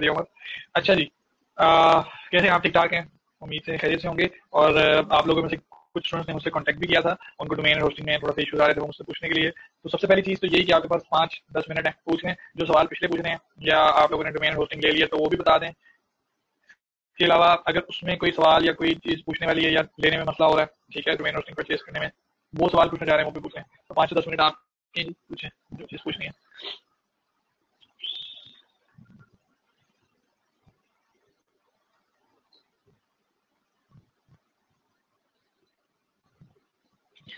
दिया उमर अच्छा जी आ, कैसे आप? ठीक ठाक हैं? उम्मीद से खैरियत से होंगे। और आप लोगों में से कुछ स्टूडेंट्स ने मुझसे कांटेक्ट भी किया था। उनको डोमेन होस्टिंग में थोड़ा सा इशू आ रहे थे मुझसे पूछने के लिए। तो सबसे पहली चीज़ तो यही कि आपके पास पाँच दस मिनट है पूछ जो सवाल पिछले पूछ रहे हैं या आप लोगों ने डोमेन होस्टिंग ले लिया तो वो भी बता दें। इसके अलावा अगर उसमें कोई सवाल या कोई चीज़ पूछने वाली है या लेने में मसला हो रहा है ठीक है डोमेन होस्टिंग परचेज करने में वो सवाल पूछने जा रहे हैं वो भी पूछें। तो पाँच से दस मिनट आप पूछें जो चीज़ पूछनी है।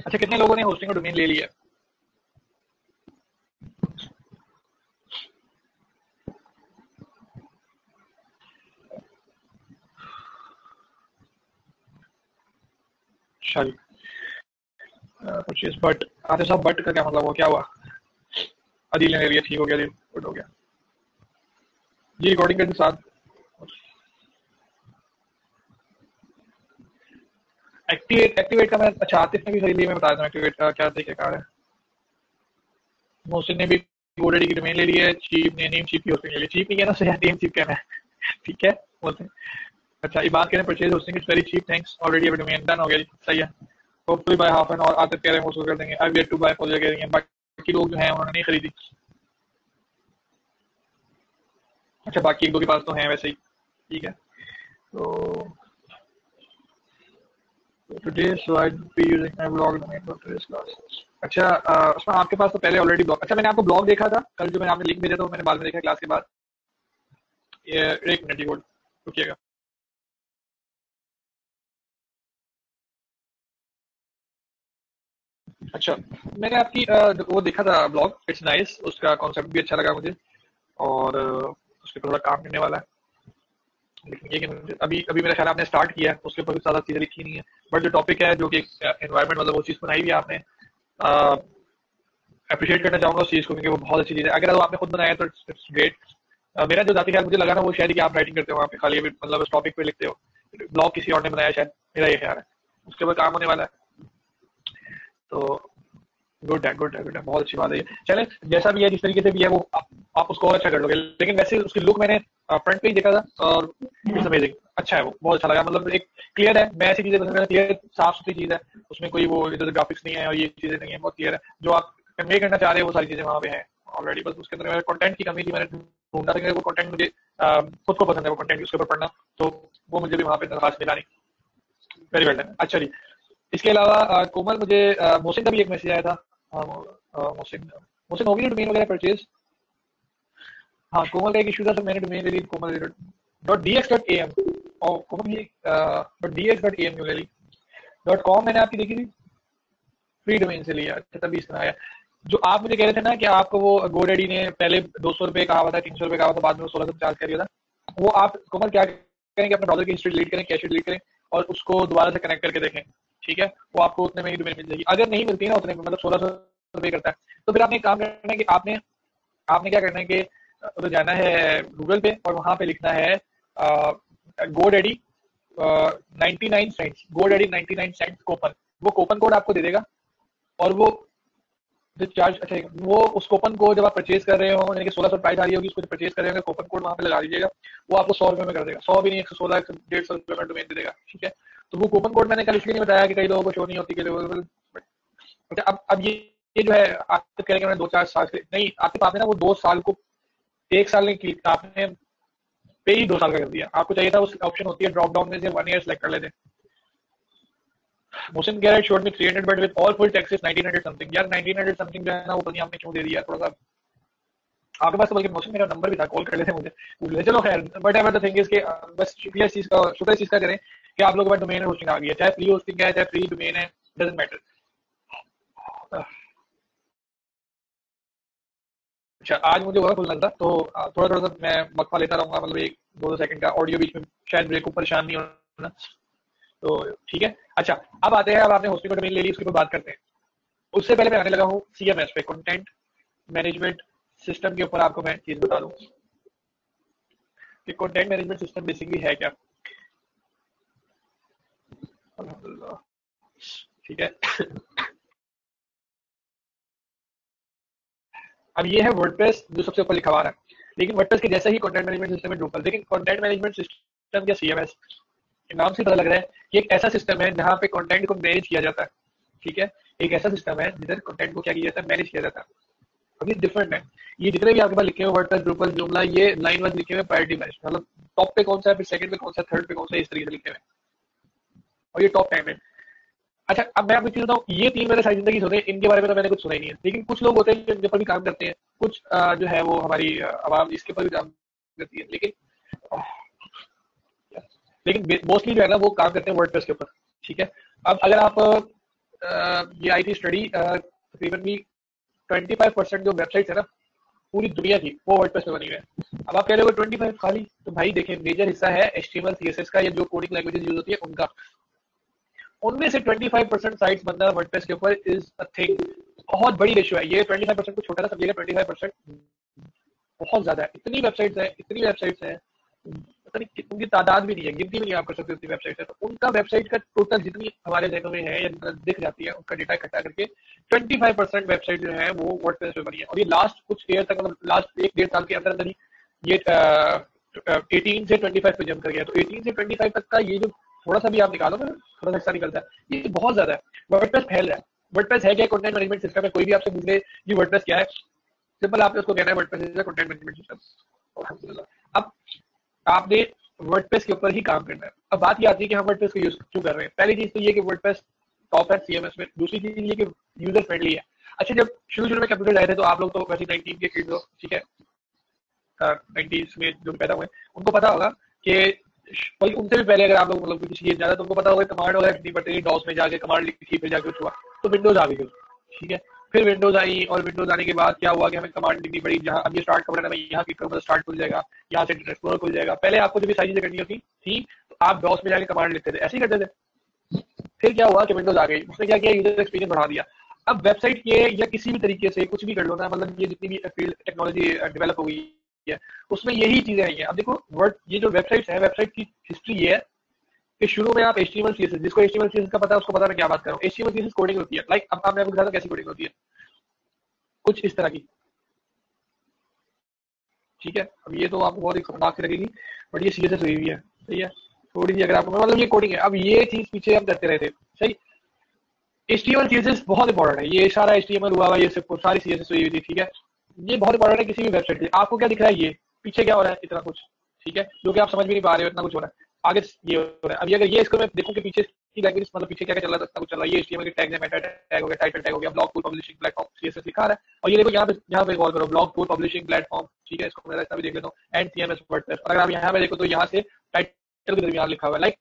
अच्छा कितने लोगों ने होस्टिंग डोमेन ले लिया? परचेज बट, आते साहब बट का क्या मतलब वो क्या हुआ? अदिल ने ले लिया, ठीक हो गया, अदिल हो गया। जी रिकॉर्डिंग के साथ। एक्टिवेट एक्टिवेट का मैं अच्छा आतिफ ने भी खरीद लिया, मैं बता दूँ एक्टिवेट का क्या देखिए कार्ड है। मोहसिन ने भी गोडेडी की डोमेन ले ली है चीप ने नेम चीप की होस्टिंग ले ली। चीप नहीं कहना सही नेम चीप कहना है? ठीक है, बोलते हैं। अच्छा ये बात करें purchase hosting is very cheap thanks already अभी डोमेन डन हो गया, सही है। होपफुली बाय हाफ़ एन और आतिफ कह रहे हैं उसको कर देंगे। I wait to buy for कह रही हैं बाकी लोग जो हैं, उन्होंने नहीं खरीदी। अच्छा बाकी एक दो के पास तो हैं वैसे ही। ठीक है तो today so I'd be using my blog domain for today's class. अच्छा उसमें आपके पास तो पहले ऑलरेडी ब्लॉग अच्छा मैंने आपको ब्लॉग देखा था, कल जो मैंने आपने लिंक भेजा था मैंने बाद में देखा क्लास के बाद। ये, एक मिनट ही रुकिएगा। अच्छा मैंने आपकी वो देखा था ब्लॉग इट्स नाइस उसका कॉन्सेप्ट भी अच्छा लगा मुझे, और उस पर थोड़ा काम करने वाला है। लेकिन ये कि अभी अभी मेरा ख्याल आपने स्टार्ट किया है, उसके ऊपर ज़्यादा चीज़ें लिखी नहीं है। बट जो टॉपिक है, जो कि एनवायरमेंट मतलब वो चीज़ बनाई हुई आपने अप्रिशिएट करना चाहूँगा उस चीज़ को, क्योंकि वो बहुत अच्छी चीज़ है। अगर आपने खुद बनाया तो इट्स ग्रेट मेरा जो जाती ख्याल, मुझे लगा ना वो शायद कि आप राइटिंग करते हो आप खाली अभी मतलब उस टॉपिक पे लिखते हो। ब्लॉग किसी और ने बनाया शायद, मेरा ये ख्याल है। उसके ऊपर काम होने वाला है। तो गुड है गुड है गुड है बहुत अच्छी बात है चले जैसा भी है जिस तरीके से भी है वो आप, आप उसको और अच्छा कर लोगे। लेकिन वैसे उसकी लुक मैंने फ्रंट पे ही देखा था और अमेजिंग अच्छा है वो बहुत अच्छा लगा। मतलब एक क्लियर है मैं ऐसी चीज़ें पसंद क्लियर साफ़ सुथरी चीज़ है। उसमें कोई वो इधर ग्राफिक्स नहीं है और ये चीज़ें नहीं है बहुत क्लियर है। जो आप कन्वे करना चाह रहे हैं वो सारी चीज़ें वहाँ पे है ऑलरेडी बस उसके अंदर कंटेंट की कमी थी मैंने ढूंढा था वो कंटेंट मुझे खुद को पसंद है वो कंटेंट उसके ऊपर पढ़ना। तो वो मुझे भी वहाँ पे खास मिला नहीं। वेरी वेल अच्छा जी इसके अलावा कोमल मुझे मोहसिन का भी एक मैसेज आया था। मोहसिन मोहसिन होगी डोमेन वगैरह परचेज हाँ कोमल का एक इशू था सर मैंने डोमेन ले ली Komal dot D X dot A M और कोमल ये dot D X dot A M ले ली डॉट कॉम मैंने आपकी देखी थी? फ्री डोमेन से लिया अच्छा तभी इसमें आया। जो आप मुझे कह रहे थे ना कि आपको वो गोडेडी ने पहले दो सौ रुपए कहा था, तीन सौ रुपए कहा था, बाद में सोलह सौ चार्ज कर दिया था, वो आप कोमल क्या करें कि अपने डॉलर की हिस्ट्री डिलीट करें कैश डिलीट करें, और उसको दोबारा से कनेक्ट करके देखें। ठीक है? वो आपको उतने में ही मिल जाएगी। अगर नहीं मिलती ना उतने में मतलब सोलह सौ रुपये करता है। तो फिर आपने काम करना है कि आपने आपने क्या करना है कि तो जाना है गूगल पे और वहाँ पे लिखना है GoDaddy ninety nine cents GoDaddy ninety nine cents coupon वो कोपन कोड आपको दे देगा और वो चार्ज अच्छा वो उस कोपन को जब आप परचेज कर रहे हो, यानी कि सोलह सौ प्राइस आ रही होगी, उसको परचेज कर रहे होंगे कोपन कोड वहाँ पे लगा दीजिएगा। वो आपको सौ रुपए में कर देगा। सौ भी नहीं, एक सौ सोलह डेढ़ सौ रुपए में डोमेन दे देगा। ठीक है? तो वो कूपन कोड मैंने कल इसलिए नहीं बताया कि कई लोगों को शो नहीं होती, कई लोगों अब अब ये ये जो है, आप तो कह रहे हैं दो चार साल से नहीं, आपके पास ना वो दो साल को एक साल नहीं आपने पे ही दो साल का कर दिया। आपको चाहिए था उस ऑप्शन होती है ड्रॉप डाउन में से वन ईयर सेलेक्ट कर लेते। मुस्लिम कह रहे शोड में 300 but with all full taxes 1900 something यार 1900 समथिंग जो है ना, वो पता नहीं आपने क्यों दे दिया, थोड़ा सा आपके पास तो बल्कि मौसम मेरा नंबर भी था कॉल कर लेते मुझे। चलो खैर but ever the thing is के, बस शुक्रिया इस चीज़ का शुक्र इस चीज़ का करें। कि आप लोगों के डोमेन होस्टिंग आ गई है। चाहे फ्री होस्टिंग है, चाहे फ्री डोमेन है डजेंट मैटर अच्छा आज मुझे वह खुलना था तो थोड़ा थोड़ा सा मैं वक्फा लेता रहूँगा मतलब एक दो दो सेकंड का ऑडियो बीच में, शायद ब्रेक को परेशान नहीं होना। तो ठीक है? अच्छा अब आते हैं, अब आपने होस्टिंग डोमेन ले ली, उसके ऊपर बात करते हैं। उससे पहले मैं आने लगा हूँ सीएमएस पे कंटेंट मैनेजमेंट सिस्टम के ऊपर आपको मैं चीज़ बता दूँ। कि कंटेंट मैनेजमेंट सिस्टम बेसिकली है क्या? ठीक है अब ये है वर्डप्रेस जो सबसे ऊपर लिखा हुआ है। लेकिन वर्डप्रेस के जैसा ही कंटेंट मैनेजमेंट सिस्टम है ड्रूपल लेकिन कंटेंट मैनेजमेंट सिस्टम या सीएमएस नाम से पता लग रहा है कि एक ऐसा सिस्टम है जहाँ पे कंटेंट को मैनेज किया जाता है, ठीक है? एक ऐसा सिस्टम है जिधर कंटेंट को क्या किया जाता है मैनेज किया जाता है। अभी डिफरेंट है। ये जितने भी आपके पास लिखे हुए वर्डप्रेस ड्रूपल जुमला ये लाइन वाइज लिखे हुए प्रायोरिटी मैच मतलब टॉप पे कौन सा है, फिर सेकंड पे कौन सा थर्ड पे कौन सा है, इस तरीके से लिखे हुए और ये टॉप टाइम है। अच्छा अब मैं आपको चीज़ बताऊँ, ये तीन मेरे सारी ज़िंदगी हैं इनके बारे में तो मैंने कुछ सुना ही नहीं है। लेकिन कुछ लोग होते हैं जो ऊपर भी काम करते हैं। कुछ जो है वो हमारी आवाम इसके ऊपर भी काम करती है। लेकिन लेकिन मोस्टली जो है ना, वो काम करते हैं वर्ड के ऊपर, ठीक है? अब अगर आप ये आई थी स्टडी तकरीबन भी ट्वेंटी फाइव परसेंट जो वेबसाइट है ना, पूरी दुनिया की, वो वर्ड पे बनी हुई है। अब आप कह रहे हो ट्वेंटी फाइव खाली तो भाई देखें मेजर हिस्सा है H T C S S का, या जो कोडिंग लैंग्वेजेस यूज़ होती है, उनका। उनमें से 25 परसेंट साइट्स बनना वर्डप्रेस के ऊपर इज़ अ थिंग बहुत बड़ी रेशो है। ये 25 परसेंट को छोटा ना समझिएगा 25 परसेंट बहुत ज़्यादा है। इतनी वेबसाइट्स है, इतनी वेबसाइट्स है। पता नहीं उनकी तादाद भी नहीं है, गिनती भी नहीं आप कर सकते वेबसाइट है। तो उनका वेबसाइट का टोटल जितनी हमारे जहनों में है या दिख जाती है, उनका डेटा इकट्ठा करके 25 परसेंट वेबसाइट जो है, वो वर्ड वर्डप्रेस पे बनी है। और ये लास्ट कुछ ईयर तक मतलब लास्ट एक डेढ़ साल के अंदर अंदर ही ये एटीन से ट्वेंटी फाइव पे जम कर गया। तो एटीन से ट्वेंटी तक का ये जो थोड़ा सा भी आप निकालो ना थोड़ा सा निकलता है। ये बहुत ज़्यादा है। वर्डप्रेस फैल रहा है। वर्डप्रेस है क्या कंटेंट मैनेजमेंट सिस्टम है? कोई भी आपसे पूछ ले कि वर्डप्रेस क्या है? सिंपल आपने उसको कहना है WordPress is content management system अब आपने वर्डप्रेस के ऊपर ही काम करना है। अब बात ये आती है कि हम वर्डप्रेस को यूज़ क्यों कर रहे हैं? पहली चीज़ तो ये कि वर्डप्रेस टॉप है सीएमएस में। दूसरी चीज़ ये कि यूज़र फ्रेंडली है। अच्छा जब शुरू शुरू में कंप्यूटर आए थे तो आप लोग तो वैसे नाइनटीन के किड्स हो, ठीक है? नाइनटीज में जो पैदा हुए। उनको पता होगा कि बल्कि उनसे भी पहले अगर आप लोग मतलब किसी चीज़ ज़्यादा तुमको पता होगा कमांड वगैरह लिखनी पड़ती थी डॉस में जाके कमांड लिखी फिर जाके हुआ तो विंडोज़ आ गई ठीक है? फिर विंडोज़ आई और विंडोज़ आने के बाद क्या हुआ कि हमें कमांड लिखनी पड़ी, जहाँ ये स्टार्ट करना है यहाँ क्लिक करूँगा स्टार्ट खुल जाएगा, यहाँ से एक्सप्लोर खुल जाएगा। पहले आपको जो भी सारी चीज़ें करनी होती, थी तो आप डॉस में जाके कमांड लिखते थे, ऐसे ही करते थे। फिर क्या हुआ कि विंडोज़ आ गई, उसने क्या किया यूज़र एक्सपीरियंस बढ़ा दिया। अब वेबसाइट के या किसी भी तरीके से कुछ भी कर लो ना मतलब ये जितनी भी फ़ील्ड टेक्नोलॉजी डेवलप हो गई है। उसमें यही चीज़ें आई हैं। अब देखो वर्ड ये जो वेबसाइट है वेबसाइट की हिस्ट्री ये है कि शुरू में आप एच टी जिसको एच टी का पता है, उसको पता मैं क्या बात कर रहा हूँ। एच टी कोडिंग होती है। लाइक अब आपने आपको बताया कैसी कोडिंग होती है। कुछ इस तरह की। ठीक है? अब ये तो आपको बहुत ही खतरनाक से लगेगी बट ये सीरियस हुई हुई है। सही है? थोड़ी सी अगर आपको मतलब ये कोडिंग है। अब ये चीज़ पीछे हम करते रहे थे सही? एच टी एम बहुत इंपॉर्टेंट है। ये सारा एच हुआ हुआ, ये सब सारी सी हुई हुई थी, ठीक है? ये बहुत इंपॉर्टेंट है किसी भी वेबसाइट के आपको क्या दिख रहा है? ये। पीछे क्या हो रहा है? इतना कुछ। ठीक है? जो कि आप समझ भी नहीं पा रहे हो, इतना कुछ हो रहा है। आगे ये हो रहा है। अभी अगर ये इसको मैं देखूँ कि पीछे की लैंग्वेज मतलब पीछे क्या क्या चल रहा है कुछ चल रहा है। ये एचटीएमएल के टैग है मेटा टैग हो गया टाइटल टैग हो गया ब्लॉग पब्लिशिंग प्लेटफॉर्म सीएसएस लिखा रहा है। और ये देखो, यहाँ पे यहाँ पे कॉल करो। ब्लॉग पोल पब्लिशिंग प्लेटफॉर्म ठीक है? इसको मैं भी देख लेता हूँ। एंड सीएमएस वर्डप्रेस अगर आप यहाँ पे देखो तो यहाँ से टाइटल के दरमियान लिखा हुआ है। लाइक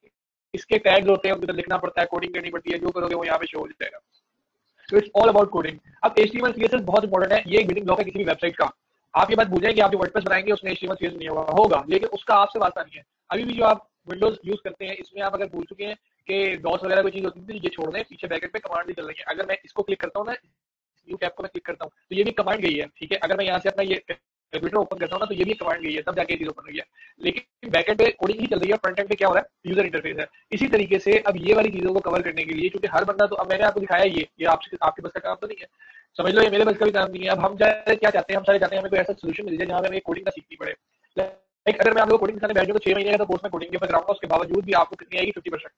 इसके टैग होते हैं, उनको लिखना पड़ता है कोडिंग करनी पड़ती है, जो करोगे वो यहाँ पे शो हो जाएगा। तो इट्स ऑल अबाउट कोडिंग अब एचटीएमएल सीएसएस बहुत इंपॉर्टेंट है, ये बिल्डिंग ब्लॉक है किसी भी वेबसाइट का। आप ये बात बुझे कि आप जो वर्डप्रेस बनाएँगे, उसमें एचटीएमएल सीएसएस नहीं होगा। होगा, लेकिन उसका आपसे वास्ता नहीं है। अभी भी जो आप विंडोज़ यूज़ करते हैं, इसमें आप अगर भूल चुके हैं कि डॉस वगैरह कोई चीज़ होती थी, ये छोड़ दें, पीछे बैकेट पे कमांड भी चल रही है। अगर मैं इसको क्लिक करता हूँ ना न्यू टैब को मैं क्लिक करता हूँ तो ये भी कमांड गई है, ठीक है? अगर मैं यहाँ से अपना ये कंप्यूटर ओपन करता हूँ ना तो ये भी कमांड गई है, तब जाके चीज़ ओपन हुई है। लेकिन बैकेट पे कोडिंग ही चल रही है फ्रंट एंड पे क्या हो रहा है? यूज़र इंटरफेस है। इसी तरीके से अब ये वाली चीज़ों को कवर करने के लिए, क्योंकि हर बंदा तो अब मैंने आपको दिखाया ये ये आपसे, आपके बस का काम तो नहीं है। समझ लो, ये मेरे बस का भी काम नहीं है। अब हम जाए क्या चाहते हैं? हम सारे चाहते हैं हमें कोई ऐसा सोल्यूशन मिल जाए जहाँ हमें कोडिंग का सीखनी पड़े। लाइक अगर मैं आप लोग कोडिंग सिखाने बैठ जाऊँ छह महीने का तो कोर्स में कोडिंग के कराऊँगा उसके बावजूद भी आपको कितनी आएगी? फिफ्टी परसेंट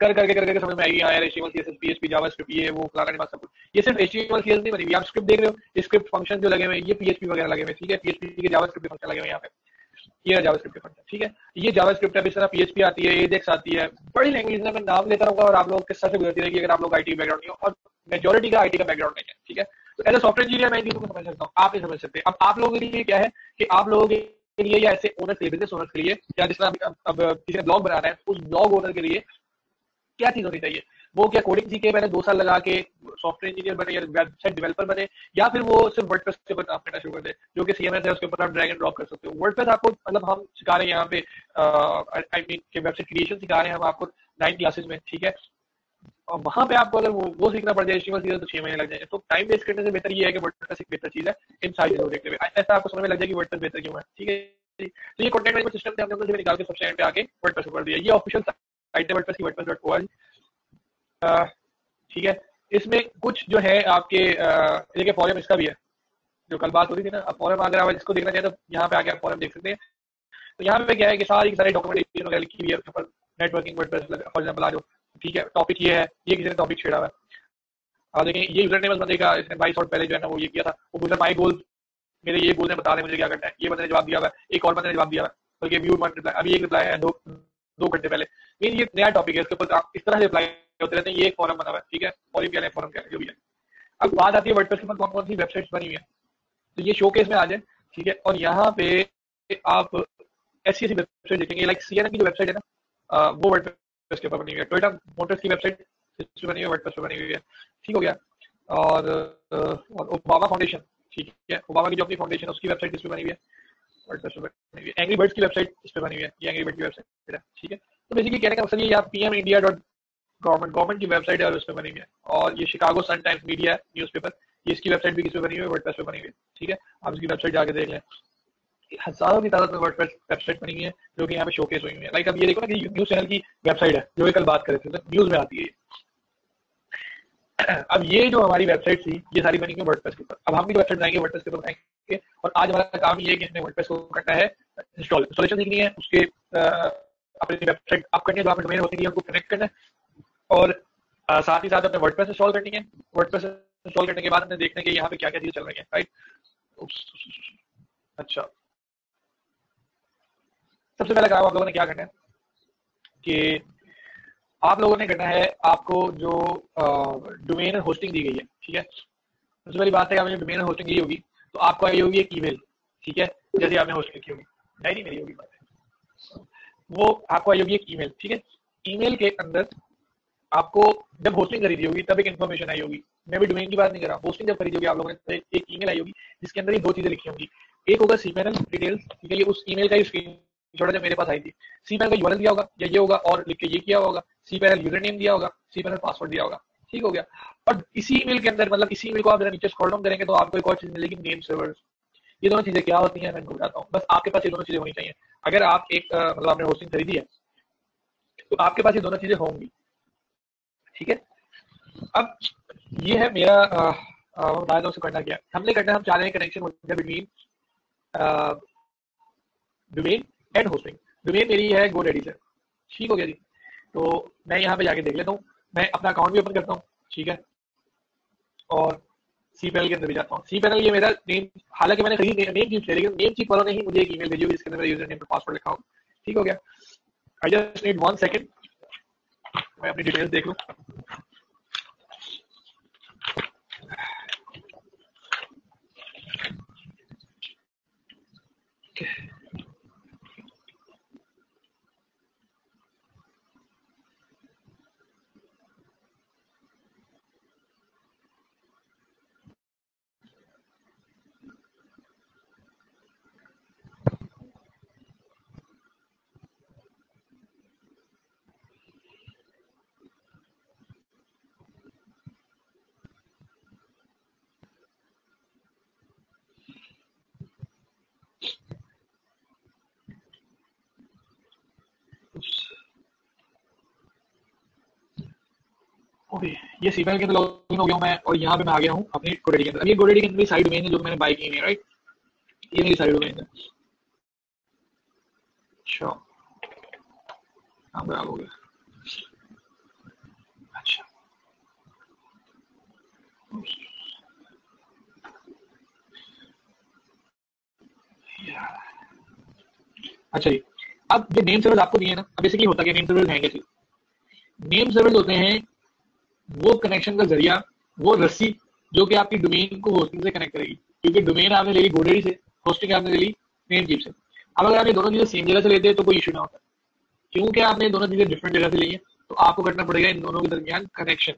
कर करके कर करके समझ में आएगी यार एचटीएमएल सीएसएस पीएचपी जावास्क्रिप्ट ये, वो फलाना नहीं सब कुछ। ये सिर्फ़ एचटीएमएल सीएसएस नहीं बनी आप स्क्रिप्ट देख रहे हो स्क्रिप्ट फ़ंक्शन जो लगे हुए ये पीएचपी वगैरह लगे हुए ठीक है? पीएचपी के जावास्क्रिप्ट फ़ंक्शन लगे हुए यहाँ पे। ये जावास्क्रिप्ट के फ़ंक्शन ठीक है? ये जावास्क्रिप्ट है, इस तरह पीएचपी आती है एजेक्स आती है। बड़ी लैंग्वेज में नाम लेता रहूँगा और आप लोग किस तरह से गुजरती रहेगी अगर आप लोग आईटी बैकग्राउंड नहीं हो, और मेजोरिटी का आईटी का बैकग्राउंड नहीं है, ठीक है? तो एज ए सॉफ्टवेयर इंजीनियर मैं इन को समझ सकता हूँ, आप नहीं समझ सकते। अब आप लोगों के लिए क्या है कि आप लोगों के लिए या ऐसे ओनर के लिए बिज़नेस ओनर के लिए, या जिस तरह अब किसी ने ब्लॉग बना रहा है, उस ब्लॉग ओनर के लिए क्या चीज़ होनी चाहिए? वो क्या कोडिंग सीखे मैंने दो साल लगा के सॉफ्टवेयर इंजीनियर बने या वेबसाइट डेवलपर बने या फिर वो सिर्फ़ वर्डप्रेस के ऊपर काम करना शुरू कर दे जो कि सीएमएस है उसके ऊपर आप ड्रैग एंड ड्रॉप कर सकते हो। वर्डप्रेस आपको मतलब हम सिखा रहे हैं यहाँ पे आई मीन के वेबसाइट क्रिएशन सिखा रहे हैं हम आपको नाइन क्लासेस में ठीक है? और वहाँ पे आपको अगर वो, वो सीखना पड़ जाए एचटीएमएल तो छह महीने लग जाए तो टाइम वेस्ट करने से बेहतर ये है कि वर्डप्रेस एक बेहतर चीज़ है इन सारी चीज़ों देखते हुए ऐसा आपको समझ में लग जाए कि वर्डप्रेस बेहतर क्यों है ठीक है तो ये कंटेंट मैनेजमेंट सिस्टम से हमने निकाल के सबसे एंड पे आके वर्डप्रेस कर दिया। ये ऑफिशियल वर्डप्रेस.org ठीक है। इसमें कुछ जो है आपके देखिए फॉरम इसका भी है। जो कल बात हो रही थी ना, अब फॉरम अगर आप इसको देखना चाहें तो यहाँ पे आके आप फॉरम देख सकते हैं। तो यहाँ पे क्या है कि सारी सारी डॉक्यूमेंटेशन वगैरह लिखी हुई है पर नेटवर्किंग वर्डप्रेस फॉर एग्जांपल आ जाओ ठीक है। टॉपिक ये है, ये किसी ने टॉपिक छेड़ा हुआ है। देखें, ये यूज़र नेम बंदे का, इसने बाईस पहले जो है ना वो ये किया था। वो बोला माई गोल मेरे ये गोल ने बता रहे मुझे क्या करना है। ये बंदे ने जवाब दिया हुआ है। एक और बंदे ने जवाब दिया हुआ है। बल्कि व्यू वन अभी एक रिप्लाई है, दो दो घंटे पहले। मीन ये नया टॉपिक है, इसके ऊपर इस तरह से रिप्लाई होते रहते हैं, ये एक फॉरम बना हुआ है, ठीक है? फॉरम क्या है फॉरम क्या है जो भी है। अब बात आती है वर्डप्रेस के ऊपर कौन कौन सी वेबसाइट्स बनी हुई है? तो ये शो में आ जाए, ठीक है? और यहाँ पे आप ऐसी ऐसी वेबसाइट देखेंगे लाइक सी की जो वेबसाइट है ना वो वर्डप्रेस के ऊपर बनी हुई है। टोयोटा मोटर्स की वेबसाइट बनी हुई है वर्डप्रेस पर बनी हुई है। ठीक हो गया? और ओबामा फाउंडेशन ठीक है? ओबामा की जो अपनी फाउंडेशन है, उसकी वेबसाइट पर बनी हुई है। वर्डप्रेस है। एंग्री बर्ड्स की वेबसाइट इस पर बनी हुई है। ये एंग्री बर्ड की वेबसाइट है, ठीक है? तो बेसिकली कहने का मकसद ये आप PM India dot government government की वेबसाइट है और उस पर बनी हुई है। और ये शिकागो सन टाइम्स मीडिया है न्यूज़पेपर ये इसकी वेबसाइट भी किस पे बनी हुई है? वर्डप्रेस पे बनी हुई है, ठीक है? आप इसकी वेबसाइट जाके देख लें। हज़ारों की तादाद में वर्डप्रेस वेबसाइट बनी हुई है, जो कि यहाँ पे शोकेस हुई हुई है। लाइक अब ये देखो ना कि न्यूज़ चैनल की वेबसाइट है, जो कल बात कर रहे थे न्यूज़ में आती है अब ये जो हमारी वेबसाइट थी, ये सारी बनी हुई वर्डप्रेस के ऊपर? अब हम भी वेबसाइट बनाएँगे वर्डप्रेस के ऊपर बनाएँगे, और आज हमारा काम ये है कि हमने वर्डप्रेस को करना है इंस्टॉल इंस्टॉलेशन देखनी है, उसके अपनी वेबसाइट आप करनी है जो आपने डोमेन होती है, उनको कनेक्ट करना है, और साथ ही साथ अपने वर्डप्रेस इंस्टॉल करनी है। वर्डप्रेस इंस्टॉल करने के बाद हमने देखना है कि यहाँ पे क्या क्या चीज़ें चल रही है राइट अच्छा। सबसे पहला काम आप लोगों ने क्या करना है कि आप लोगों ने करना है आपको जो डोमेन होस्टिंग दी गई है, ठीक है? सबसे पहली बात है आपने डोमेन होस्टिंग दी होगी तो आपको आई होगी एक ईमेल ठीक है? जैसे आपने होस्टिंग की होगी। डायरी मेरी होगी बात वो आपको आई होगी एक ईमेल ठीक है? ईमेल के अंदर आपको जब होस्टिंग खरीदी होगी, तब एक इन्फॉर्मेशन आई होगी। मैं भी डोमेन की बात नहीं कर रहा होस्टिंग जब खरीदी होगी, आप लोगों ने एक ईमेल आई होगी, जिसके अंदर ये दो चीज़ें लिखी होंगी। एक होगा सी डिटेल्स ठीक है? ये उस ईमेल का ही स्क्रीन छोटा जब मेरे पास आई थी। सी पैनल का यूआरएल दिया होगा, या ये होगा, और लिख के ये किया होगा। सी पैनल यूज़र नेम दिया होगा सी पैनल पासवर्ड दिया होगा। ठीक हो गया। और इसी ईमेल के अंदर मतलब इसी ईमेल को आप जरा नीचे स्क्रॉल डाउन करेंगे तो आपको एक और चीज़ मिलेगी नेम सर्वर्स ये दोनों चीज़ें क्या होती हैं, मैं बताता हूँ। बस आपके पास ये दोनों चीज़ें होनी चाहिए। अगर आप एक मतलब आपने होस्टिंग खरीदी है तो आपके पास ये दोनों चीज़ें होंगी। ठीक है? अब ये है मेरा बताया से करना क्या। हमने करना, हम चाह रहे हैं connection between domain and hosting domain मेरी है गो रेडी से ठीक हो गया जी। तो मैं यहाँ पे जाके देख लेता हूँ। मैं अपना अकाउंट भी ओपन करता हूँ। ठीक है? और सी पैनल के अंदर भी जाता हूँ। सी पैनल ये मेरा नेम हालाँकि मैंने कहीं नेम चीप लेकिन नेम चीप वालों ने ही मुझे एक ईमेल भेजी हुई जिसके अंदर मेरा यूज़र नेम पासवर्ड लिखा होगा ठीक हो गया। I just need one second मैं अपनी डिटेल्स देख लूँ। Okay. ओके, ये सीपीएल के अंदर लॉगिन हो गया हूँ मैं, और यहाँ पे मैं आ गया हूँ अपनी गोडेडी के अंदर। ये गोडेडी के अंदर साइड डोमेन है जो मैंने बाय की है राइट ये मेरी साइड डोमेन है। अच्छा। यहाँ हो गया। अच्छा। अच्छा जी। अब जो नेम सर्वर आपको दिए ना, अब बेसिकली होता क्या नेम सर्वर हैं कैसे नेम सर्वर होते हैं वो कनेक्शन का ज़रिया, वो रस्सी जो कि आपकी डोमेन को होस्टिंग से कनेक्ट करेगी। क्योंकि डोमेन आपने ले ली गोडेरी से होस्टिंग आपने ले ली मेन जीप से। अब अगर आप ये दोनों चीज़ें सेम जगह से लेते हैं तो कोई इशू ना होता। क्योंकि आपने दोनों चीज़ें डिफरेंट जगह से ली है? तो आपको करना पड़ेगा इन दोनों के दरमियान कनेक्शन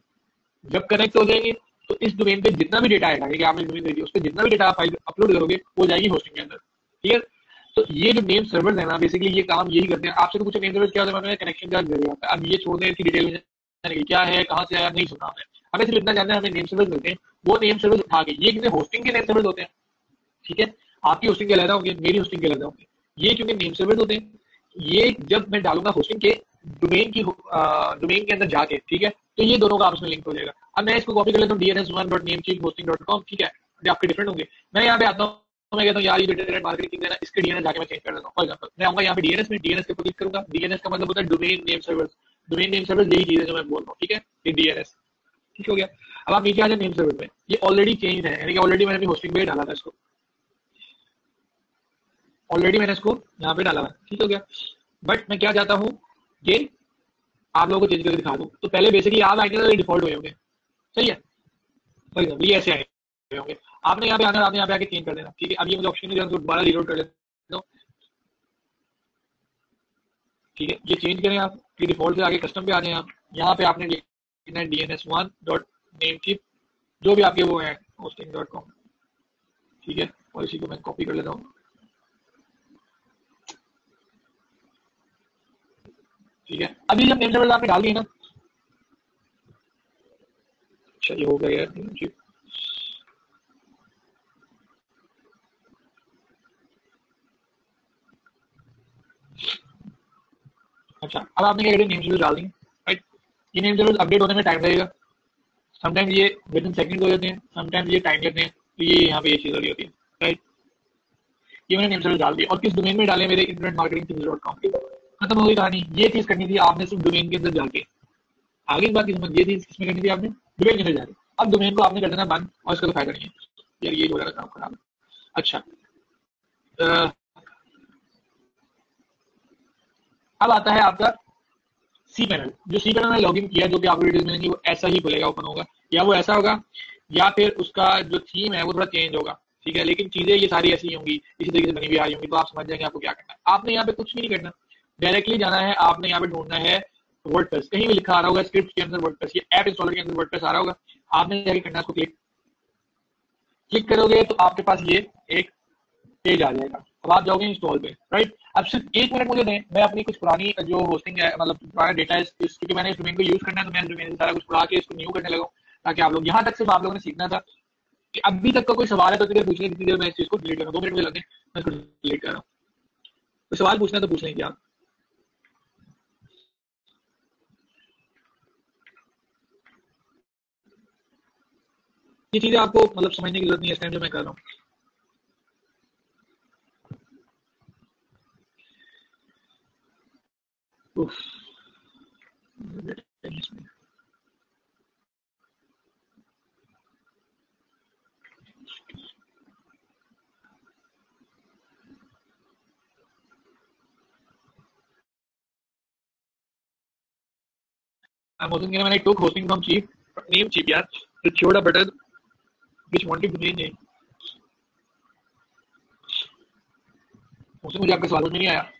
जब कनेक्ट हो जाएँगे तो इस डोमेन पे जितना भी डेटा आएगा आपने डोमेन दे दी, उस पर जितना भी डेटा आप अपलोड करोगे, वो जाएगी होस्टिंग के अंदर। ठीक है? तो ये जो नेम सर्वर है ना बेसिकली ये काम यही करते हैं। आपसे तो कुछ नेम सर्वर क्या होता है कनेक्शन का ज़रिए होता है। अब ये छोड़ दें, इसकी डिटेल में क्या है, कहाँ से आया, नहीं सुना हमने हमें सिर्फ़ इतना जानना है, हमें नेम सर्विस मिलते हैं। वो नेम सर्विस उठा के, ये कितने होस्टिंग के नेम सर्विस होते हैं? ठीक है? आपकी होस्टिंग के अलग होंगे मेरी होस्टिंग के अलग होंगे ये क्योंकि नेम सर्विस होते हैं? ये जब मैं डालूँगा होस्टिंग के डोमेन की डोमेन के अंदर जाके, ठीक है? तो ये दोनों का आपस में लिंक हो जाएगा। अब मैं इसको कॉपी कर लेता हूँ D N S one dot Namecheap hosting dot com ठीक है? आपके डिफरेंट होंगे। मैं यहाँ पे आता हूँ, मैं कहता हूँ, यार, ये इंटरनेट मार्केटिंग है इसके डीएनएस जाके मैं चेंज कर देता हूँ। फॉर एग्ज़ाम्पल मैं आऊँगा यहाँ पे डीएनएस में डीएनएस के ऊपर क्लिक करूँगा। डीएनएस का मतलब होता है domain name server domain name server यही चीज़ है जो मैं बोल रहा हूँ, ठीक है? ये डीएनएस ठीक हो गया? अब आप नीचे आ जाए नेम सर्वर में ये ऑलरेडी चेंज है, यानी कि ऑलरेडी मैंने होस्टिंग पे डाला था इसको। ऑलरेडी मैंने इसको यहाँ पे डाला हुआ ठीक हो गया? बट मैं क्या चाहता हूँ, ये आप लोगों को चेंज करके दिखा दूँ। तो पहले बेसिकली आप आएँगे तो डिफ़ॉल्ट हुए होंगे। सही है? फॉर एग्ज़ाम्पल ये ऐसे आए होंगे। आपने यहाँ पे आना, आपने यहाँ पे आके चेंज कर देना, ठीक है? अब ये मुझे ऑप्शन है दोबारा रीलोड कर लेता ठीक है? ये चेंज करें आप। कि डिफ़ॉल्ट से आगे कस्टम पे आ जाए आप। यहाँ पे आपने लिखना D N S one dot Namecheap जो भी आपके वो है होस्टिंग डॉट कॉम ठीक है, और इसी को मैं कॉपी कर लेता हूँ। ठीक है, अभी जब नेम सर्वर आपने डाल दिए ना ये हो गया यार अच्छा अब आपने क्या करें? नेम सर्वर डाल दी। राइट ये नेम सर्वर अपडेट होने में टाइम लगेगा। समटाइम्स ये विद इन सेकंड हो जाते हैं समटाइम्स ये टाइम लेते हैं तो ये यहाँ पे ये चीज़ हो रही होती है। राइट ये मैंने नेम सर्वर डाल दिया और किस डोमेन में डाले मेरे? इंटरनेट मार्केटिंग डॉट कॉम खत्म हो गई कहानी। ये चीज़ करनी थी आपने सिर्फ़ डोमेन के अंदर जाके। आगे की बात की समझ ये चीज़ किसमें करनी थी आपने? डोमेन के अंदर जाके। अब डोमेन को आपने कर देना बंद, और इसका तो फ़ायदा नहीं है। यार, ये है काम खराब अच्छा। अब आता है आपका सी पैनल जो सी पैनल में लॉगिन किया जो कि आपको डिटेल्स मिलेंगी, वो ऐसा ही खुलेगा ओपन होगा। या वो ऐसा होगा, या फिर उसका जो थीम है, वो थोड़ा चेंज होगा, ठीक है? लेकिन चीज़ें ये सारी ऐसी होंगी, इसी तरीके से बनी हुई आ रही होंगी तो आप समझ जाएँगे आपको क्या करना है। आपने यहाँ पे कुछ भी नहीं करना। डायरेक्टली जाना है, आपने यहाँ पे ढूंढना है वर्डप्रेस कहीं भी लिखा आ रहा होगा स्क्रिप्ट के अंदर वर्डप्रेस ये ऐप इंस्टॉलर के अंदर वर्डप्रेस आ रहा होगा, आपने जाके करना उसको क्लिक क्लिक करोगे तो आपके पास ये एक पेज आ जाएगा। अब आप जाओगे इंस्टॉल पे राइट अब सिर्फ़ एक मिनट मुझे दें, मैं अपनी कुछ पुरानी, जो होस्टिंग है मतलब पुराना डेटा है क्योंकि मैंने इस डोमेन को यूज़ करना है तो मैं डोमेन सारा कुछ पढ़ा के इसको न्यू करने लगा, ताकि आप लोग यहाँ तक सिर्फ़ आप लोगों ने सीखना था। कि अभी तक का कोई सवाल है तो इतनी पूछने की देर मैं इस चीज़ को डिलीट करूँ, दो मिनट मुझे लगे मैं इसको डिलीट कर रहा हूँ। सवाल पूछना तो पूछ लेंगे आप। ये चीज़ें आपको मतलब समझने की ज़रूरत नहीं है, इस टाइम जो मैं कर रहा हूँ। I'm hosting when I took hosting from Chief, name Chief, yeah. It showed a button which wanted to name. उससे मुझे आपका सवाल नहीं आया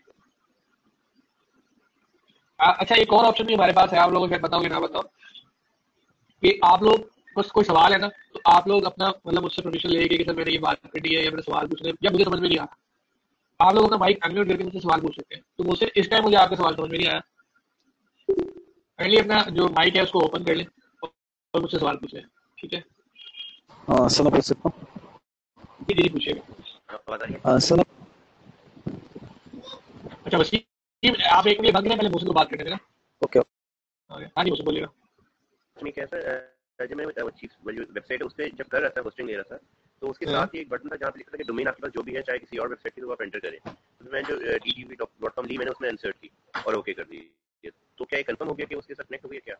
अच्छा एक और ऑप्शन भी हमारे पास है आप लोगों को बताओगे ना बताओ कि आप लोग बस कोई सवाल है ना तो आप लोग अपना मतलब मुझसे परमिशन लेके कि सर मैंने ये बात करनी है या मेरे सवाल पूछने या मुझे समझ में नहीं आता आप लोग अपना माइक अनम्यूट करके मुझसे सवाल पूछ सकते हैं। तो मुझसे इस टाइम मुझे आपका सवाल समझ में नहीं आया। पहले अपना जो माइक है उसको ओपन कर लें और मुझसे सवाल पूछे। ठीक है? हाँ सना पूछ सकता हूँ? जी जी पूछिएगा हाँ, अच्छा बस ये आप एक मिनट बंद करें पहले मुझसे तो बात करने देना ओके। हाँ जी मुझसे बोलिएगा। नहीं कैसा जब मैं चीफ वेबसाइट है उस पर जब कर रहा था होस्टिंग ले रहा था तो उसके हाँ। साथ ही एक बटन था जहाँ पे लिखा था कि डोमेन आपके पास जो भी है चाहे किसी और वेबसाइट की तो आप एंटर करें। तो मैं जो D T V dot com ली मैंने उसमें इंसर्ट की और ओके कर दी। तो क्या ये कंफर्म हो गया कि उसके साथ कनेक्ट हो गया क्या?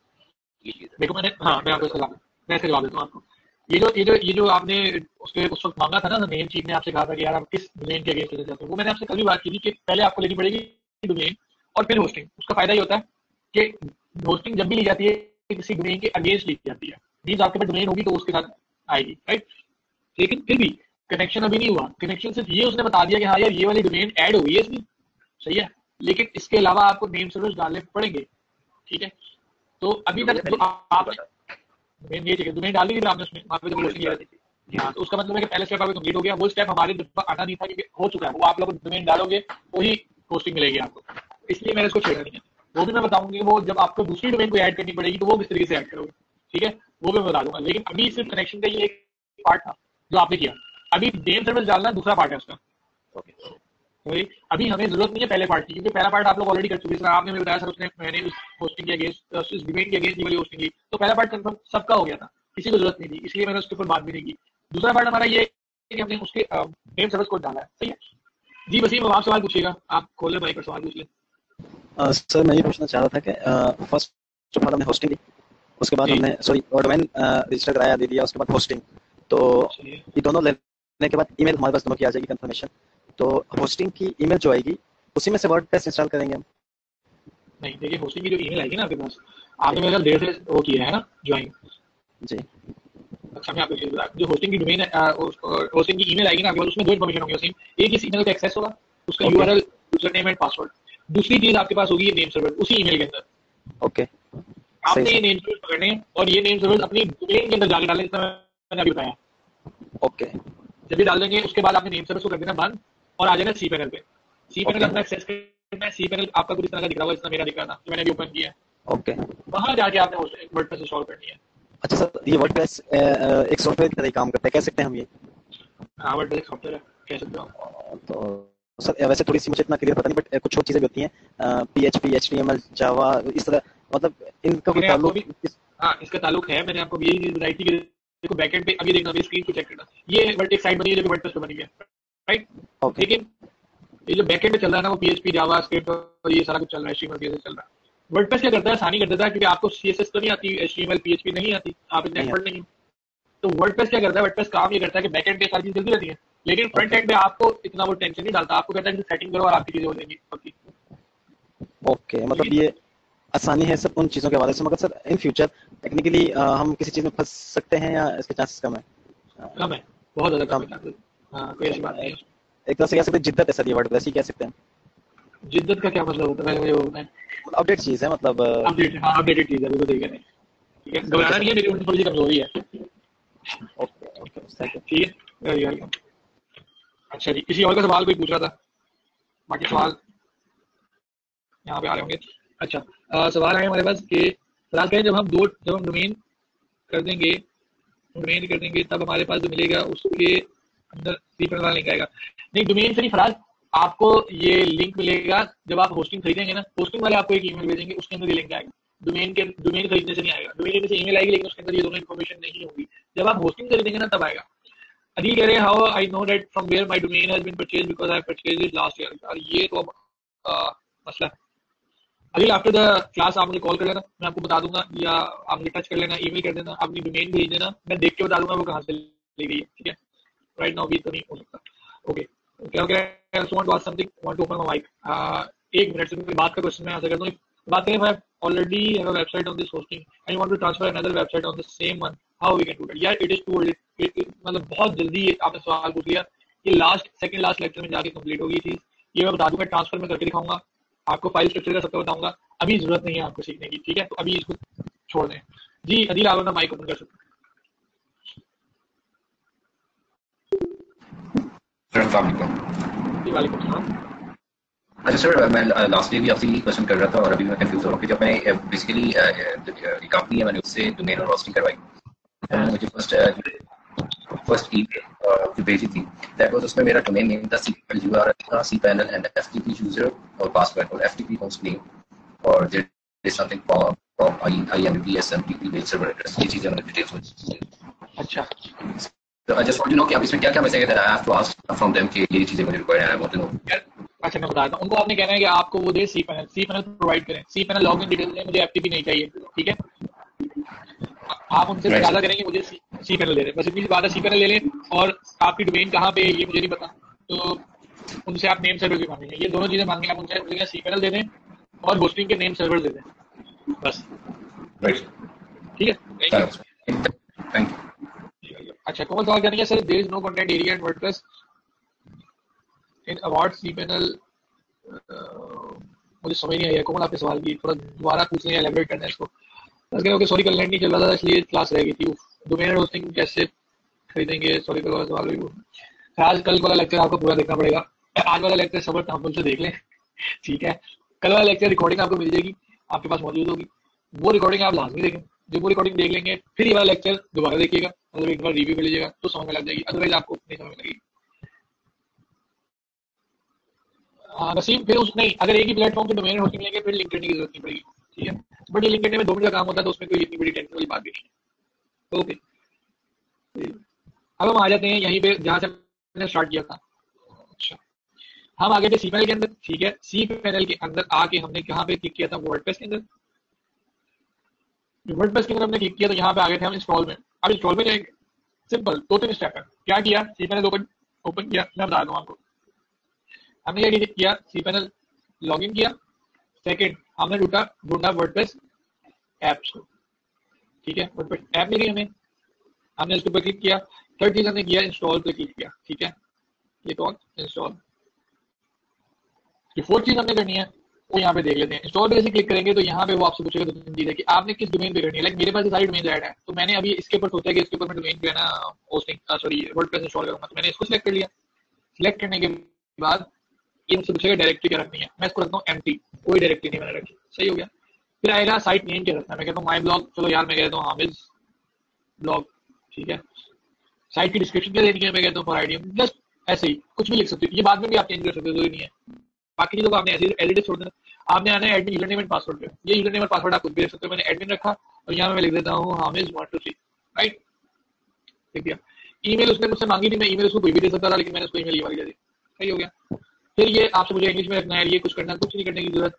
ये चीज़ है। देखो मैंने हाँ मैं आपको इसका मैं जवाब देता हूँ आपको। ये जो ये जो ये जो आपने उसके उस वक्त मांगा था ना मेन चीफ ने आपसे कहा था कि यार आप किस डोमेन के अगेंस्ट चाहते हो वो मैंने आपसे कल भी बात की थी कि पहले आपको लेनी पड़ेगी डोमेन और फिर होस्टिंग उसका फ़ायदा ये होता है कि होस्टिंग जब भी ली जाती है, किसी डोमेन के अगेंस्ट ली जाती है। मीन्स आपके पास डोमेन होगी तो उसके साथ आएगी राइट लेकिन फिर भी कनेक्शन अभी नहीं हुआ। कनेक्शन सिर्फ़ ये उसने बता दिया कि हाँ यार, ये वाली डोमेन ऐड हो गई है इसमें। सही है? लेकिन इसके अलावा आपको नेम सर्विस डालने पड़ेंगे, ठीक है? तो अभी तक जो आप डोमेन ये चाहिए डोमेन डाल दी आपने उसमें, वहाँ पे किया थी हाँ तो उसका मतलब है कि पहले स्टेप आपका कंप्लीट हो गया। वो स्टेप हमारे आना नहीं था क्योंकि हो चुका है। वो आप लोग डोमेन डालोगे, वही होस्टिंग मिलेगी आपको। इसलिए मैंने इसको छेड़ा नहीं। है वो भी मैं बताऊँगी वो जब आपको दूसरी डोमेन को ऐड करनी पड़ेगी तो वो किस तरीके से ऐड करोगे ठीक है? वो भी मैं बता दूँगा। लेकिन अभी सिर्फ़ कनेक्शन का ये एक पार्ट था जो आपने किया। अभी नेम सर्विस डालना दूसरा पार्ट है उसका। ओके अभी हमें ज़रूरत नहीं है पहले पार्ट की क्योंकि पहला पार्ट आप लोग ऑलरेडी कर चुके हैं। सर आपने मुझे बताया सर उसने मैंने उस होस्टिंग के अगेंस्ट उस डिबेट के अगेंस्ट वाली होस्टिंग की। तो पहला पार्ट कंफर्म सबका हो गया था किसी को ज़रूरत नहीं थी इसलिए मैंने उसके ऊपर बात भी नहीं की। दूसरा पार्ट हमारा ये कि हमने उसके नेम सर्विस कोड डाला है सही है? जी वसीम आप सवाल पूछिएगा आप खोल ले माइक पर सवाल पूछ लें। सर मैं ये पूछना चाह रहा था कि फ़र्स्ट ऑफ़ ऑल हमने होस्टिंग ली उसके बाद हमने सॉरी डोमेन रजिस्टर कराया दे दिया उसके बाद होस्टिंग तो ये दोनों लेने के बाद ईमेल हमारे पास दोनों की आ जाएगी कंफर्मेशन तो होस्टिंग की ईमेल जो आएगी उसी में से वर्डप्रेस इंस्टॉल करेंगे हम। नहीं देखिए होस्टिंग की जो ईमेल आएगी ना आपके पास आपने मेरे देर से वो किया है ना ज्वाइन जी। अच्छा मैं आपको चीज़। जो होस्टिंग की डोमेन होस्टिंग की ईमेल आएगी ना आपके पास उसमें दो इन्फॉर्मेशन होंगी वसीम एक इस ईमेल का एक्सेस होगा उसका URL user name and password दूसरी चीज़ आपके पास होगी ये नेम सर्वर उसी ईमेल के अंदर। ओके आपने ये नेम सर्वर पकड़ने हैं और ये नेम सर्वर अपनी डोमेन के अंदर जाके डालने जितना मैंने अभी बताया। ओके जब ये डाल देंगे उसके बाद आपने नेम सर्विस को कर देना बंद और आ जाना सी पैनल पे। सी पैनल अपना एक्सेस करना है सी पैनल आपका कुछ इस तरह का दिख रहा होगा जितना मेरा दिख रहा था मैंने अभी ओपन किया ओके वहाँ जाके आपने वर्डप्रेस इंस्टॉल करनी है। अच्छा सर ये वर्डप्रेस एक सॉफ्टवेयर की तरह काम करता है कह सकते हैं हम ये? हाँ वर्डप्रेस सॉफ्टवेयर है कह सकते हो। तो सर वैसे थोड़ी सी मुझे इतना क्लियर पता नहीं बट कुछ और चीज़ें भी होती हैं। P H P H T M L Java इस तरह मतलब इनका कोई ताल्लुक भी- हाँ इसका ताल्लुक है मैंने आपको यही चीज़ बताई थी कि देखो बैकएंड पे अभी देखना स्क्रीन को चेक करना। ये वर्ड एक साइट बनी है जो वर्डप्रेस पे बनी है राइट ओके लेकिन ये जो बैकएंड पे चल रहा है ना वो पीएचपी जावा स्क्रिप्ट और ये सारा कुछ चल रहा है HTML CSS चल रहा है। वर्डप्रेस क्या करता है? आसानी कर देता है क्योंकि आपको सीएसएस तो नहीं आती HTML PHP नहीं आती आप इतने एक्सपर्ट नहीं तो वर्डप्रेस क्या करता है? वर्डप्रेस काम ये करता है कि बैकएंड पे सारी चीज़ चलती रहती है। लेकिन फ्रंट एंड पे आपको इतना वो टेंशन नहीं डालता। आपको कहता है कि सेटिंग करो और आपकी चीज़ें हो जाएँगी। ओके। मतलब ये आसानी है सब उन चीज़ों के हवाले से। मगर सर इन फ्यूचर टेक्निकली हम किसी चीज़ में फंस सकते हैं या इसके चांसेस कम है? कम है। बहुत ज़्यादा कम है। हाँ कोई ऐसी बात नहीं एक तरह से कह सकते हैं जिद्दत है सर ये वर्डप्रेस ही कह सकते हैं। जिद्दत का क्या मतलब होता है? मुझे वो बताएँ अपडेट चीज़ है मतलब अपडेट हाँ अपडेटेड चीज़ है बिल्कुल सही कह रहे हैं। ठीक है घबराना नहीं है मेरी थोड़ी सी कमज़ोरी है। ओके ओके ठीक है वेरी वेलकम अच्छा जी किसी और का सवाल कोई पूछ रहा था? बाकी सवाल यहाँ पे आ रहे होंगे। अच्छा अ, सवाल आए हमारे पास कि फ़िलहाल कहें जब हम दो जब हम डोमेन कर देंगे डोमेन कर देंगे तब हमारे पास जो मिलेगा उसके अंदर सी वाला लिंक आएगा। नहीं डोमेन से नहीं फराज आपको ये लिंक मिलेगा जब आप होस्टिंग खरीदेंगे ना होस्टिंग वाले आपको एक ईमेल भेजेंगे उसके अंदर ये लिंक आएगा। डोमेन के डोमेन खरीदने से नहीं आएगा। डोमेन से ईमेल आएगी लेकिन उसके अंदर ये दोनों इन्फॉर्मेशन नहीं होगी। जब आप होस्टिंग खरीदेंगे ना तब आएगा। अनिल कह रहे हैं how I know that from where my domain has been purchase because I purchase it last year और ये तो अब मसला है। अनिल आफ्टर द क्लास आप मुझे कॉल कर लेना, मैं आपको बता दूँगा या आप मुझे टच कर लेना ईमेल कर देना, अपनी डोमेन भेज देना, मैं देख के बता दूँगा वो कहाँ से ली गई है, ठीक है? राइट नाउ भी तो नहीं हो सकता। ओके क्या क्या I want to ask something want to open my mic एक मिनट से कोई बात का क्वेश्चन मैं आंसर कर दूँ बात करें, मैं already have a website on this hosting and want to transfer another website on the same one how we can do that यार इट इज़ टू मतलब बहुत जल्दी ये आपने सवाल पूछ लिया ये लास्ट सेकंड लास्ट लेक्चर में जाके कंप्लीट होगी चीज़। ये मैं बता दूँगा ट्रांसफ़र में करके दिखाऊँगा। आपको फ़ाइल स्ट्रक्चर का सबका बताऊँगा। अभी ज़रूरत नहीं है आपको सीखने की ठीक है? तो अभी इसको छोड़ दें। जी अदिल आप अपना माइक ओपन कर सकते अच्छा सर मैं लास्ट डे भी आपसे यही क्वेश्चन कर रहा था और अभी मैं कंफ्यूज हो रहा हूँ कि जब मैं बेसिकली कंपनी है मैंने उससे डोमेन और होस्टिंग करवाई। मुझे फ़र्स्ट फ़र्स्ट ई जो भेजी थी। दैट वाज उसमें मेरा डोमेन नेम था सी पैनल यूआरएल था C panel and FTP user और पासवर्ड और एफटीपी होस्ट नेम और there is something I IMP SMTP base server address ये चीज़ें मैंने डिटेल्स में अच्छा। तो I just want to know कि अब इसमें क्या क्या मैं that I have to ask from them कि ये चीज़ें मुझे रिक्वायर्ड है। आई वांट टू नो अच्छा मैं बताता हूँ। उनको आपने कहना है कि आपको वो दे C panel C panel provide करें। C panel log in detail दें मुझे एफटीपी नहीं चाहिए। ठीक है? आप उनसे. ज़्यादा करेंगे मुझे सी पैनल दे दें। बस इतनी सी बात है सी पैनल ले लें और आपकी डोमेन कहाँ पे ये मुझे नहीं पता। तो उनसे आप नेम सर्वर भी मांगेंगे। ये दोनों चीज़ें मांगेंगे आप उनसे सी पैनल दे दें और होस्टिंग के नेम सर्वर दे दें। बस। ठीक है? थैंक यू अच्छा कौन सवाल करेंगे sir there is no content area in WordPress in award C panel मुझे समझ नहीं आया कौन आपने सवाल की? थोड़ा दोबारा पूछ लें एलेबरेट करना है इसको। कह ओके सॉरी कल नेट नहीं चल रहा था, इसलिए क्लास रह गई थी। डोमेन होस्टिंग कैसे खरीदेंगे? सॉरी कल वाला सवाल हुई आज कल वाला लेक्चर आपको पूरा देखना पड़ेगा। आज वाला लेक्चर सबर तहमुल से देख लें। ठीक है? कल वाला लेक्चर रिकॉर्डिंग आपको मिल जाएगी, आपके पास मौजूद होगी। वो रिकॉर्डिंग आप लाजमी देखें। जब वो रिकॉर्डिंग देख लेंगे, फिर ये वाला लेक्चर दोबारा देखिएगा। मतलब एक बार रिव्यू कर लीजिएगा तो समझ में लग जाएगी। अदरवाइज़ आपको नहीं समझ में लगेगी। हाँ नसीम, फिर उस, नहीं, अगर एक ही प्लेटफॉर्म पे डोमेन होस्टिंग लेंगे, फिर लिंक करने की ज़रूरत नहीं पड़ेगी। ठीक है। बट ये लिंक में दो मिनट का काम होता है तो उसमें कोई इतनी बड़ी टेंशन वाली बात भी नहीं है। ओके अब हम आ जाते हैं यहीं पे, जहाँ से मैंने स्टार्ट किया था। अच्छा। हम आ गए थे सी पैनल के अंदर, ठीक है। सी पैनल के अंदर आके हमने कहाँ पे क्लिक किया था? वर्डप्रेस के अंदर। वर्डप्रेस के अंदर हमने क्लिक किया तो यहाँ पे आ गए थे हम इंस्टॉल में। अब इंस्टॉल में जाएँगे। सिंपल दो तीन स्टेप है। क्या किया? सी पैनल ओपन ओपन किया। मैं बता दूँ आपको। हमने ये किया? सी पैनल लॉग इन किया। सेकेंड हमने ढूंढा ढूंढा वर्डप्रेस एप्स को ठीक है? वर्डप्रेस ऐप मिली हमें। हमने उसके ऊपर क्लिक किया। थर्ड चीज़ हमने किया इंस्टॉल पे क्लिक किया। ठीक है? ये कौन इंस्टॉल ये फोर्थ चीज़ हमने करनी है, वो यहाँ पे देख लेते हैं। इंस्टॉल पे जैसे क्लिक करेंगे तो यहाँ पे वो आपसे पूछेगा दो तीन चीज़ें कि आपने किस डोमेन पे करनी है? लाइक मेरे पास सारी डोमेन ऐड है। तो मैंने अभी इसके ऊपर सोचा कि इसके ऊपर मैं डोमेन है ना होस्टिंग सॉरी वर्डप्रेस इंस्टॉल करूँगा। तो मैंने इसको सिलेक्ट कर लिया। सिलेक्ट करने के बाद ये मुझसे पूछेगा डायरेक्टरी क्या रखनी है? मैं इसको रखता हूँ एम कोई डायरेक्टरी नहीं मैंने रखी। सही हो गया। फिर आएगा साइट नेम क्या रखना है? मैं कहता हूँ माई ब्लॉग चलो यार मैं कहता हूँ हामिज ब्लॉग ठीक है? साइट की डिस्क्रिप्शन क्या देनी है? मैं कहता हूँ फॉर आईडी जस्ट ऐसे ही, कुछ भी लिख सकते हो। ये बाद में भी आप चेंज कर सकते हो, ज़रूरी नहीं है। बाकी चीज़ों आपने ऐसे एडिट छोड़ देना। आपने आना है admin user name and password पे। ये यूज़र नेम और पासवर्ड आप खुद भी लिख सकते हो। मैंने एडमिन रखा और यहाँ मैं लिख देता हूँ Hamiz one two three right लिख दिया ईमेल उसने मुझसे मांगी थी, मैं ईमेल उसको कोई भी दे सकता था, लेकिन मैंने उसको ईमेल ये वाली दे दी। सही हो गया। फिर ये आपसे मुझे इंग्लिश में रखना है, ये कुछ करना कुछ नहीं करने की ज़रूरत।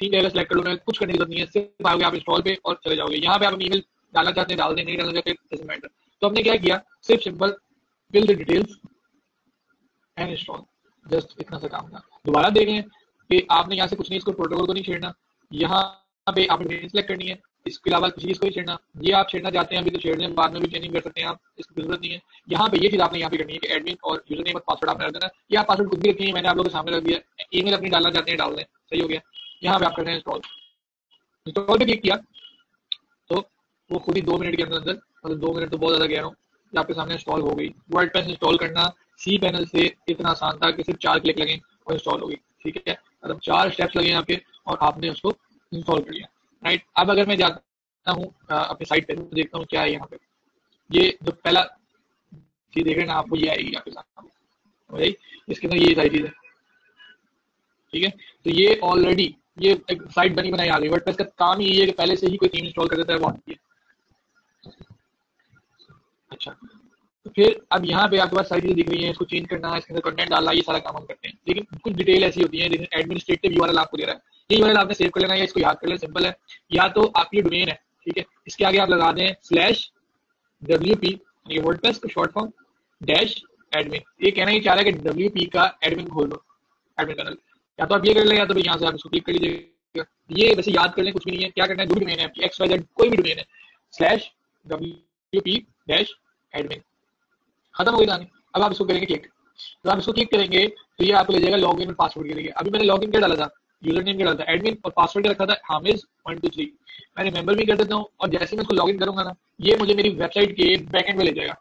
तीन जगह सेलेक्ट कर लो मैं कुछ करने की ज़रूरत नहीं है, सिर्फ़ आओगे आप इंस्टॉल पे और चले जाओगे। यहाँ पे आप ईमेल डालना चाहते हैं, डाल दें, नहीं डालना चाहते मैटर तो हमने क्या किया? सिर्फ़ simple fill the details and install just इतना सा काम था। दोबारा देख कि आपने यहाँ से कुछ नहीं, इसको प्रोटोकॉल को नहीं छेड़ना। यहाँ पे आपने सेलेक्ट करनी है। इसके अलावा किसी चीज़ को छेड़ना। ये आप छेड़ना चाहते हैं, अभी तो छेड़ दें बाद में भी चेंजिंग कर सकते हैं आप, इसकी ज़रूरत नहीं है। यहाँ पे ये चीज़ आपने यहाँ पे करनी है कि एडमिन और यूज़र नेम और पासवर्ड आपने रख देना। या पासवर्ड कुछ भी रखनी है मैंने आप लोगों के सामने रख दिया ईमेल अपनी डालना चाहते हैं, डाल दें। सही हो गया। यहाँ पे आप करते हैं इंस्टॉल इंस्टॉल पे क्लिक किया। तो वो खुद ही दो मिनट के अंदर अंदर मतलब दो मिनट तो बहुत ज़्यादा रहा हूँ आपके सामने इंस्टॉल हो गई। वर्ड पेस इंस्टॉल करना सी पैनल से इतना आसान था कि सिर्फ़ चार क्लिक लगे और इंस्टॉल हो गई। ठीक है? मतलब चार स्टेप्स लगे आपके और आपने उसको इंस्टॉल कर लिया। राइट अब अगर मैं जाता हूँ अपनी साइट पे तो देखता हूँ क्या है यहाँ पे। ये जो पहला चीज़ देख रहे ना आपको ये आएगी आपके सामने। इसके अंदर ये सारी चीज़। है ठीक है? तो ये ऑलरेडी ये एक साइट बनी बनाई आ गई। वर्डप्रेस का काम ही ये है कि पहले से ही कोई थीम इंस्टॉल कर देता है, वो आती है। अच्छा। फिर अब यहाँ पे आपके पास सारी चीज़ें दिख रही हैं, इसको चेंज करना इसके अंदर कंटेंट डालना ये सारा काम हम करते हैं। लेकिन कुछ डिटेल ऐसी होती है, जिसमें एडमिनिस्ट्रेटिव यूआरएल आपको दे रहा है। ये यूआरएल आपने सेव कर लेना है, इसको याद कर लेना सिंपल है। या तो आपकी डोमेन है, ठीक है? इसके आगे आप लगा दें स्लैश डब्ल्यू पी ये वर्डप्रेस का शॉर्ट फॉर्म डैश एडमिन ये कहना ही चाह रहा है कि डब्ल्यू पी का एडमिन खोल दो एडमिन पैनल या तो आप ये कर लें, या तो यहाँ से आप इसको क्लिक कर लीजिएगा। ये वैसे याद कर लें, कुछ भी नहीं है। क्या करना है? जो डोमेन है आपकी एक्स वाई जेड कोई भी डोमेन है। Slash W P dash admin खत्म हो गई कहानी अब आप इसको करेंगे क्लिक तो आप इसको क्लिक करेंगे तो ये आपको ले जाएगा लॉग इन पासवर्ड के लिए। अभी मैंने लॉग इन क्या डाला था? यूज़र नेम क्या डाला था? एडमिन और पासवर्ड क्या रखा था हामिज वन टू थ्री मैं रिमेंबर भी कर देता हूँ और जैसे मैं इसको लॉग इन करूँगा ना, ये मुझे मेरी वेबसाइट के बैक एंड में ले जाएगा।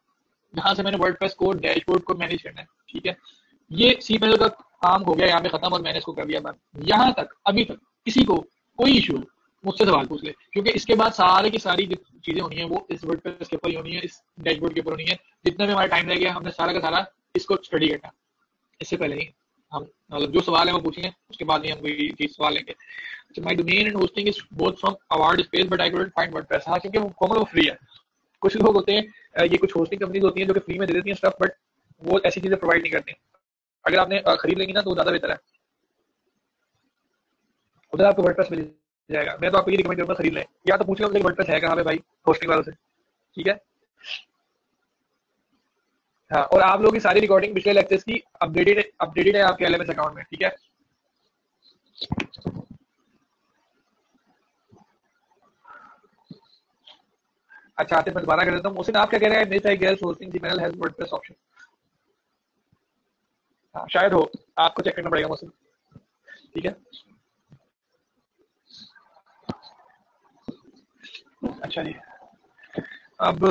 जहाँ से मैंने वर्ड को डैशबोर्ड को मैनेज करना है, ठीक है? ये सी पैनल का काम हो गया, यहाँ पे खत्म और मैंने इसको कर दिया बंद। यहाँ तक, अभी तक, किसी को कोई इशू मुझसे सवाल पूछ ले। क्योंकि इसके बाद सारे की सारी चीज़ें होनी है, वो इस वर्ड के ऊपर ही होनी है, इस डैशबोर्ड के ऊपर होनी है। जितना भी हमारा टाइम रह गया, हमने सारा का सारा इसको स्टडी करना। इससे पहले ही हम मतलब जो सवाल है वो पूछेंगे, उसके बाद ही हम कोई चीज़ सवाल लेंगे। My domain and hosting is both from award space but I find WordPress हाँ, क्योंकि वो कॉमन वो फ्री है। कुछ लोग होते हैं ये कुछ होस्टिंग कंपनीज़ होती हैं जो कि फ्री में दे देती हैं स्टफ़ बट वो ऐसी चीज़ें प्रोवाइड नहीं करती। अगर आपने खरीद लेंगी ना तो ज़्यादा बेहतर है। उधर आपको वर्डप्रेस मिल जाएगा। मैं तो आपको ये रिकमेंड करूँगा खरीद लें। या तो पूछ लो वर्डप्रेस है कहाँ पे भाई होस्टिंग वालों से। ठीक है? हाँ और आप लोगों की सारी रिकॉर्डिंग पिछले लेक्चर्स की अपडेटेड अपडेटेड है आपके एलएमएस अकाउंट में, ठीक है? अच्छा आते मैं दोबारा कर देता हूँ। मोहसिन, आप क्या कह रहे हैं? Miss guess hosting the panel has WordPress option हाँ शायद हो। आपको चेक करना पड़ेगा, मोहसिन। ठीक है? अच्छा जी। अब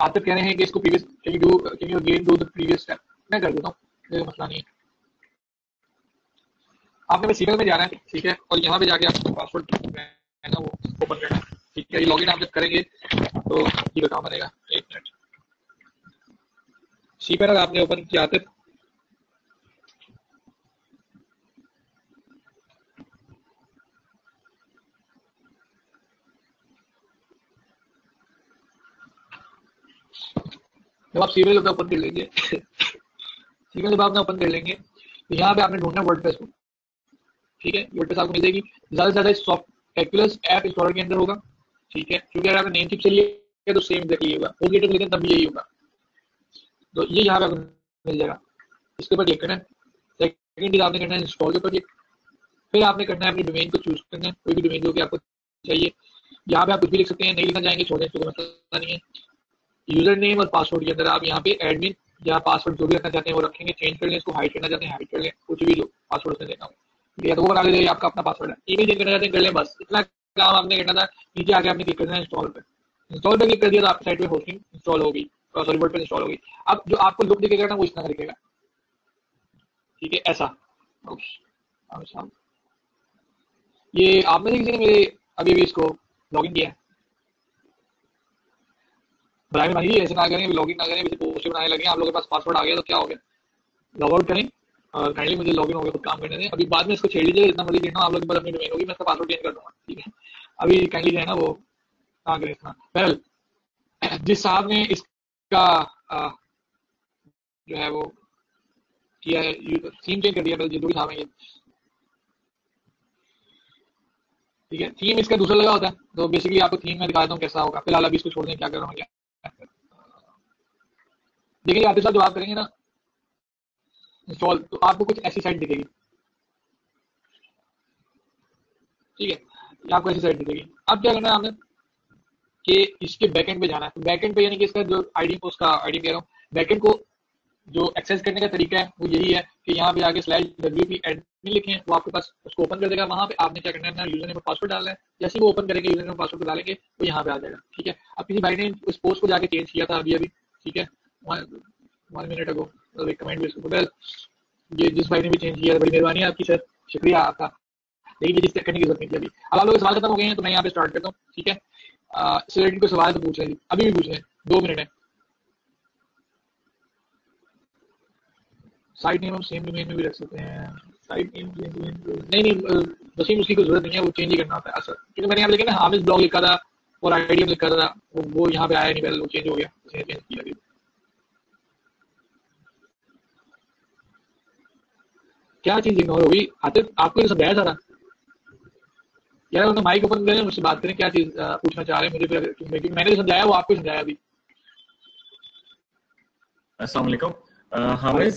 आतिफ कह रहे हैं कि इसको previous can you do can you again do the previous step मैं कर देता हूँ, कोई मसला नहीं है। आपने बस सीरियल में जाना है, ठीक है? और यहाँ पे जाके आपको पासवर्ड है ना, वो ओपन करना है, ठीक है? ये लॉगिन आप जब करेंगे तो ये काम बनेगा, एक मिनट सी पैनल आपने ओपन किया आतिफ जब आप सीरियल अपना ओपन कर लेंगे सीरियल जब आपने ओपन कर लेंगे तो यहाँ पे आपने ढूंढना वर्ड को। ठीक है? वर्ड आपको मिल जाएगी। ज़्यादा से ज़्यादा सॉफ्ट एक्यूलस ऐप इंस्टॉलर के अंदर होगा। ठीक है? क्योंकि अगर आपने नेम चिप चलिए तो सेम देखिए होगा। वो गेटर लेते तब भी यही होगा। तो ये यहाँ पे आपको मिल जाएगा। इसके ऊपर क्लिक करना है। सेकंड आपने करना है इंस्टॉल के ऊपर क्लिक फिर आपने करना है अपने डोमेन को चूज़ करना है। कोई भी डोमेन जो कि आपको चाहिए। यहाँ पे आप कुछ भी लिख सकते हैं, नहीं लिखना चाहेंगे छोड़ने तो मसला नहीं है। यूज़र नेम और पासवर्ड के अंदर आप यहाँ पे एडमिन या पासवर्ड जो भी रखना चाहते हैं, वो रखेंगे चेंज कर लें इसको हाइड करना चाहते हैं हाइड कर लें, कुछ भी जो पासवर्ड उसमें देना हो। या तो वो बना लीजिए आपका अपना पासवर्ड है। ईमेल चेंज करना चाहते हैं, कर लें, बस। इतना काम आपने करना था, नीचे आके आपने क्लिक करना है इंस्टॉल पर इंस्टॉल पर क्लिक कर दिया तो आपकी साइट पे होस्टिंग इंस्टॉल होगी सॉरी वर्ड पर इंस्टॉल होगी। अब जो आपको लुक दिखेगा ना वो इतना दिखेगा ठीक है, ऐसा। ये आप में से किसी ने मेरे, अभी भी इसको लॉगिन किया है? बनाए बनाइए ऐसे ना करें लॉगिन ना करें पोस्ट बनाने लगे आप लोगों के पास पासवर्ड आ गया तो क्या हो गया? लॉग आउट करें और काइंडली मुझे लॉगिन हो गया, खुद काम करने दें। अभी बाद में इसको छेड़ लीजिए इतना मर्ज़ी देना आप लोग अपनी डोमेन होगी, मैं इसका पासवर्ड चेंज कर दूँगा, ठीक है? अभी काइंडली जो है ना वो ना करें इतना पहल जिस साहब ने इसका जो है वो किया है थीम चेंज कर दिया जो साहब है ठीक है? थीम इसका दूसरा लगा होता है तो बेसिकली आपको थीम में दिखा देता हूँ कैसा होगा। फ़िलहाल अभी इसको छोड़ दें, क्या कर रहा हूँ, क्या देखिए आप साथ जवाब करेंगे ना? इंस्टॉल तो आपको कुछ ऐसी साइट दिखेगी। ठीक है आपको ऐसी साइट दिखेगी। अब क्या करना है आपने? कि इसके बैकएंड पे जाना है। तो बैकएंड पे यानी कि इसका जो आईडी उसका आईडी कह रहा हूँ। बैकएंड को जो एक्सेस करने का तरीका है, वो यही है कि यहाँ पे आगे स्लाइड डब्ल्यू पी एडमिन लिखे, वो आपके पास उसको ओपन कर देगा। वहाँ पे आपने क्या करना है यूज़र नेम पासवर्ड डालना है। जैसे वो ओपन करेंगे यूज़र नेम पासवर्ड डालेंगे, वो यहाँ पे आ जाएगा। ठीक है? अब किसी भाई ने उस पोस्ट को जाके चेंज किया था अभी अभी ठीक है? वन मिनट अगो कमेंट भी ये जिस भाई ने भी चेंज किया बड़ी मेहरबानी आपकी सर शुक्रिया आपका. लेकिन ये जिस करने की ज़रूरत नहीं थी अभी। अब आप लोग सवाल खत्म हो गए हैं तो मैं यहाँ पे स्टार्ट करता हूँ ठीक है? को सवाल तो पूछ रहे हैं। अभी भी पूछ रहे हैं। दो मिनट है। साइड नेम हम सेम डोमेन में भी रख सकते हैं। साइड नेम नहीं नहीं वसीम उसकी कोई ज़रूरत नहीं है वो चेंज ही करना होता है। असर क्योंकि मैंने यहाँ लिखा ना हामिद ब्लॉग लिखा था और आईडी लिखा था वो, यहाँ पे आया नहीं पहले वो चेंज हो गया चेंज किया क्या चीज़ इग्नोर होगी? आते आपको समझाया सारा? यार उन्होंने माइक ओपन करें मुझसे बात करें क्या चीज़ पूछना चाह रहे हैं मुझे फिर मैंने जो समझाया वो आपको समझाया अभी। अस्सलाम वालेकुम। हमें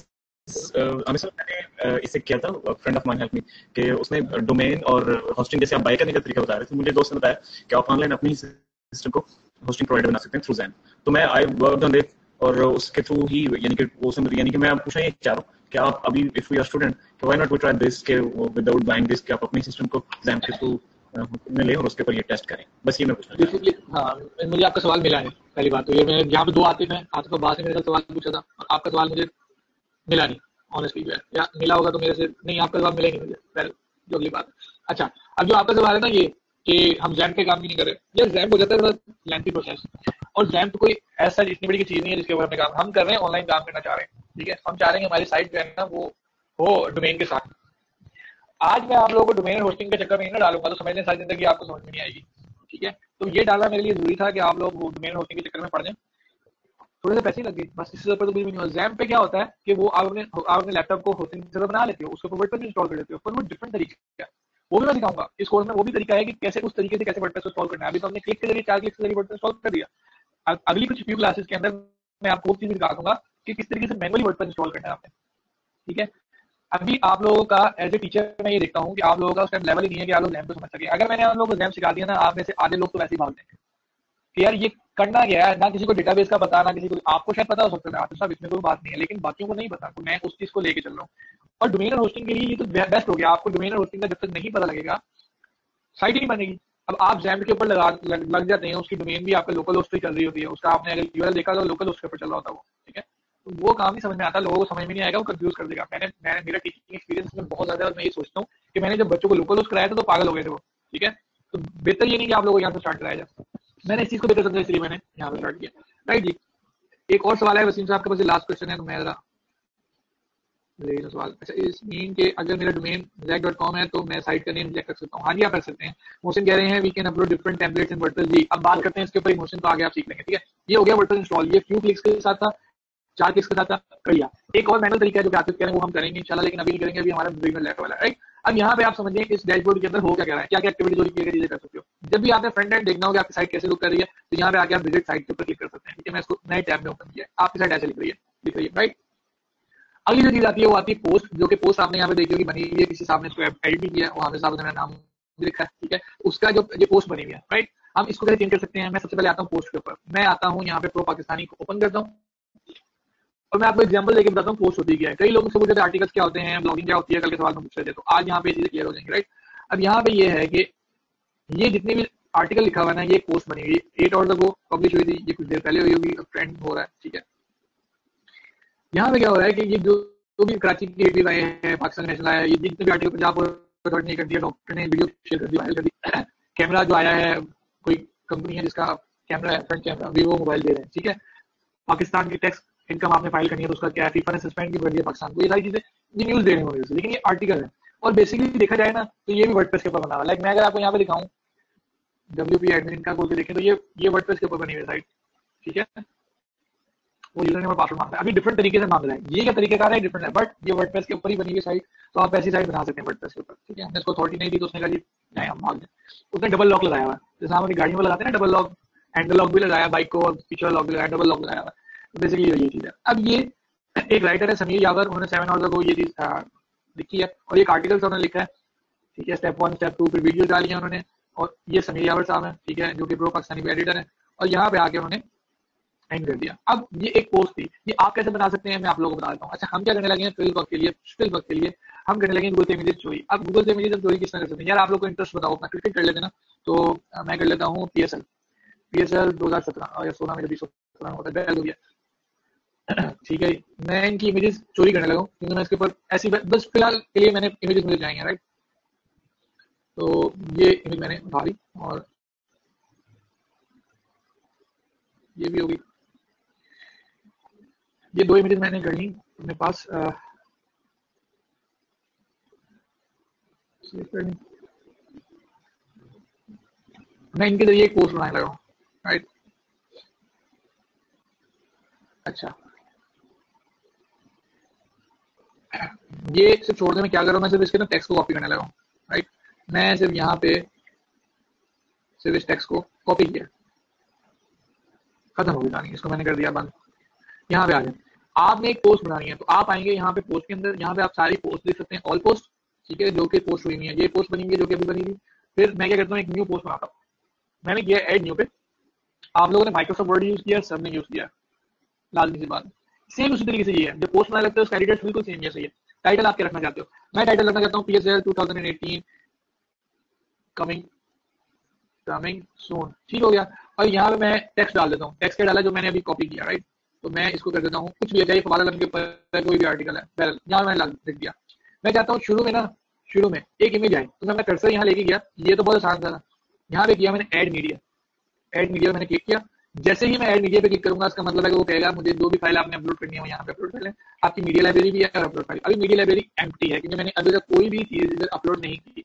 सर मैंने इसे किया था friend of mine help me कि उसने डोमेन और होस्टिंग जैसे आप बाय करने का तरीका बता रहे थे मुझे दोस्त ने बताया कि आप ऑनलाइन अपनी सिस्टम को होस्टिंग प्रोवाइडर बना सकते हैं थ्रू जैन तो मैं आई वर्क ऑन इट और उसके थ्रू ही यानी कि वो समझ यानी कि मैं पूछना ये चाह रहा हूँ कि आप अभी इफ़ यू आर स्टूडेंट कि why not we try this के विदाउट बाइंग दिस कि आप अपनी सिस्टम को जैन के थ्रू में लें और उसके ऊपर ये टेस्ट करें। बस ये मैं पूछना बेसिकली हाँ मुझे आपका सवाल मिला है, पहली बात तो ये मैं, यहाँ पे दो आते हैं आज तो बाद में मेरा सवाल पूछा था, और आपका सवाल मुझे मिला नहीं ऑनेस्टली या मिला होगा तो मेरे से, नहीं, आपका जवाब मिला नहीं मुझे वेल जो अगली बात अच्छा अब जो आपका सवाल है ना ये, कि हम जैम पे काम भी नहीं कर रहे। ये जैम हो जाता है लेंथी प्रोसेस और जैम तो कोई ऐसा इतनी बड़ी की चीज़ नहीं है जिसके ऊपर अपने काम, हम कर रहे हैं ऑनलाइन काम करना चाह रहे हैं। ठीक है? हम चाह रहे हैं हमारी साइट जो है ना, वो हो डोमेन के साथ। आज मैं आप लोगों को डोमेन होस्टिंग के चक्कर में ना डालूँगा तो समझने सारी ज़िंदगी आपको समझ में नहीं आएगी। ठीक है? तो ये डालना मेरे लिए ज़रूरी था कि आप लोग डोमेन होस्टिंग के चक्कर में पड़ जाए। थोड़े से पैसे लग गए, बस इससे ऊपर तो भी नहीं जैम पे क्या होता है कि वो आप अपने आप अपने लैपटॉप को होस्टिंग सर्वर बना लेते हो, उसके ऊपर वर्डप्रेस इंस्टॉल कर लेते हो, पर वो डिफरेंट तरीके का वो भी मैं दिखाऊँगा। इस कोर्स में वो भी तरीका है कि कैसे उस तरीके से कैसे वर्डप्रेस इंस्टॉल करना है। अभी तो हमने क्लिक के ज़रिए, चार क्लिक के ज़रिए वर्डप्रेस इंस्टॉल कर दिया। अगली कुछ फ्यू क्लासेस के अंदर मैं आपको चीज़ दिखा दूँगा। कि किस तरीके से मैनुअली वर्डप्रेस इंस्टॉल करना है आपने। ठीक है? अभी आप लोगों का एज ए टीचर मैं ये देखता हूँ कि आप लोगों का उस टाइम लेवल ही नहीं है कि आप लोग जैम को समझ सके। अगर मैंने आप लोगों को जैम सिखा दिया ना आप में से आधे लोग तो वैसे ही भागते देंगे कि यार ये करना क्या है? ना किसी को डेटाबेस का पता ना किसी को आपको शायद पता हो सकता है आप साहब इसमें कोई बात नहीं है लेकिन बाकियों को नहीं पता तो मैं उस चीज़ को लेके चल रहा हूँ। और डोमेनर होस्टिंग के लिए ये तो बेस्ट हो गया। आपको डोमेनर होस्टिंग का जब तक नहीं पता लगेगा साइट ही नहीं बनेगी। अब आप जैम के ऊपर लगा लग, लग जाते हैं उसकी डोमेन भी आपका लोकल होस्ट चल रही होती है। उसका आपने अगर यूआरएल देखा तो लोकल होस्ट के ऊपर चल रहा होता वो। ठीक है? वो काम नहीं समझ में आता, लोगों को समझ में नहीं आएगा, वो कंफ्यूज कर देगा। मैंने मैंने, मेरा टीचिंग एक्सपीरियंस में बहुत ज़्यादा और मैं ये सोचता हूँ कि मैंने जब बच्चों को लोकल होस्ट कराया था तो पागल हो गए थे वो, ठीक है? तो बेहतर ये नहीं कि आप लोगों को यहाँ से स्टार्ट कराया जाए। मैंने इस चीज़ को बेहतर समझा, इसलिए मैंने यहाँ पे स्टार्ट किया। राइट जी? एक और सवाल है वसीम साहब के पास लास्ट क्वेश्चन है तो मैं जरा सवाल। अच्छा इस मीन के अगर मेरा डोमेन जैक डॉट कॉम है तो मैं साइट का नेम जैक रख सकता हूँ। हाँ जी, आप रख सकते हैं। मोशन कह रहे हैं we can upload different templates in WordPress जी। अब बात करते हैं, इसके ऊपर इमोशन तो आगे आप सीख लेंगे, ठीक है? ये हो गया वर्डप्रेस इंस्टॉल ये फ्यू क्लिक्स के साथ था। चार क्लिक्स के साथ कर लिया। एक और मैनुअल तरीका है जो कि आप कह रहे हैं, वो हम करेंगे, इंशाल्लाह, लेकिन अभी करेंगे, अभी हमारा बिगिनर वाला राइट अब यहाँ पे आप समझिए इस डैशबोर्ड के अंदर हो क्या क्या रहा है क्या क्या एक्टिविटी जो की चीज़ें कर सकते हो। जब भी आपने फ्रंट एंड देखना होगा, आपकी साइट कैसे लुक कर रही है तो यहाँ पे आके आप विज़िट साइट के ऊपर क्लिक कर सकते हैं, ठीक है? मैं इसको नए टैब में ओपन किया आपकी साइट ऐसे लिख रही है, लिख रही है राइट अगली जो चीज़ आती है, वो आती है पोस्ट जो कि पोस्ट आपने यहाँ पे देखी होगी, बनी हुई है, किसी साहब ने इसको एडिट भी किया वहाँ पे साहब ने मेरा नाम लिखा है, ठीक है? उसका जो, ये पोस्ट बनी हुई है राइट हम इसको कैसे चेंज कर सकते हैं? मैं सबसे पहले आता हूँ पोस्ट के ऊपर। मैं आता हूँ यहाँ पे प्रो पाकिस्तानी को ओपन करता हूँ। और मैं आपको एग्जांपल लेके बताता हूँ पोस्ट होती क्या है। कई लोग मुझसे आर्टिकल्स क्या होते हैं ब्लॉगिंग क्या होती है, कल के सवाल में पूछ रहे थे तो आज यहाँ पे चीज़ें क्लियर हो जाएँगे राइट अब यहाँ पे ये है कि ये जितने भी आर्टिकल लिखा हुआ है ना, ये पोस्ट बनी हुई एट आवर्स अगो पब्लिश हुई थी, ये कुछ देर पहले हुई होगी, अब ट्रेंड हो रहा है, ठीक है? यहाँ पे क्या हो रहा है कि ये जो जो भी कराची के भी आए हैं पाकिस्तान नेशनल आया है, ये जितने भी आर्टिकल पंजाब अथॉरिटी ने कर दिया डॉक्टर ने वीडियो शेयर कर दी वायरल कर दी। कैमरा जो आया है, कोई कंपनी है जिसका कैमरा है फ्रंट कैमरा वीवो मोबाइल दे रहे हैं, ठीक है? पाकिस्तान की टैक्स इनकम आपने फ़ाइल करनी है तो उसका क्या है? फीफा ने सस्पेंड भी कर दिया पाकिस्तान को। ये सारी चीज़ें, ये न्यूज़ दे रही होंगे लेकिन ये आर्टिकल है। और बेसिकली देखा जाए ना तो ये भी वर्ड के ऊपर बना हुआ लाइक मैं अगर आपको यहाँ पे दिखाऊँ डब्ल्यू पी एडमिन का बोल के देखें तो ये ये वर्ड के ऊपर बनी हुई साइट ठीक है? वो यूज़र नेम पासवर्ड माँगता है। अभी डिफरेंट तरीके से मांग रहा है। ये क्या तरीके का है? डिफरेंट है। बट ये वर्ड के ऊपर ही बनी हुई साइट तो आप ऐसी साइट बना सकते हैं वर्ड के ऊपर। ठीक है? हमने उसको अथॉरिटी नहीं दी तो उसने कहा नहीं, हम मांग उसने डबल लॉक लगाया हुआ जैसे हम अपनी गाड़ियों में लगाते हैं ना डबल लॉक हैंडल लॉक भी लगाया बाइक को और पीछे लॉक भी लगाया डबल लॉक लगाया हुआ बेसिकली ये चीज़ है। अब ये एक राइटर है, समीर यावर उन्होंने सेवन आवर्स को ये चीज़ लिखी है, और एक आर्टिकल उन्होंने लिखा है। ठीक है स्टेप वन स्टेप टू फिर वीडियो डाली है उन्होंने, और ये समीर यावर साहब है, ठीक है, जो कि प्रो पाकिस्तानी एडिटर है, और यहाँ पे आके उन्होंने एंड कर दिया। अब ये एक पोस्ट थी, ये आप कैसे बना सकते हैं, मैं आप लोगों को बता देता हूँ। अच्छा हम क्या करने लगे हैं फिल वक्त के लिए फिल वक्त के लिए, हम करने लगे गूगल से इमेजेस चोरी अब गूगल से इमेजेस चोरी किस तरह कर सकते हैं? यार, आप लोग को इंटरेस्ट बताओ, अपना क्रिकेट कर लेते ना तो मैं कर लेता हूँ P S L P S L दो हज़ार सत्रह, या सोलह में जब सत्रह होता है हो गया। ठीक है मैं इनकी इमेजेस चोरी करने लगा क्योंकि मैं इसके ऊपर ऐसी बस फ़िलहाल के लिए मैंने इमेजेस मिल जाएँगे राइट तो ये इमेज मैंने उठा ली और ये भी होगी ये दो इमेजेस मैंने कर ली अपने पास आ, मैं इनके ज़रिए पोस्ट बनाने लगा राइट अच्छा। ये सिर्फ़ छोड़ने में क्या करूँ? मैं सिर्फ़ इसके ना टेक्स्ट को कॉपी करने लगा राइट मैं सिर्फ़ यहाँ पे सिर्फ़ इस टेक्स्ट को कॉपी किया। खत्म हो गई इसको मैंने कर दिया बंद। यहाँ पे आ जाए आपने एक पोस्ट बनानी है तो आप आएँगे यहाँ पे पोस्ट के अंदर, यहाँ पे आप सारी पोस्ट देख सकते हैं ऑल पोस्ट ठीक है, जो कि पोस्ट हुई नहीं है। ये पोस्ट बनी हुई है, जो कि अभी बनी हुई फिर मैं क्या करता हूँ, एक न्यू पोस्ट बनाता हूँ। मैंने किया एड न्यू पे। आप लोगों ने माइक्रोसॉफ्ट वर्ड यूज़ किया सबने यूज़ किया। लाजमी सी बात। सेम उसी तरीके से ये है। जो पोस्ट बनाया लगता है, उसका एडिटर बिल्कुल सेम जैसे ही है। टाइटल आप क्या रखना चाहते हो? मैं टाइटल रखना चाहता हूँ P S L two thousand eighteen coming coming soon ठीक हो गया? और यहाँ पे मैं टेक्स्ट डाल देता हूँ। टेक्स्ट क्या डाला जो मैंने अभी कॉपी किया राइट तो मैं इसको कर देता हूँ। कुछ भी चाहिए फवाद आलम के ऊपर कोई भी आर्टिकल है बैरल यहाँ मैंने लिख दिया। मैं चाहता हूँ शुरू में ना, शुरू में एक इमेज आए। तो मैं अपना कर्सर यहाँ लेके गया। ये तो बहुत आसान था। यहाँ पे किया मैंने एड मीडिया एड मीडिया मैंने क्लिक किया। जैसे ही मैं एड मीडिया पे क्लिक करूँगा इसका मतलब है कि वो कहेगा, मुझे जो भी फ़ाइल आपने अपलोड करनी है यहाँ पे अपलोड कर लें। आपकी मीडिया लाइब्रेरी भी है और अपलोड फ़ाइल अभी मीडिया लाइब्रेरी एम्प्टी है, क्योंकि मैंने अभी तक कोई भी चीज़ इधर अपलोड नहीं की।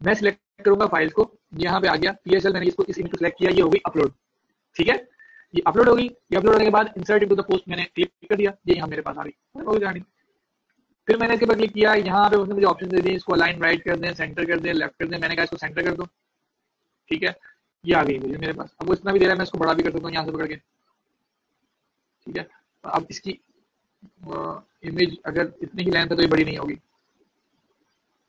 मैं सिलेक्ट करूँगा फाइल्स को, यहाँ पे आ गया। पीएसएल मैंने इसको इस को सिलेक्ट किया, ये होगी अपलोड ठीक है? ये अपलोड होगी। ये अपलोड होने के बाद इंसर्ट इनटू द पोस्ट मैंने क्लिक कर दिया। ये यहाँ मेरे पास आ रही फिर मैंने इसके ऊपर क्लिक किया। यहाँ पे उसने मुझे ऑप्शन दे दिए, इसको अलाइन राइट कर दें सेंटर कर दें लेफ़्ट कर दें। मैंने कहा, इसको सेंटर कर दो। ठीक है? ये आ गई मुझे मेरे पास। अब वो इतना भी दे रहा है, मैं इसको बड़ा भी कर सकता हूँ, यहाँ से पकड़ के। ठीक है? अब इसकी इमेज अगर इतनी ही लेंथ है तो ये बड़ी नहीं होगी।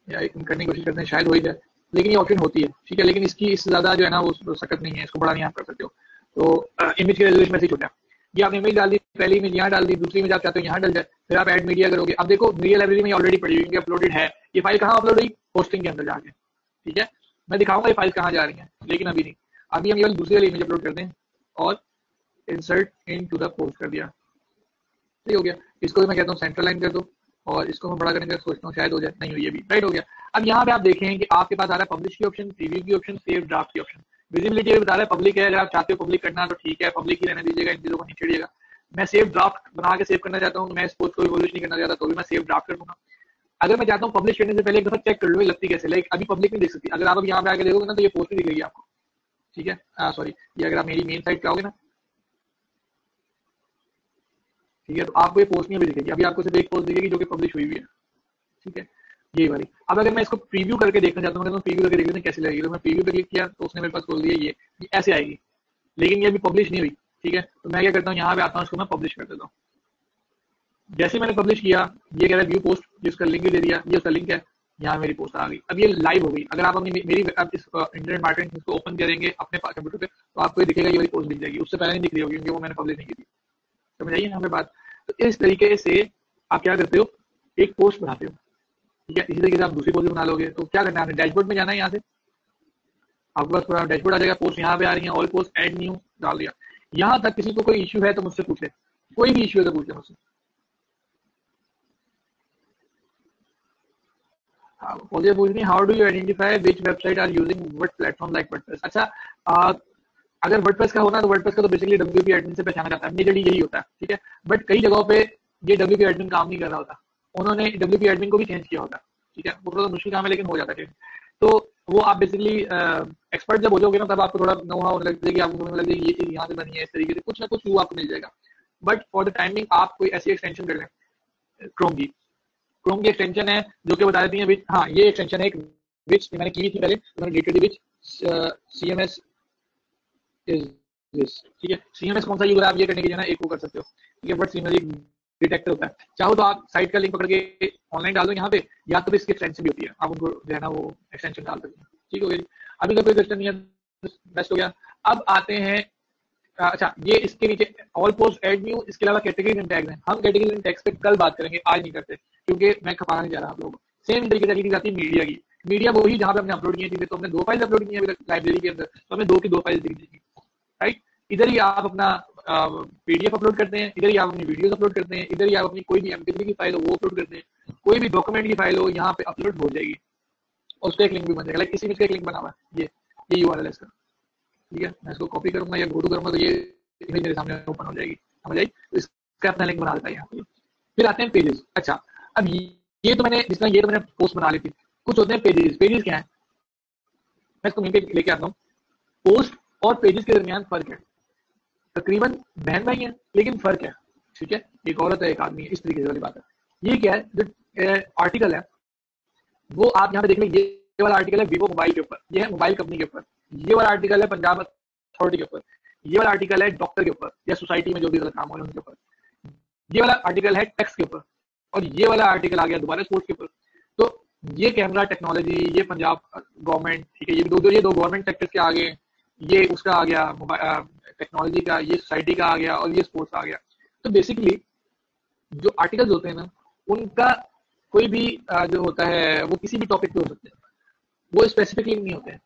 या करने की कोशिश करते हैं, शायद हो ही जाए। लेकिन ये ऑप्शन होती है, ठीक है? लेकिन इसकी इससे ज़्यादा जो है ना, वो सकत नहीं है, इसको बड़ा नहीं आप कर सकते हो। तो इमेज के रेजोल्यूशन में छोटा ये आपने इमेज डाल दी, पहली इमेज यहाँ डाल दी, दूसरी इमेज आप चाहते हो यहाँ डाल जाए, फिर आप एड मीडिया करोगे। अब देखो मीडिया लाइब्रेरी में ऑलरेडी पड़ी हुई अपलोडेड है। ये फ़ाइल कहाँ अपलोड हुई? पोस्टिंग के अंदर जाके ठीक है? मैं दिखाऊँगा ये फ़ाइल कहाँ जा रही है, लेकिन अभी नहीं। अभी हम केवल दूसरी वाली इमेज अपलोड कर दें और insert into the post कर दिया। सही हो गया। इसको भी मैं कहता हूँ सेंट्रल लाइन कर दो और इसको मैं बड़ा करने का सोचता हूँ, शायद हो जाए। नहीं हुई अभी राइट हो गया। अब यहाँ पे आप देखें कि आपके पास आ रहा है पब्लिश की ऑप्शन प्रीव्यू की ऑप्शन सेव ड्राफ्ट की ऑप्शन विजिबिलिटी भी बता रहा है पब्लिक है, अगर आप चाहते हो पब्लिक करना तो ठीक है पब्लिक ही रहने दीजिएगा, इन चीज़ों को नहीं छेड़िएगा मैं सेव ड्राफ्ट बना के सेव करना चाहता हूँ तो मैं इस पोस्ट को भी पब्लिश नहीं करना चाहता तो भी मैं सेव ड्राफ्ट कर दूँगा। अगर मैं चाहता हूँ पब्लिश करने से पहले एक दफ़ा चेक कर लो लगती कैसे? लाइक अभी पब्लिक नहीं देख सकती। अगर आप यहाँ पे आके देखोगे ना तो ये पोस्ट दिखेगी आपको। ठीक है? सॉरी ये अगर आप मेरी मेन साइट पे आओगे ना, ठीक है तो आपको ये पोस्ट नहीं अभी दिखेगी। अभी आपको सिर्फ़ एक पोस्ट दिखेगी जो कि पब्लिश हुई हुई है। ठीक है? ये वाली। अब अगर मैं इसको प्रीव्यू करके देखना चाहता हूँ तो प्रीव्यू करके देख लेते हैं कैसे लगेगी। तो मैं प्रीव्यू पे क्लिक किया तो उसने मेरे पास खोल दिया ये। ऐसे आएगी। लेकिन ये अभी पब्लिश नहीं हुई। ठीक है? तो मैं क्या करता हूँ, यहाँ पे आता हूँ, इसको मैं पब्लिश कर देता हूँ। जैसे मैंने पब्लिश किया, ये कह रहा है व्यू पोस्ट जिसका लिंक भी दे दिया, ये उसका लिंक है। यहाँ मेरी पोस्ट आ गई। अब ये लाइव हो गई। अगर आप अपनी मेरी, आप इस इंटरनेट मार्केटिंग को ओपन करेंगे अपने कंप्यूटर पे तो आपको ये दिखेगा ये वाली पोस्ट दिख जाएगी। उससे पहले नहीं दिख रही होगी, क्योंकि वो मैंने पब्लिश नहीं की थी। समझ आइए यहाँ पे बात। तो इस तरीके से आप क्या करते हो? एक पोस्ट बनाते हो। ठीक है? इसी तरीके से आप दूसरी पोस्ट बना लोगे। तो क्या करना है? आपने डैशबोर्ड में जाना है यहाँ से। आपके पास पूरा डैशबोर्ड आ जाएगा पोस्ट यहाँ पे आ रही है ऑल पोस्ट एड न्यू डाल दिया। यहाँ तक किसी को कोई इश्यू है तो मुझसे पूछे। कोई भी इश्यू है तो पूछ मुझसे। मुझे पूछनी how do you identify which website are using what platform like WordPress अच्छा अगर वर्डप्रेस का होना तो वर्डप्रेस का तो बेसिकली डब्ल्यूपी एडमिन से पहचाना जाता है। मेजरली यही होता है, ठीक है? बट कई जगहों पे ये डब्ल्यूपी एडमिन काम नहीं कर रहा होता। उन्होंने डब्ल्यूपी एडमिन को भी चेंज किया होता, ठीक है? वो थोड़ा मुश्किल काम है, लेकिन हो जाता है तो वो आप बेसिकली एक्सपर्ट जब हो जाओगे ना, तब आपको थोड़ा नो होने लग जाएगी आपको लगेगा ये चीज़ यहाँ से बनी है, इस तरीके से। कुछ ना कुछ वो आपको मिल जाएगा। बट फॉर द टाइमिंग आप कोई ऐसी एक्सटेंशन कर लें क्रोम की। क्रोम की एक्सटेंशन है, जो कि बता देती है हाँ ये एक्सटेंशन है एक विच मैंने की थी पहले, मैंने dated which C M S ठीक है? सी एम एस कौन सा यूज़ आप ये करने के लिए ना एक वो कर सकते हो, ठीक है? But C M S detector होता है। चाहो तो आप साइट का लिंक पकड़ के ऑनलाइन डाल यहाँ पे, या तो इसकी एक्सटेंशन भी होती है। आप उनको जो है ना वो एक्सटेंशन डाल सकते हैं। ठीक हो गया अभी तो कोई क्वेश्चन नहीं है बेस्ट हो गया। अब आते हैं अच्छा ये इसके नीचे ऑल पोस्ट एड न्यू इसके अलावा कैटेगरी टैग्स हैं। हम कैटेगरी टैग्स पे कल बात करेंगे, आज नहीं करते। क्योंकि मैं खपाना नहीं जा रहा आप लोगों को। सेम तरीके से जाती है मीडिया की। मीडिया वही जहाँ पे हमने अपलोड किए थे तो हमने दो फ़ाइल अपलोड की है लाइब्रेरी के अंदर तो हमें दो की दो फ़ाइल दिख जाएगी राइट इधर ही आप अपना पीडीएफ अपलोड करते हैं, इधर ही आप अपनी वीडियोस अपलोड करते हैं, इधर ही आप अपनी कोई भी एमपी की फ़ाइल हो, वो अपलोड करते हैं। कोई भी डॉक्यूमेंट की फ़ाइल हो, यहाँ पे अपलोड हो जाएगी। और उसका एक लिंक भी बन जाएगा। लाइक किसी भी एक लिंक बना हुआ है। ये ये यू है इसका। ठीक है? मैं इसको कॉपी करूँगा या गोटू करूँगा तो ये मेरे सामने ओपन हो जाएगी। समझ आई? तो इसका अपना लिंक बना देता है यहाँ पे। फिर आते हैं पेजेस अच्छा अब ये तो मैंने जितना ये तो मैंने पोस्ट बना ली थी। कुछ होते हैं पेजेस पेजेस क्या है? मैं इसको पे लेके आता हूँ। पोस्ट और पेजेस के दरमियान फ़र्क है। तकरीबन बहन भाई है, लेकिन फ़र्क है। ठीक है? एक औरत है, एक आदमी है, इस तरीके से वाली बात है। ये क्या है? जो आर्टिकल है, वो आप यहाँ पे देख लें, ये वाला आर्टिकल है वीवो मोबाइल के ऊपर। ये है मोबाइल कंपनी के ऊपर। ये वाला आर्टिकल है पंजाब अथॉरिटी के ऊपर। ये वाला आर्टिकल है डॉक्टर के ऊपर, या सोसाइटी में जो भी काम हो रहा है उनके ऊपर। ये वाला आर्टिकल है टैक्स के ऊपर। और ये वाला आर्टिकल आ गया दोबारा स्पोर्ट्स के ऊपर तो ये कैमरा टेक्नोलॉजी ये पंजाब गवर्नमेंट ठीक है, ये दो दो, ये दो गवर्नमेंट सेक्टर के आगे, ये उसका आ गया टेक्नोलॉजी का, ये सोसाइटी का आ गया और ये स्पोर्ट्स आ गया। तो बेसिकली जो आर्टिकल्स होते हैं ना, उनका कोई भी जो होता है, वो किसी भी टॉपिक पे हो सकते हैं। वो स्पेसिफिकली नहीं होते हैं।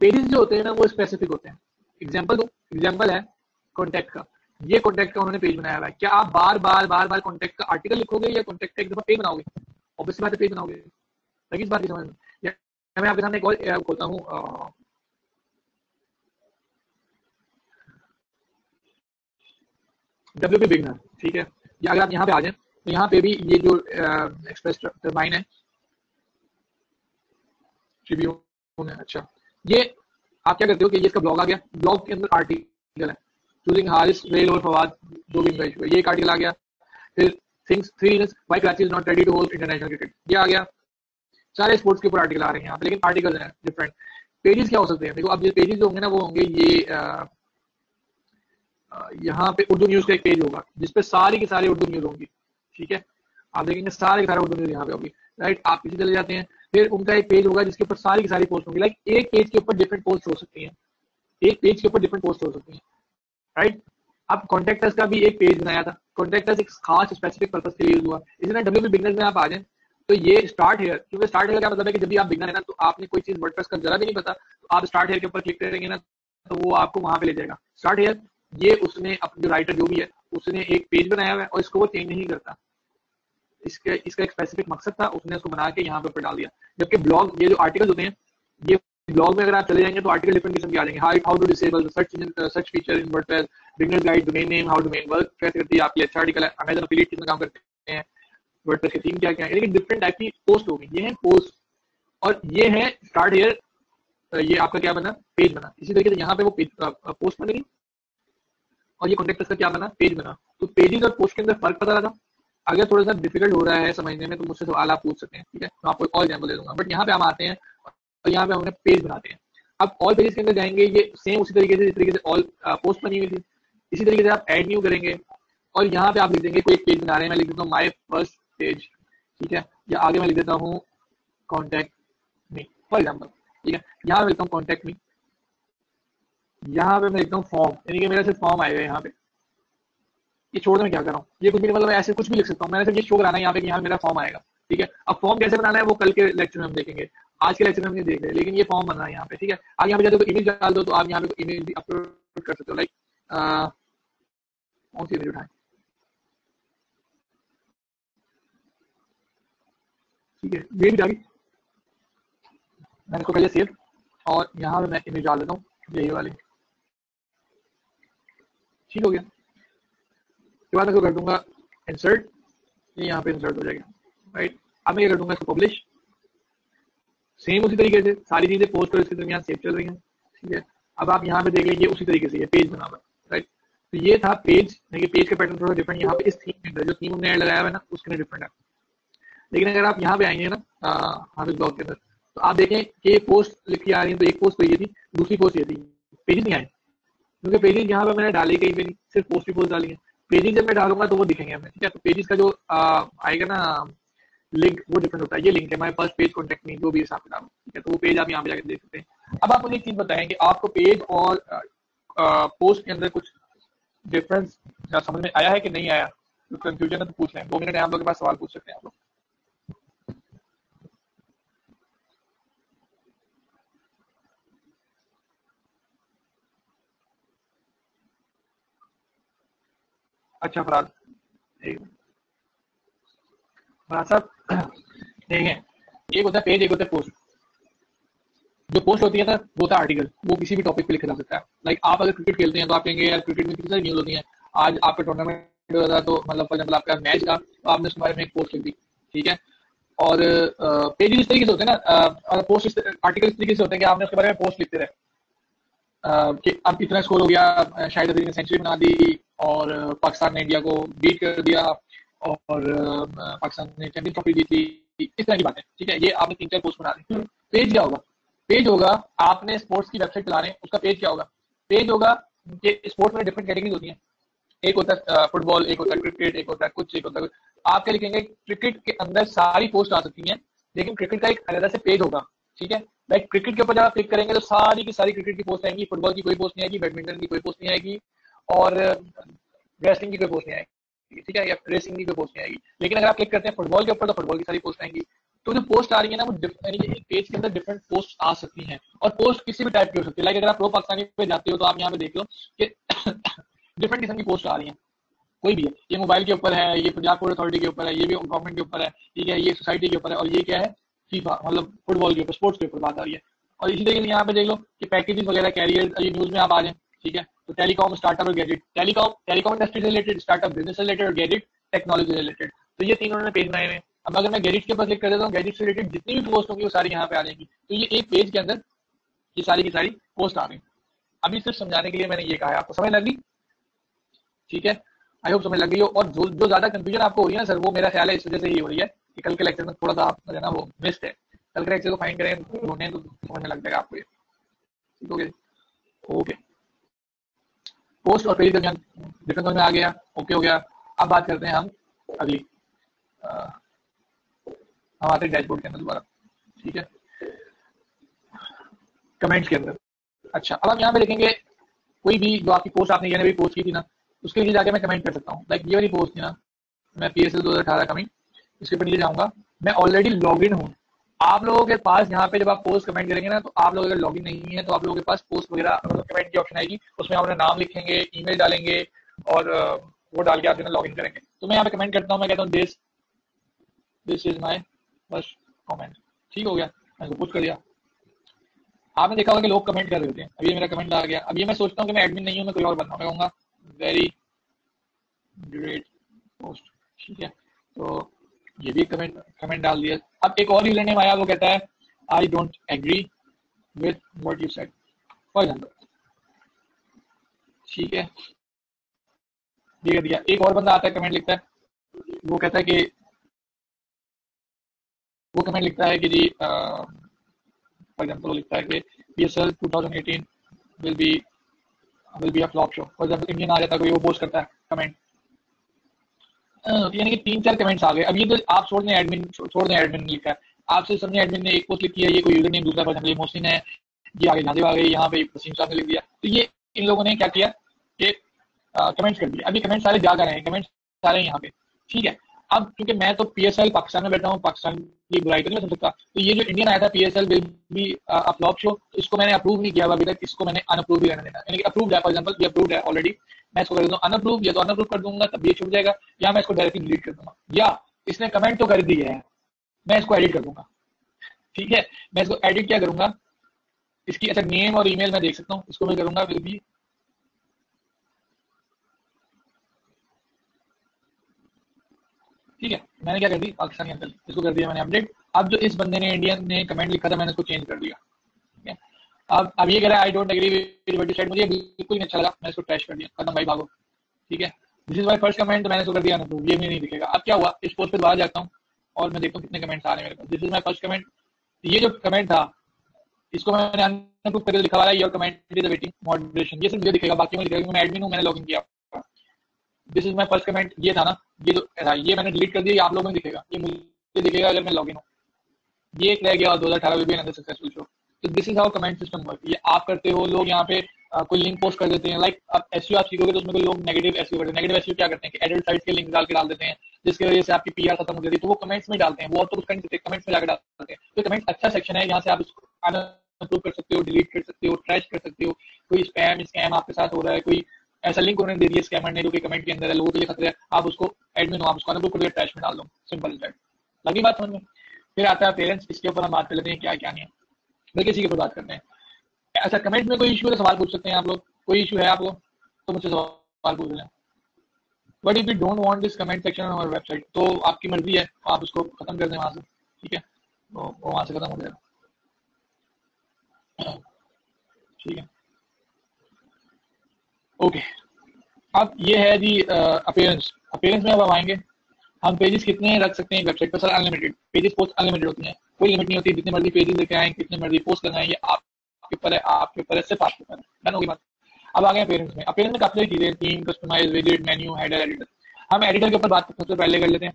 पेजेस जो होते हैं ना, वो स्पेसिफिक होते हैं। एग्ज़ाम्पल दो। एग्ज़ाम्पल है कॉन्टेक्ट का। ये कॉन्टेक्ट का उन्होंने पेज बनाया हुआ है। क्या आप बार बार बार बार कॉन्टेक्ट का आर्टिकल लिखोगे या कॉन्टेक्ट का एक दफ़ा पेज बनाओगे? ऑब्वियसली बात है पेज बनाओगे। लगी इस बात की समझ में? मैं आपके सामने एक और खोलता हूँ डब्ल्यू पी बिगनर ठीक है? या अगर आप यहाँ पे आ जाए तो यहाँ पे भी ये जो एक्सप्रेस टर्बाइन है ट्रिब्यून है अच्छा। ये आप क्या करते हो कि ये इसका ब्लॉग आ गया। ब्लॉग के अंदर आर्टिकल है। चूजिंग हारिस रेल और फवाद जो भी ये एक आर्टिकल आ गया। फिर things three reasons why Karachi is not ready to host international cricket ये आ गया। सारे स्पोर्ट्स के ऊपर आर्टिकल आ रहे हैं यहाँ पे, लेकिन आर्टिकल हैं डिफरेंट पेजेस क्या हो सकते हैं? देखो, अब ये पेजेस होंगे ना, वो होंगे ये यहाँ पे उर्दू न्यूज़ का एक पेज होगा जिसपे सारी की सारी उर्दू न्यूज़ होंगी। ठीक है? आप देखेंगे सारे सारे उर्दू न्यूज़ यहाँ पे होगी। राइट आप पीछे चले जाते हैं। फिर उनका एक पेज होगा, जिसके ऊपर सारी की सारी पोस्ट होंगी। लाइक एक पेज के ऊपर डिफरेंट पोस्ट हो सकती है। एक पेज के ऊपर डिफरेंट पोस्ट हो सकती है। राइट अब कॉन्टेक्टर्स का भी एक पेज बनाया था। कॉन्टेक्टर्स एक खास स्पेसिफिक पर्पज के लिए यूज़ हुआ। इसी तरह डब्ल्यू बिज़नेस में आप आ जाए तो ये स्टार्ट हेयर क्योंकि स्टार्ट हेयर का मतलब है कि जब भी आप बिगनर है ना तो आपने कोई चीज़ वर्डप्रेस का जरा भी नहीं पता तो आप स्टार्ट हेयर के ऊपर क्लिक करेंगे ना तो वो आपको वहाँ पे ले जाएगा। स्टार्ट हेयर ये उसने अपने जो राइटर जो भी है, उसने एक पेज बनाया हुआ है और इसको वो चेंज नहीं करता। इसके, इसका एक स्पेसिफिक मकसद था, उसने उसको बना के यहाँ पे डाल दिया। जबकि ब्लॉग ये जो आर्टिकल होते हैं, ये ब्लॉग में अगर आप चले जाएँगे तो आर्टिकल डिफरेंट किस्म के आ जाएँगे। How to disable search search feature in WordPress beginners guide domain name how domain work कैसे करती है आपकी अच्छा आर्टिकल है अमेजन अफिलिएट कितना काम करते हैं वर्डप्रेस की थीम क्या क्या है, लेकिन डिफरेंट टाइप की पोस्ट होगी। ये है पोस्ट और ये है स्टार्ट हेयर ये आपका क्या बना? पेज बना। इसी तरीके से यहाँ पे वो पेज पोस्ट बनेगी। और ये कॉन्टेक्ट का क्या बना? पेज बना। तो पेजेस और पोस्ट के अंदर फ़र्क पता लगा? अगर थोड़ा सा डिफ़िकल्ट हो रहा है समझने में तो मुझसे सवाल आप पूछ सकते हैं, ठीक है? मैं आपको एक और एग्ज़ाम्पल दे दूँगा। बट यहाँ पे हम आते हैं और यहाँ पे हमने पेज बनाते हैं। अब ऑल पेजेस के अंदर जाएँगे, ये सेम उसी तरीके से, जिस तरीके से ऑल पोस्ट बनी हुई थी। इसी तरीके से आप ऐड न्यू करेंगे और यहाँ पे आप लिख देंगे, कोई पेज बना रहे हैं, मैं लिख देता हूँ माई फ़र्स्ट पेज ठीक है? या आगे मैं लिख देता हूँ कॉन्टेक्ट मी फॉर एग्ज़ाम्पल ठीक है? यहाँ पे लिखता हूँ कॉन्टेक्ट मी यहाँ पे मैं लिखता हूँ फॉर्म यानी कि मेरा सिर्फ़ फॉर्म आएगा यहाँ पे। ये छोड़ मैं क्या कर रहा हूँ? ये कुछ भी मतलब ऐसे कुछ भी लिख सकता हूँ। मैंने सिर्फ़ ये शो कराना है यहाँ पे यहाँ मेरा फॉर्म आएगा, ठीक है? अब फॉर्म कैसे बनाना है, वो कल के लेक्चर में हम देखेंगे। आज के लेक्चर में हम ये देख रहे हैं लेकिन ये फॉर्म बनना है यहाँ पे, ठीक है? आप यहाँ पे जाते तो इमेज डाल दो तो आप यहाँ पे इमेज भी अपलोड कर सकते हो लाइक कौन सी इमेज उठाएँ? ठीक है, ये भी डाली मैंने इसको पहले सेव और यहाँ पे मैं इमेज डाल देता हूँ यही वाली। ठीक हो गया। उसके बाद मैं कर दूँगा इंसर्ट ये यहाँ पे इंसर्ट हो जाएगा राइट अब मैं ये कर दूँगा इसको पब्लिश सेम उसी तरीके से, सारी चीज़ें पोस्ट और इसके दरमियान सेव चल रही हैं, ठीक है? अब आप यहाँ पे देख लीजिए, उसी तरीके से ये पेज बना हुआ राइट तो ये था पेज देखिए पेज का पैटर्न थोड़ा डिफरेंट यहाँ पे इस थीम के अंदर, जो थीम हमने लगाया हुआ है ना, उसके अंदर डिफरेंट है। लेकिन अगर आप यहाँ पे आएँगे ना हाफिज ब्लॉग के अंदर तो आप देखें कि ये पोस्ट लिखी आ रही है तो एक पोस्ट तो ये थी, दूसरी पोस्ट ये थी। पेजेस नहीं आए, क्योंकि पेजेस यहाँ पे मैंने डाली पे नहीं, सिर्फ़ पोस्ट ही पोस्ट डाली है। पेजेस जब मैं डालूँगा तो वो दिखेंगे हमें, ठीक है? तो पेजेस का जो आएगा ना लिंक वो डिफरेंट होता है। ये लिंक है, हमारे पास पेज कॉन्टेक्ट में जो भी हिसाब किताब। ठीक है तो वो पेज आप यहाँ पे जाकर देख सकते हैं। अब आप मुझे एक चीज़ बताएँ कि आपको पेज और पोस्ट के अंदर कुछ डिफरेंस समझ में आया है कि नहीं आया? तो कंफ्यूजन है तो पूछ लें दो मिनट आप लोग के पास सवाल पूछ सकते हैं आप लोग। अच्छा फराज फराज साहब देखें एक होता है पेज एक होता है पोस्ट जो पोस्ट होती है ना, वो होता है आर्टिकल वो किसी भी टॉपिक पे लिखा जा सकता है। लाइक आप अगर क्रिकेट खेलते हैं तो आप कहेंगे, यार क्रिकेट में कितनी सारी न्यूज़ होती है? आज आपका टूर्नामेंट हो था तो मतलब फॉर एग्ज़ाम्पल आपका मैच का तो आपने उसके बारे में एक पोस्ट लिख दी, ठीक है? और पेज इस तरीके से होते हैं ना और पोस्ट आर्टिकल इस तरीके से होते हैं कि आपने उसके बारे में पोस्ट लिखते रहे। कि अब इतना स्कोर हो गया, शायद अभी ने सेंचुरी बना दी, और, पाकिस्तान ने इंडिया को बीट कर दिया। और पाकिस्तान ने चैंपियन ट्रॉफी जीती इस तरह की बातें ठीक है? ये आपने तीन चार पोस्ट बना दी। पेज क्या होगा? पेज होगा आपने स्पोर्ट्स की वेबसाइट चला रहे हैं उसका पेज क्या होगा? पेज होगा कि स्पोर्ट्स में डिफरेंट कैटेगरीज होती है। एक होता है फुटबॉल एक होता है क्रिकेट एक होता है कुछ एक होता है आप क्या लिखेंगे? क्रिकेट के अंदर सारी पोस्ट आ सकती हैं लेकिन क्रिकेट का एक अलग से पेज होगा ठीक है? लाइक क्रिकेट के ऊपर जब आप क्लिक करेंगे तो सारी की सारी क्रिकेट की पोस्ट आएँगी फुटबॉल की कोई पोस्ट नहीं आएगी बैडमिंटन की कोई पोस्ट नहीं आएगी और रेसलिंग की कोई पोस्ट नहीं आएगी। ठीक है, या रेसिंग की कोई पोस्ट नहीं आएगी। लेकिन अगर आप क्लिक करते हैं फुटबॉल के ऊपर तो फुटबॉल की सारी पोस्ट आएँगी। तो जो पोस्ट आ रही है ना, वो एक पेज के अंदर डिफरेंट पोस्ट आ सकती हैं। और पोस्ट किसी भी टाइप की हो सकती है। लाइक अगर आप प्रो पाकिस्तानी पे जाते हो तो आप यहाँ पे देख लो कि डिफरेंट किस्म की पोस्ट आ रही है। कोई भी है। ये मोबाइल के ऊपर है, ये पंजाब पोर्ट अथॉरिटी के ऊपर है, ये भी गवर्नमेंट के ऊपर है, ठीक है, ये सोसाइटी के ऊपर है, और ये क्या है? फीफा मतलब फुटबॉल के ऊपर स्पोर्ट्स के ऊपर बात आ रही है। और इसी तरीके से यहाँ पे देख लो कि पैकेजेस वगैरह कैरियर ये न्यूज़ में आप आ जाए, ठीक है। तो टेलीकॉम स्टार्टअप और गैजेट टेलीकॉम टेलीकॉम इंडस्ट्री से रिलेटेड स्टार्टअप बिज़नेस से रिलेटेड और गैजेट टेक्नोलॉजी रिलेटेड तो ये तीनों ने पेज बनाए हुए अब अगर मैं गैजेट के ऊपर क्लिक कर देता हूँ गैजेट से रिलेटेड जितनी भी पोस्ट होंगी वो सारी यहाँ पे आ जाएँगी। तो ये एक पेज के अंदर ये सारी की सारी पोस्ट आ गई। अभी सिर्फ़ समझाने के लिए मैंने ये कहा है। आपको समझ लगी ठीक है? आई होप समझ लग गई हो। और जो जो ज़्यादा कंफ्यूजन आपको हो रही है ना सर वो मेरा ख्याल है इस वजह से ये हो रही है कि कल के लेक्चर में थोड़ा सा आप है ना, वो मिस्ड है। कल के लेक्चर को फाइन करें तो समझने लग जाएगा आपको ये। ठीक हो गया ओके पोस्ट और पेज दरमियान डिफरेंस में आ गया ओके हो गया। अब बात करते हैं हम अगली। हम आते हैं डैशबोर्ड के अंदर दोबारा, ठीक है? कमेंट्स के अंदर। अच्छा अब हम यहाँ पे देखेंगे कोई भी जो आपकी पोस्ट आपने भी पोस्ट की थी ना, उसके लिए जाके मैं कमेंट कर सकता हूँ। लाइक ये वाली पोस्ट थी ना, मैं पी एस एल दो हज़ार अठारह कमिंग इसके ऊपर नीचे जाऊँगा। मैं ऑलरेडी लॉग इन हूँ। आप लोगों के पास यहाँ पे जब आप पोस्ट कमेंट करेंगे ना तो आप लोग अगर लॉगिन नहीं है तो आप लोगों के पास पोस्ट वगैरह मतलब कमेंट की ऑप्शन आएगी। उसमें आप अपना नाम लिखेंगे ईमेल डालेंगे, और वो डाल के आप लॉग इन करेंगे। तो मैं यहाँ पे कमेंट करता हूँ, मैं कहता हूँ this this is my first comment ठीक हो गया? मैंने पुट कर दिया। आपने देखा होगा कि लोग कमेंट कर होते हैं। अभी मेरा कमेंट आ गया। ये मैं सोचता हूँ कि मैं एडमिन नहीं हूँ, मैं कोई और बनना मैं कहूँगा वेरी ग्रेट पोस्ट ठीक है? तो ये भी कमेंट कमेंट डाल दिया। अब एक और यूज़र नेम आया वो कहता है I don't agree with what you said for example ठीक है। ये दिया एक और बंदा आता है कमेंट लिखता है। वो कहता है कि, वो कमेंट लिखता है कि जी फॉर एग्जांपल वो लिखता है कि PSL 2018 will be will be a flop show for example Indian आ जाता है, कोई वो पोस्ट करता है कमेंट यानी कि तीन चार कमेंट्स आ गए। अब ये तो आप छोड़ दें एडमिन छोड़ दें एडमिन लिखा आपसे सबने एडमिन ने एक पोस्ट लिख दिया ये कोई यूज़र नेम दूसरा फॉर एग्जांपल मोहसिन है ये आगे नाजिब आ गई यहाँ पे वसीम साहब ने लिख दिया। तो ये इन लोगों ने क्या किया कि कमेंट्स कर दिया अभी कमेंट्स सारे जा रहे हैं कमेंट्स सारे यहाँ पे। ठीक है? अब क्योंकि मैं तो पीएसएल पाकिस्तान में बैठा हूँ, पाकिस्तान की बुराई तो नहीं समझ सकता तो ये जो इंडियन आया था PSL will be flop show इसको मैंने अप्रूव नहीं किया अभी तक, इसको मैंने अनअप्रूव भी रहने देना। यानी कि अप्रूव है फॉर एग्ज़ाम्पल ये अप्रूव है ऑलरेडी मैं इसको कर दूँ अनअप्रूव या तो अनअप्रूव कर दूँगा, तब ये छुप जाएगा, या मैं इसको डायरेक्टली डिलीट कर दूँगा। या इसने कमेंट तो कर दिया है, मैं इसको एडिट कर दूँगा। ठीक है? मैं इसको एडिट क्या करूँगा? इसकी अच्छा नेम और ईमेल मैं देख सकता हूँ, इसको मैं करूँगा विल बी ठीक है? मैंने क्या कर दी? पाकिस्तानी अंकल इसको कर दिया मैंने अपडेट अब जो इस बंदे ने इंडियन ने कमेंट लिखा था, मैंने उसको चेंज कर दिया। अब अब ये कह रहा है I don't agree with side मुझे बिल्कुल नहीं अच्छा लगा। मैं इसको ट्रैश कर दिया। कदम भाई भागो। ठीक है? This is my first comment तो मैंने इसको कर दिया अनप्रूव ये भी नहीं दिखेगा। अब क्या हुआ? इस पोस्ट पे दोबारा जाता हूँ और मैं देखता हूँ कितने कमेंट्स आ रहे हैं मेरे पास। This is my first comment ये जो कमेंट था, इसको मैंने अनप्रूव करके लिखा हुआ है your comment is waiting moderation ये सिर्फ़ मुझे दिखेगा, बाकी मुझे दिखेगा मैं एडमिन हूँ, मैंने लॉगिन किया। This is my first comment ये था ना? ये जो था ये मैंने डिलीट कर दिया, ये आप लोगों में दिखेगा। ये मुझे दिखेगा अगर मैं लॉगिन हूँ। ये एक रह गया दो हज़ार अठारह में सक्सेसफुल शो तो this is how comment system work ये आप करते हो, लोग यहाँ पे कोई लिंक पोस्ट कर देते हैं। लाइक आप एस आप सीखोगे तो उसमें कोई लोग नेगेटिव एस करते हैं। नेगेटिव एस क्या करते हैं कि एडल्ट साइट के लिंक डाल के डाल देते हैं, जिसकी वजह से आपकी पीआर खत्म हो जाती है। तो वो कमेंट्स में डालते हैं। वो और तो कुछ नहीं सकते कमेंट्स में जाकर डालते हैं। तो कमेंट अच्छा सेक्शन है यहाँ से आप इसको अनअप्रूव कर सकते हो डिलीट कर सकते हो ट्रैश कर सकते हो। कोई स्पैम स्कैम आपके साथ हो रहा है, कोई ऐसा लिंक उन्होंने दे दिया स्कैमर ने जो कि कमेंट के अंदर है, लोगों के लिए खतरे आप उसको एडमिन हो आप उसको अनअप्रूव करके ट्रैश में डाल दो। सिंपल इज़ लगी बात समझ में? फिर आता है पेरेंट्स इसके ऊपर हम बात कर लेते हैं क्या क्या नहीं है। इसी के ऊपर बात करते हैं। अच्छा कमेंट में कोई इशू है तो सवाल पूछ सकते हैं आप लोग। कोई इशू है आपको तो मुझसे सवाल पूछ लें। But if you don't want this comment section on our website तो आपकी मर्ज़ी है। आप उसको खत्म कर दें वहाँ से। ठीक है? वो वहाँ से खत्म हो जाएगा। ठीक है? ओके अब ये है जी अपेयरेंस अपेयरेंस में अब हम आएँगे। हम पेजेस कितने रख सकते हैं वेबसाइट पर? Sir unlimited pages post unlimited होती हैं। कोई लिमिट नहीं होती। जितने मर्ज़ी पेजेस लेके आए, कितने मर्ज़ी पोस्ट है ये आपके ऊपर है, आपके ऊपर है, सिर्फ़ आपके ऊपर डन होगी बात। अब आ गए पेरेंट्स में। अपेयरेंस में काफ़ी सारी चीज़ें theme customize visit menu header editor हम एडिटर के ऊपर बात सबसे पहले कर लेते हैं।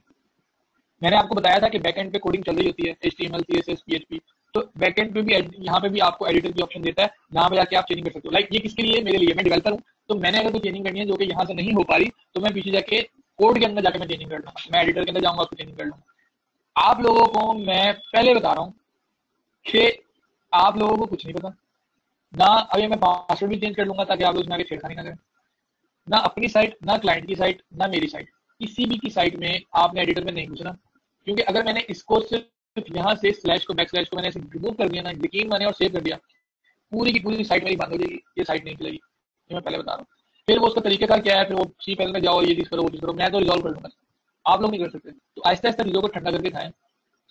मैंने आपको बताया था कि बैकएंड पे कोडिंग चल रही होती है। H T M L C S S P H P तो बैकएंड पे भी, यहाँ पे भी आपको एडिटर की ऑप्शन देता है। जहाँ पे जाके आप चेंज कर सकते हो। लाइक ये किसके लिए? मेरे लिए। मैं डेवलपर हूँ। तो मैंने अगर कोई चेंजिंग करनी है जो कि यहाँ से नहीं हो पा रही तो मैं पीछे जाके कोड के अंदर जाके मैं चेंजिंग कर लूँगा। मैं एडिटर के अंदर जाऊँगा तो चेंजिंग कर लूँगा। आप लोगों को मैं पहले बता रहा हूँ कि आप लोगों को कुछ नहीं पता। ना अभी मैं पासवर्ड भी चेंज कर लूँगा ताकि आप लोग उसमें आगे छेड़खानी ना करें। ना अपनी साइट ना क्लाइंट की साइट ना मेरी साइट किसी भी की साइट में आपने एडिटर में नहीं घुसना। क्योंकि अगर मैंने इसको सिर्फ़ यहाँ से स्लैश को बैक स्लैश को मैंने रिमूव कर दिया ना, यकीन माने और सेव कर दिया, पूरी की पूरी साइट मेरी बंद हो जाएगी। ये साइट नहीं चलेगी मैं पहले बता रहा हूँ। फिर वो उसका तरीके क्या है? फिर वो सी पहले में जाओ, ये चीज़ करो, वो चीज़ करो। मैं तो रिजॉल्व कर लूँगा आप लोग नहीं कर सकते। तो आहिस्ता आहिस्ता चीज़ों को ठंडा करके खाएँ।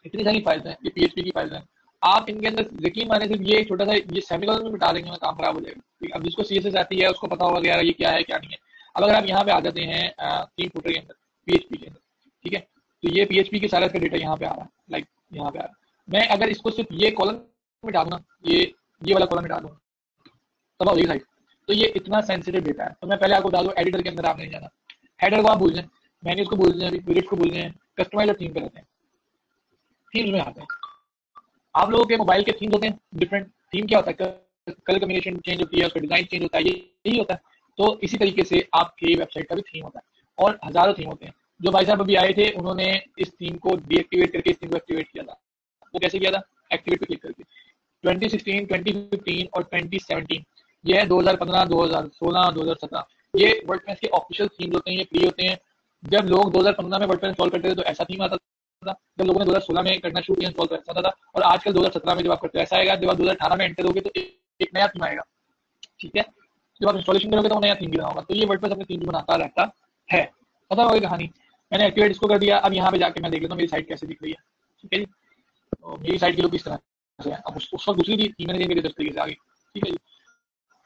इतनी सारी फाइल्स हैं, ये पीएचपी की फाइल्स हैं। आप इनके अंदर यकीन माने सिर्फ़ ये छोटा सा, ये सेमिकल में बिठा देंगे ना काम खराब हो जाएगा। अब जिसको सी आती है, उसको पता होगा यार ये क्या है, क्या नहीं है। अब अगर आप यहाँ पे आ जाते हैं तीन फुटर के अंदर पीएचपी के अंदर, ठीक है? तो ये पीएचपी के सारा इसका डेटा यहाँ पे आ रहा है लाइक यहाँ पे आ रहा है। मैं अगर इसको सिर्फ़ ये कॉलम में डालू ना, ये ये वाला कॉलम में डालू, तब होगी साइड तो ये इतना सेंसिटिव डेटा है। तो मैं पहले आपको डाल दूँ एडिटर के अंदर आप नहीं जाना हेडर को आप भूल जाए मैन्यूज को भूल जाए विज़िट को भूल जाए कस्टमाइज और थीम पे रहते हैं। थीम्स में आते हैं। आप लोगों के मोबाइल के थीम्स होते हैं डिफरेंट थीम क्या होता है? कलर कम्बिनेशन चेंज होती है उसका डिज़ाइन चेंज होता है ये यही होता है। तो इसी तरीके से आपकी वेबसाइट का भी थीम होता है। और हज़ारों थीम होते हैं। जो भाई साहब अभी आए थे उन्होंने इस थीम को डीएक्टिवेट करके इस थीम को एक्टिवेट किया था। वो कैसे किया था? एक्टिवेट पे क्लिक करके। 2016, 2015 और 2017 ये है 2015, 2016, 2017 ये वर्डप्रेस के ऑफिशियल थीम होते हैं ये फ्री होते हैं। जब लोग 2015 में वर्डप्रेस इंस्टॉल करते थे तो ऐसा थीम आता था। जब लोगों ने 2016 में करना शुरू किया तो ऐसा था और आजकल 2017 में जब आप करते हो ऐसा आएगा जब आप 2018 में एंटर होगे तो एक नया थीम आएगा। ठीक है? जब आप इंस्टॉलेशन करोगे तो नया थीम भी होगा। तो ये वर्डप्रेस अपने थीम बनाता रहता है। पता होगी कहानी? मैंने एक्टिवेट इसको कर दिया अब यहाँ पे जाके मैं देख लेता हूँ मेरी साइट कैसे दिख रही है। ठीक है तो मेरी साइट की लोग इस तरह से अब उस, वक्त दूसरी थी मैंने दस तरीके से आ गई ठीक है जी?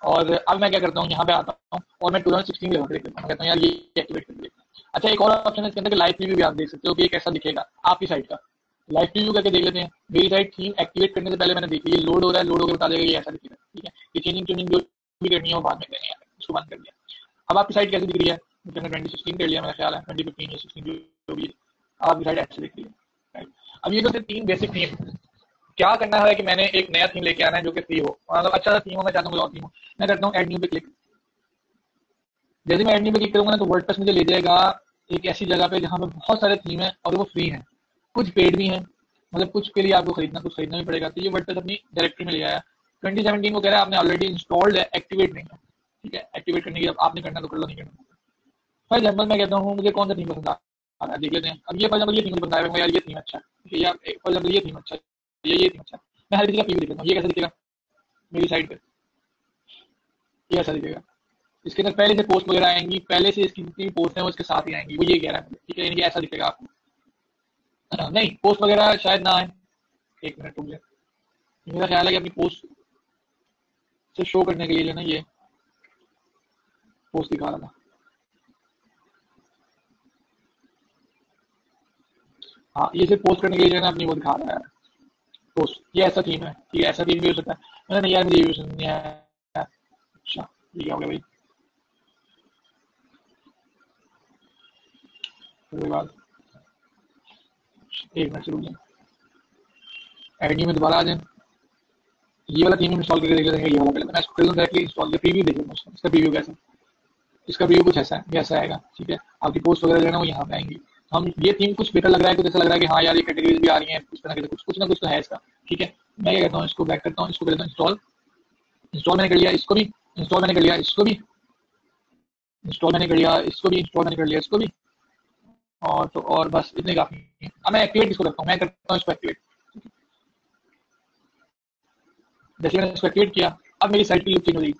और अब मैं क्या करता हूँ, यहाँ पे आता हूँ और मैं टू थाउज़ेंड सिक्सटीन लेवल कहता हूँ, यार, ये एक्टिवेट कर देता अच्छा एक और ऑप्शन है इसके अंदर लाइव प्रीव्यू भी आप देख सकते हो कि ये कैसा दिखेगा आपकी साइट का। लाइव प्रीव्यू करके देख लेते हैं। मेरी साइट थीम एक्टिवेट करने से पहले मैंने देखी ये लोड हो रहा है लोड होकर बता देगा ये ऐसा दिखेगा, ठीक है? ये चेंजिंग चेंजिंग जो भी करनी है वो बाद में करनी है उसको बंद कर दिया। अब आपकी साइट कैसी दिख रही है? ट्वेंटी सिक्सटीन कर लिया, मेरा ख्याल है ट्वेंटी फिफ्टीन या सिक्सटीन जो भी आपकी साइट ऐसे दिख रही है अब ये तो सिर्फ़ तीन बेसिक थीम क्या करना है कि मैंने एक नया थीम लेके आना है जो कि फ्री हो? मतलब अच्छा सा थीम हो, मैं चाहता हूँ और थीम हो। मैं करता हूँ एड न्यू पे क्लिक जैसे मैं एड न्यू पे क्लिक करूँगा ना तो वर्ड मुझे ले जाएगा एक ऐसी जगह पे जहाँ पे बहुत सारे थीम है और वो फ्री है। कुछ पेड भी है मतलब कुछ के लिए आपको खरीदना, कुछ खरीदना भी पड़ेगा। तो ये वर्ड अपनी डायरेक्टरी में ले आया। ट्वेंटी सेवनटीन को कह रहा है, आपने ऑलरेडी इंस्टॉल्ड है एक्टिवेट नहीं है। ठीक है एक्टिवेट करने की आपने करना तो कर लो, नहीं करना फॉर एग्ज़ाम्पल मैं कहता हूँ, मुझे कौन सा थीम पसंद आ रहा है? देख लेते हैं। अब ये फॉर एग्ज़ाम्पल ये थीम पसंद आया यार ये थीम अच्छा है। या फॉर एग्ज़ाम्पल ये थीम अच्छा ये ये अच्छा मैं हर किसी का पीवी देख हूँ। ये कैसा दिखेगा? मेरी साइड पे। ये ऐसा दिखेगा? इसके अंदर पहले से पोस्ट वगैरह आएँगी, पहले से इसकी जितनी पोस्ट है वो इसके साथ ही आएँगी। वो ये कह रहा है। ठीक है ऐसा दिखेगा आपको। नहीं पोस्ट वगैरह शायद ना आए। एक मिनट, रुक जाए मेरा ख्याल है कि अपनी पोस्ट से शो करने के लिए ना ये। पोस्ट दिखा रहा था। हाँ ये सिर्फ़ पोस्ट करने के लिए जो है ना अपनी वो दिखा रहा है। पोस्ट ये ऐसा थीम है ठीक है ऐसा थीम भी हो सकता है। मैंने नहीं, यार, मुझे नहीं है। अच्छा ये हो गया भाई? एक मिनट में दोबारा आ जाए। ये वाला थीम इंस्टॉल करके देख ये वाला पहले। मैं इसको कर इंस्टॉल प्रीव्यू देख इसका प्रीव्यू कैसा इसका प्रीव्यू कुछ ऐसा है आएगा, ठीक है? आपकी पोस्ट वगैरह जो है ना, वो यहाँ पे आएँगी। हम ये थीम कुछ बेटर लग रहा है, कुछ ऐसा लग रहा है कि हाँ यार ये कैटेगरीज भी आ रही हैं, कुछ तरह के कुछ कुछ ना कुछ तो है इसका। ठीक है? मैं क्या कहता हूँ, इसको बैक करता हूँ, इसको करता हूँ इंस्टॉल इंस्टॉल मैंने कर लिया, इसको भी। इंस्टॉल मैंने कर लिया, इसको भी। इंस्टॉल मैंने कर लिया, इसको भी इंस्टॉल मैंने कर लिया, इसको भी। और तो और बस, इतने काफ़ी अब मैं एक्टिवेट इसको करता हूँ, मैं करता हूँ इसको एक्टिवेट जैसे मैंने इसको एक्टिवेट किया, अब मेरी साइट की लुक चेंज हो गई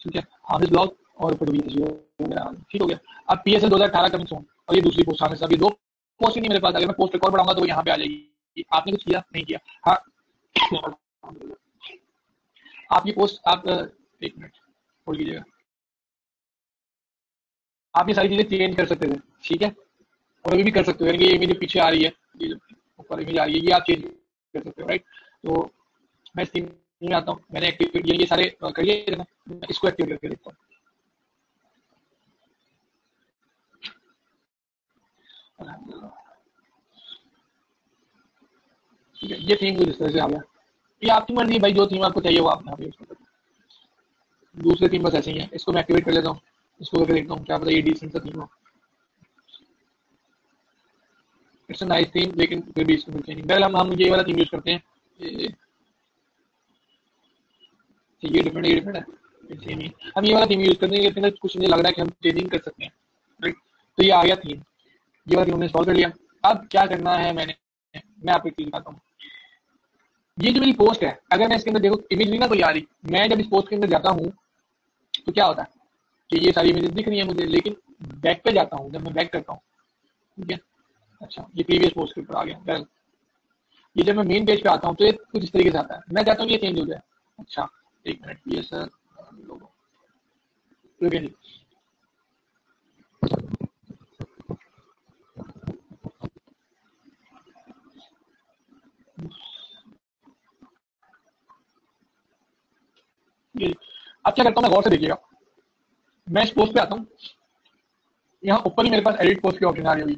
ठीक है? हामिद ब्लॉग और ऊपर भी ठीक हो गया। अब पी एस एल दो हज़ार अठारह कमिंग सोन। और ये दूसरी पोस्ट साहब ये दो पोस्ट ही नहीं मेरे पास। अगर मैं पोस्ट रिकॉर्ड बढ़ाऊँगा तो यहाँ पे आ जाएगी। आपने कुछ किया? नहीं किया। हाँ। आप ये पोस्ट आप एक मिनट खोल लीजिएगा आप ये सारी चीज़ें चेंज कर सकते थे। ठीक है? और अभी भी कर सकते हो। यानी ये इमेज पीछे आ रही है। ये ऊपर इमेज आ रही है, ये आप चेंज कर सकते हो राइट तो मैं टीम में आता हूँ। मैंने एक्टिवेट ये सारे करिए। इसको एक्टिवेट करके देखता हूँ। ठीक है, ये थीम कुछ इस तरह से आ गया ये आपकी मर्ज़ी, भाई, जो थीम आपको चाहिए वो आप यहाँ पे दूसरे थीम बस ऐसे ही है, इसको मैं एक्टिवेट कर लेता हूँ। इसको करके देखता हूँ, क्या पता ये डिसेंट सा थीम हो। इट्स नाइस थीम लेकिन फिर भी इसको मिलते नहीं। पहले हम हम ये वाला थीम यूज़ करते हैं। ये डिफरेंट ये डिफरेंट है सेम ही। हम ये वाला थीम यूज़ करते हैं कुछ मुझे लग रहा है कि हम चेंजिंग कर सकते हैं राइट तो ये आ गया थीम ये वाला हमने इंस्टॉल कर लिया। अब क्या करना है मैंने? मैं आपको चीज़ बताता हूँ। ये जो मेरी पोस्ट है, अगर मैं इसके अंदर देखो इमेज नहीं ना कोई आ रही। मैं जब इस पोस्ट के अंदर जाता हूँ तो क्या होता है कि ये सारी इमेजेस दिख रही है मुझे, लेकिन बैक पे जाता हूँ, जब मैं बैक करता हूँ। ठीक है? अच्छा ये प्रीवियस पोस्ट के ऊपर आ गया। ये जब मैं मेन पेज पे आता हूँ तो ये कुछ इस तरीके से आता है। मैं चाहता हूँ ये चेंज हो जाए। अच्छा एक मिनट ये सर जी। अब क्या करता हूँ, मैं गौर से देखिएगा। मैं इस पोस्ट पे आता हूँ। यहाँ ऊपर ही मेरे पास एडिट पोस्ट की ऑप्शन आ रही होगी।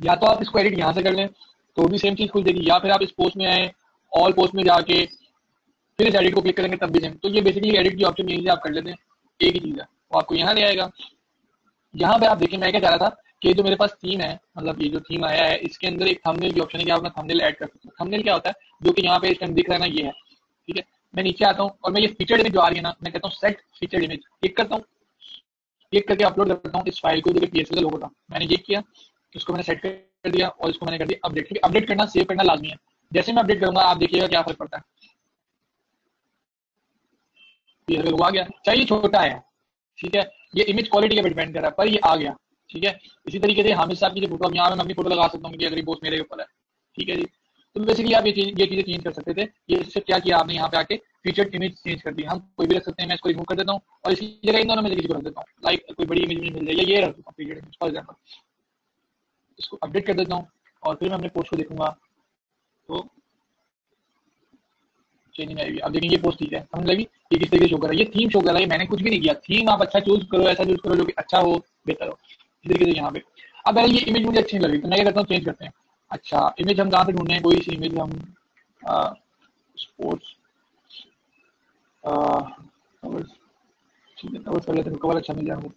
या तो आप इसको एडिट यहाँ से कर लें तो भी सेम चीज़ खुल देगी या फिर आप इस पोस्ट में आए ऑल पोस्ट में जाके फिर इस एडिट को क्लिक करेंगे, तब भी सेम तो ये बेसिकली एडिट की ऑप्शन यहीं से आप कर लेते हैं, एक ही चीज़ है। वो आपको यहाँ ले आएगा। यहाँ पे आप देखिए, मैं क्या चाह रहा था कि जो मेरे पास थीम है मतलब ये जो थीम आया है, इसके अंदर एक थंबनेल की ऑप्शन है कि आप अपना थंबनेल ऐड कर सकते हैं। थंबनेल क्या होता है? जो कि यहाँ पे इस टाइम दिख रहा है ना, ये है। ठीक है? मैं नीचे आता हूँ और मैं ये फीचर्ड इमेज जो आ रही है ना, मैं कहता हूँ सेट फीचर्ड इमेज क्लिक करता हूँ। क्लिक करके अपलोड करता हूँ इस फ़ाइल को, जो पी एस लोगो था। मैंने ये किया इसको मैंने सेट कर दिया और इसको मैंने कर दिया अपडेट क्योंकि अपडेट करना सेव करना लाजमी है। जैसे मैं अपडेट करूँगा, आप देखिएगा क्या फ़र्क पड़ता है। आ गया। चाहिए छोटा है। ठीक है? ये इमेज क्वालिटी का डिपेंड कर रहा है, पर ये आ गया। ठीक है? इसी तरीके से हामिद साहब की जो फ़ोटो यहाँ मैं अपनी फ़ोटो लगा सकता हूँ कि अगर बोस मेरे ऊपर है। ठीक है जी? तो बेसिकली आप ये चीज़, ये चीज़ें चेंज कर सकते थे ये इससे क्या किया आपने यहाँ पे आके फीचर इमेज चेंज कर दी। हम कोई भी रख सकते हैं, मैं इसको रिमूव कर देता हूँ और इसी जगह इन दोनों में किसी को रख देता हूँ। लाइक कोई बड़ी इमेज मिल जाए ये रख देता हूँ फीचर इमेज फॉर एग्ज़ाम्पल इसको अपडेट कर देता हूँ और फिर मैं अपने पोस्ट को देखूँगा। तो चेंजिंग आएगी। देखिए ये पोस्ट ठीक है। समझ लगी ये किस तरीके शो कर रहा है? ये थीम शो कर रहा है। मैंने कुछ भी नहीं किया। थीम आप अच्छा चूज़ करो, ऐसा चूज़ करो जो कि अच्छा हो, बेहतर हो। इस तरीके से यहाँ पे। अब ये इमेज मुझे अच्छी नहीं लगी तो मैं क्या करता हूँ चेंज करते हैं। अच्छा इमेज हम कहाँ पे ढूंढे कोई सी इमेज हम स्पोर्ट्स ठीक है कवर कर लेते हैं कवर अच्छा मिल जाएगा।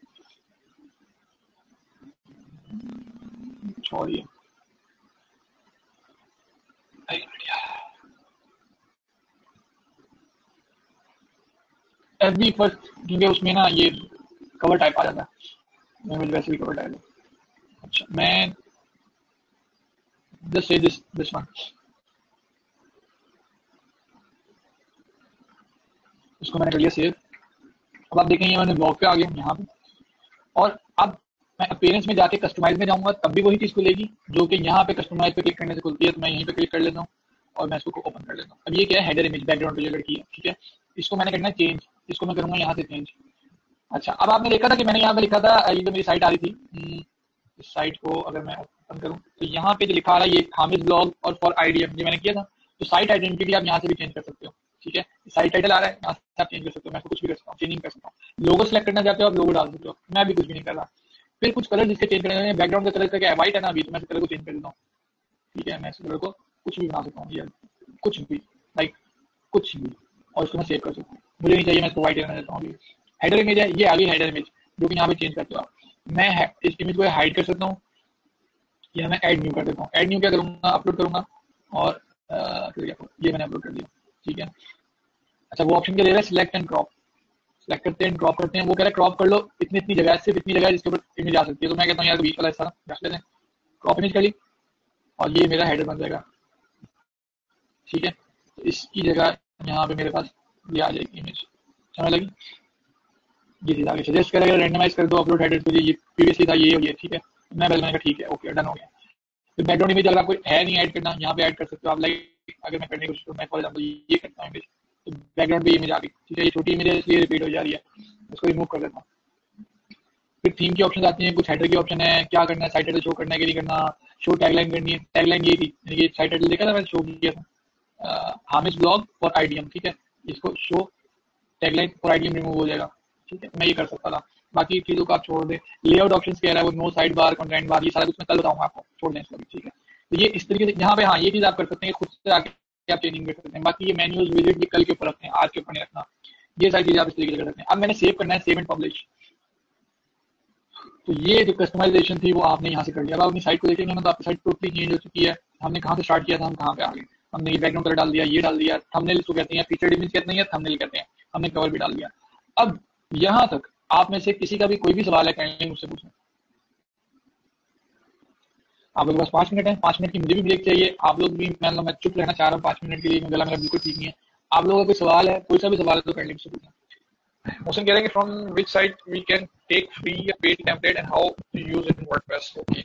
छोड़िए एफ़ बी फ़र्स्ट क्योंकि उसमें ना ये कवर टाइप आ जाता है। मुझे वैसे भी कवर टाइप है। अच्छा मैं just say this this one इसको मैंने कर लिया सेव अब आप देखेंगे मैंने ब्लॉग पे आ गया यहाँ पे। और अब मैं अपेयरेंस में जाके कस्टमाइज में जाऊँगा तब भी वही चीज़ खुलेगी जो कि यहाँ पे कस्टमाइज पे क्लिक करने से खुलती है तो मैं यहीं पे क्लिक कर लेता हूँ और मैं इसको ओपन कर लेता हूँ। अब ये क्या हेडर इमेज बैकग्राउंड जो लड़की है ठीक है? इसको मैंने करना चेंज इसको मैं करूँगा यहाँ से चेंज अच्छा अब आपने देखा था कि मैंने यहाँ पे लिखा था ये जो मेरी साइट आ रही थी हम्म, इस साइट को अगर मैं तो यहाँ पे जो लिखा आ रहा है, ये हामिद ब्लॉग और फॉर आईडीएम ये मैंने किया था। तो साइट आइडेंटिटी आप यहाँ से भी चेंज कर सकते हो, ठीक है? साइट टाइटल आ रहा है, यहाँ से आप चेंज कर सकते हो। मैं कुछ भी कर सकता हूँ चेंजिंग कर सकता हूँ। लोगो सेलेक्ट करना चाहते हो, आप लोगो डाल सकते हो। मैं भी कुछ भी नहीं कर रहा। फिर कुछ कलर जिसके चेंज करने बैकग्राउंड का कलर क्या व्हाइट है ना अभी तो मैं कलर को चेंज कर देता हूँ। ठीक है, मैं इस कलर को कुछ भी बना सकता हूँ कुछ भी लाइक कुछ भी। और उसको मैं सेव कर सकता हूँ। मुझे नहीं चाहिए, मैं इसको व्हाइट करना चाहता हूँ हेडर इमेज है, ये आगे हेडर इमेज जो कि यहाँ पे चेंज करते हो आप। मैं इस इमेज को हाइड कर सकता हूँ। या मैं ऐड न्यू कर देता हूँ। ऐड न्यू क्या करूँगा? अपलोड करूँगा और आ, ये मैंने अपलोड कर दिया। ठीक है? अच्छा वो ऑप्शन क्या दे रहा है? सिलेक्ट एंड क्रॉप सिलेक्ट करते हैं क्रॉप करते हैं। वो कह रहा है क्रॉप कर लो। इतनी इतनी जगह सिर्फ़ इतनी जगह जिसके ऊपर इमेज आ सकती है। तो मैं कहता हूँ यार बीच वाला हिस्सा रख लेते हैं। क्रॉप इमेज कर ली और ये मेरा हेडर बन जाएगा। ठीक है? तो इसकी जगह यहाँ पे मेरे पास ये आ जाएगी इमेज समझ लगी? ये चीज़ आगे सजेस्ट करेगा रेंडमाइज कर दो अपलोड हेडर तो ये प्रीवियसली था ये और ये। ठीक है? मैं मैंने कहा, ठीक है ओके डन हो गया तो बैकग्राउंड इमेज अगर आपको है नहीं ऐड करना, यहाँ पे ऐड कर सकते हो आप लाइक अगर मैं करने की कोशिश करूँ, मैं फॉर एग्ज़ाम्पल ये करता हूँ इमेज तो बैकग्राउंड पे इमेज आ गई, ठीक है, ये छोटी इमेज है, इसलिए रिपीट हो जा रही है इसको रिमूव कर देता हूँ। फिर थीम की ऑप्शन आती है, कुछ हेडर की ऑप्शन है, क्या करना है साइड टाइटल शो करना है कि नहीं करना शो टैगलाइन करनी है टैगलाइन ये थी ये साइट टाइटल देखा था मैंने शो किया था हामिस ब्लॉग और आईडीएम ठीक है, इसको शो टैगलाइन और आईडीएम रिमूव हो जाएगा। ठीक है? मैं ये कर सकता था। बाकी चीज़ों को आप छोड़ दें। लेआउट ऑप्शन कह रहा है वो no side bar content bar ये सारा कुछ मैं कल बताऊँगा आपको। छोड़ दें इसको भी, ठीक है? तो ये इस तरीके से, यहाँ पे हाँ ये चीज़ आप कर सकते हैं खुद से आके आप चेंजिंग कर सकते हैं। बाकी ये मैनुअल विज़िट ये कल के ऊपर रखते हैं, आज के ऊपर नहीं रखना। ये सारी चीज़ें आप इस तरीके से कर सकते हैं। अब मैंने सेव करना है सेव एंड पब्लिश तो ये जो कस्टमाइजेशन थी, वो आपने यहाँ से कर लिया। अब अपनी साइट को देखेंगे ना तो आपकी साइट टोटली चेंज हो चुकी है। हमने कहाँ से स्टार्ट किया था, हम कहाँ पे आ गए। हमने ये बैकग्राउंड कलर डाल दिया, ये डाल दिया। थंबनेल इसको कहते हैं फीचर इमेज कहते हैं थंबनेल कहते हैं। हमने कवर भी डाल दिया। अब यहाँ तक आप में से किसी का भी कोई भी सवाल है, कहेंगे मुझसे पूछें। आप लोगों पास पाँच मिनट है, पाँच मिनट की मुझे भी ब्रेक चाहिए। आप लोग भी, मैं मैं चुप रहना चाह रहा हूँ, पाँच मिनट के लिए गला मेरा बिल्कुल ठीक नहीं है। आप लोगों का कोई सवाल है, कोई सा भी सवाल है तो कर मुझसे पूछें। मोहसिन कह रहे हैं from which site we can take free या paid template and how to use it in WordPress okay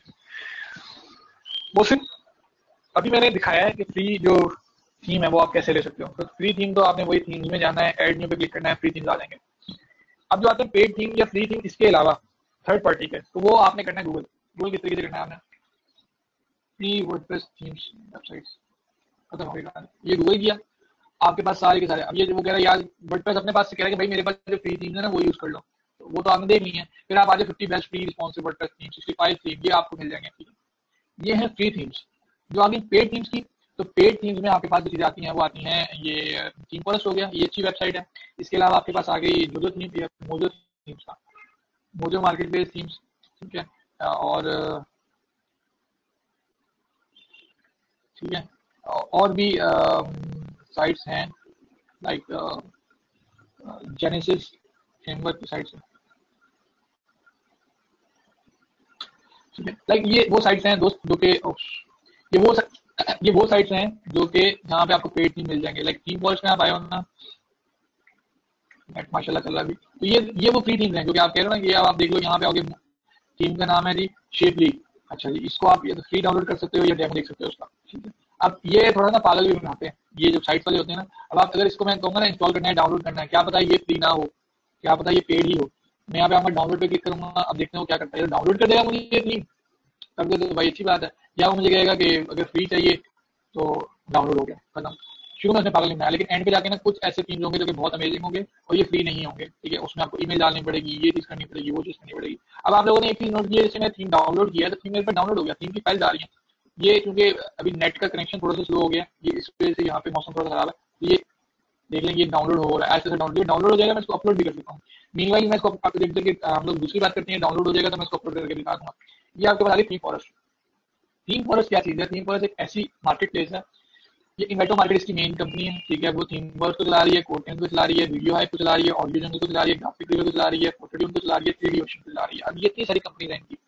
Mohsin, अभी मैंने दिखाया है कि फ्री जो थीम है वो आप कैसे ले सकते हो। तो फ्री थीम तो आपने वही थीम में जाना है एड न्यू पे क्लिक करना है फ्री थीम आ जाएँगे अब जो आते हैं पेड थीम या फ्री थीम इसके अलावा थर्ड पार्टी के तो वो आपने करना है गूगल गूगल किस तरीके से करना है आपने? फ्री वर्डप्रेस थीम्स वेबसाइट्स खत्म हो गया ये गूगल किया। आपके पास सारे के सारे। अब ये वो कह रहा है, यार वर्डप्रेस अपने पास से कह रहा है कि भाई मेरे पास जो फ्री थीम्स है ना, वो यूज़ कर लो। तो वो तो आपने ली है। फिर आप आज fifty best free responsive WordPress theme sixty five theme ये आपको मिल जाएँगे ये है फ्री थीम्स जो आगे पेड थीम्स की तो पेड थीम्स में आपके पास जो चीज़ें आती हैं, वो आती हैं, ये थीम फॉरेस्ट हो गया, ये अच्छी वेबसाइट है। इसके अलावा आपके पास आ गई जोजो थीम मोजो थीम्स का। मोजो मार्केट प्लेस थीम्स ठीक है? और, ठीक है? और भी साइट्स हैं लाइक जेनेसिस फ्रेमवर्क की साइट्स लाइक ये वो साइट्स हैं, दोस्त, जो कि, ये वो ये वो साइट्स हैं जो कि जहाँ पे आपको पेड थीम मिल जाएँगे लाइक थीम फॉरेस्ट में आप आए हो ना माशाल्लाह चल रहा भी। तो ये ये वो फ्री थीम्स हैं जो कि आप कह रहे हो ना अब आप देख लो, यहाँ पे आओगे थीम का नाम है जी शेपली अच्छा जी, इसको आप या फ्री डाउनलोड कर सकते हो या डेमो देख सकते हो उसका। ठीक है। अब ये थोड़ा ना पागल भी बनाते हैं, ये जो साइट वाले होते हैं ना, अब आप अगर इसको मैं कहूँगा ना इंस्टॉल करना है डाउनलोड करना है, क्या पता ये फ्री ना हो, क्या पता ये पेड ही हो। मैं यहाँ पे आऊँगा डाउनलोड पे क्लिक करूँगा, अब देखते हो क्या करता है। डाउनलोड कर देगा मुझे ये थीम दे तो भाई, अच्छी बात है। या वो मुझे कहेगा कि अगर फ्री चाहिए तो डाउनलोड हो गया, खत्म। शुरू में उसने पागल नहीं बनाया, लेकिन एंड पे जाके ना कुछ ऐसे थीम्स होंगे जो कि बहुत अमेजिंग होंगे, और ये फ्री नहीं होंगे, ठीक है? उसमें आपको ईमेल डालनी पड़ेगी, ये चीज़ करनी पड़ेगी, वो चीज़ करनी पड़ेगी। अब आप लोगों ने एक चीज़ नोट किया जैसे मैं थीम डाउनलोड किया तो थीम मेरे पर डाउनलोड हो गया थीम की फ़ाइल आ रही है। ये क्योंकि अभी नेट का कनेक्शन थोड़ा सा स्लो हो गया, ये इस वजह से यहाँ पे मौसम थोड़ा खराब है ये देख लेंगे डाउनलोड हो रहा है ऐसे डाउनलोड डाउनलोड हो जाएगा, मैं इसको अपलोड भी कर सकता हूँ। मीन वाइज मैं इसको हम लोग दूसरी बात करते हैं डाउनलोड हो जाएगा तो मैं इसको अपलोड करके दिखा दूँगा। ये आपके बता दी थीम फॉरेस्ट थीम फॉरेस्ट क्या चीज़ है? थीम फॉरेस्ट एक ऐसी मार्केट प्लेस है। ये इन्वेटो मार्केट इसकी मेन कंपनी है, ठीक है? वो थीम फॉरेस्ट को चला रही है कोटेंस को चला रही है वीडियो हाइप को चला रही है ऑडियो जंगल को चला रही है ग्राफिक को चला रही है फोटोड्यून को चला रही है थ्री ओशन को चला रही है। अब ये इतनी सारी कंपनी है इनकी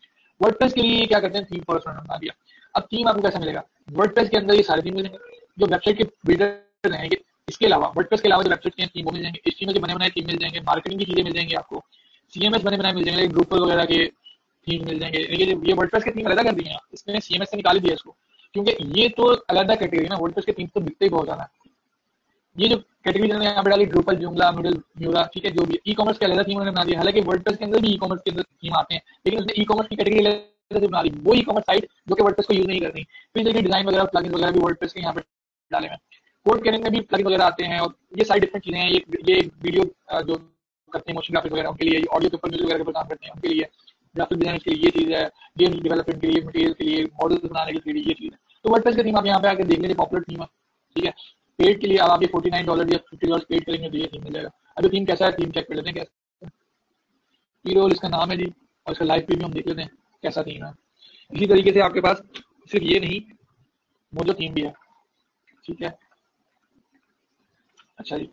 वर्डप्रेस के लिए क्या करते हैं? थीम उन्होंने बना दिया। अब थीम आपको कैसे मिलेगा? वर्डप्रेस के अंदर ये सारे थीम मिलेंगे। जो वेबसाइट के बिल्डर रहेंगे, इसके अलावा वर्डप्रेस के अलावा जो वेबसाइट के थीम वो मिल जाएँगे। इस के बने बनाए थीम मिल जाएँगे मार्केटिंग की चीज़ें मिल जाएँगी आपको। सीएमएस बने बनाए मिल जाएँगे ड्रूपल वगैरह के थीम मिल जाएँगे। ये ये वर्डप्रेस के थीम अलग कर दिए हैं। इसमें सीएमएस से निकाल दिया इसको। क्योंकि ये तो अलग कैटेगरी ना। वर्डप्रेस के थीम तो बिकते ही बहुत ज़्यादा। ये जो कैटेगरी जिन्होंने यहाँ पे डाली ड्रूपल जुमला मिडल म्यूरा ठीक है, जो भी ई कॉमर्स के अलग थीम उन्होंने बना दिया हालाँकि वर्डप्रेस के अंदर भी ई कॉमर्स के अंदर थीम आते हैं, लेकिन उसने ई कॉमर्स की कैटेगरी से बना दी। वो ई कॉमर्स साइट जो कि वर्डप्रेस को यूज़ नहीं करती। फिर देखिए डिज़ाइन वगैरह प्लगइन वगैरह भी वर्डप्रेस के यहाँ पे डाले हैं। कोड कैरिंग में भी प्लगइन वगैरह आते हैं और ये सारी डिफरेंट चीज़ें हैं। ये ये वीडियो जो करते हैं मोशन ग्राफिक्स वगैरह उनके लिए ऑडियो के ऊपर म्यूज़िक वगैरह पर काम करते हैं उनके लिए। ग्राफिक डिज़ाइन के लिए ये चीज़ है गेम डेवलपमेंट के लिए मटेरियल के लिए मॉडल बनाने के लिए, ये चीज़ है। तो वर्डप्रेस की थीम आप यहाँ पे आकर देख लीजिए पॉपुलर थीम है, ठीक है? पेड के लिए आप ये फोर्टी नाइन डॉलर या फिफ्टी डॉलर पेड करेंगे तो ये थीम मिल जाएगा। अभी थीम कैसा है? थीम चेक कर लेते हैं कैसा पीरोल इसका नाम है जी, और इसका लाइव प्रीमियम देख लेते हैं कैसा थीम है। इसी तरीके से आपके पास सिर्फ़ ये नहीं मोजो थीम भी है, ठीक है? अच्छा जी।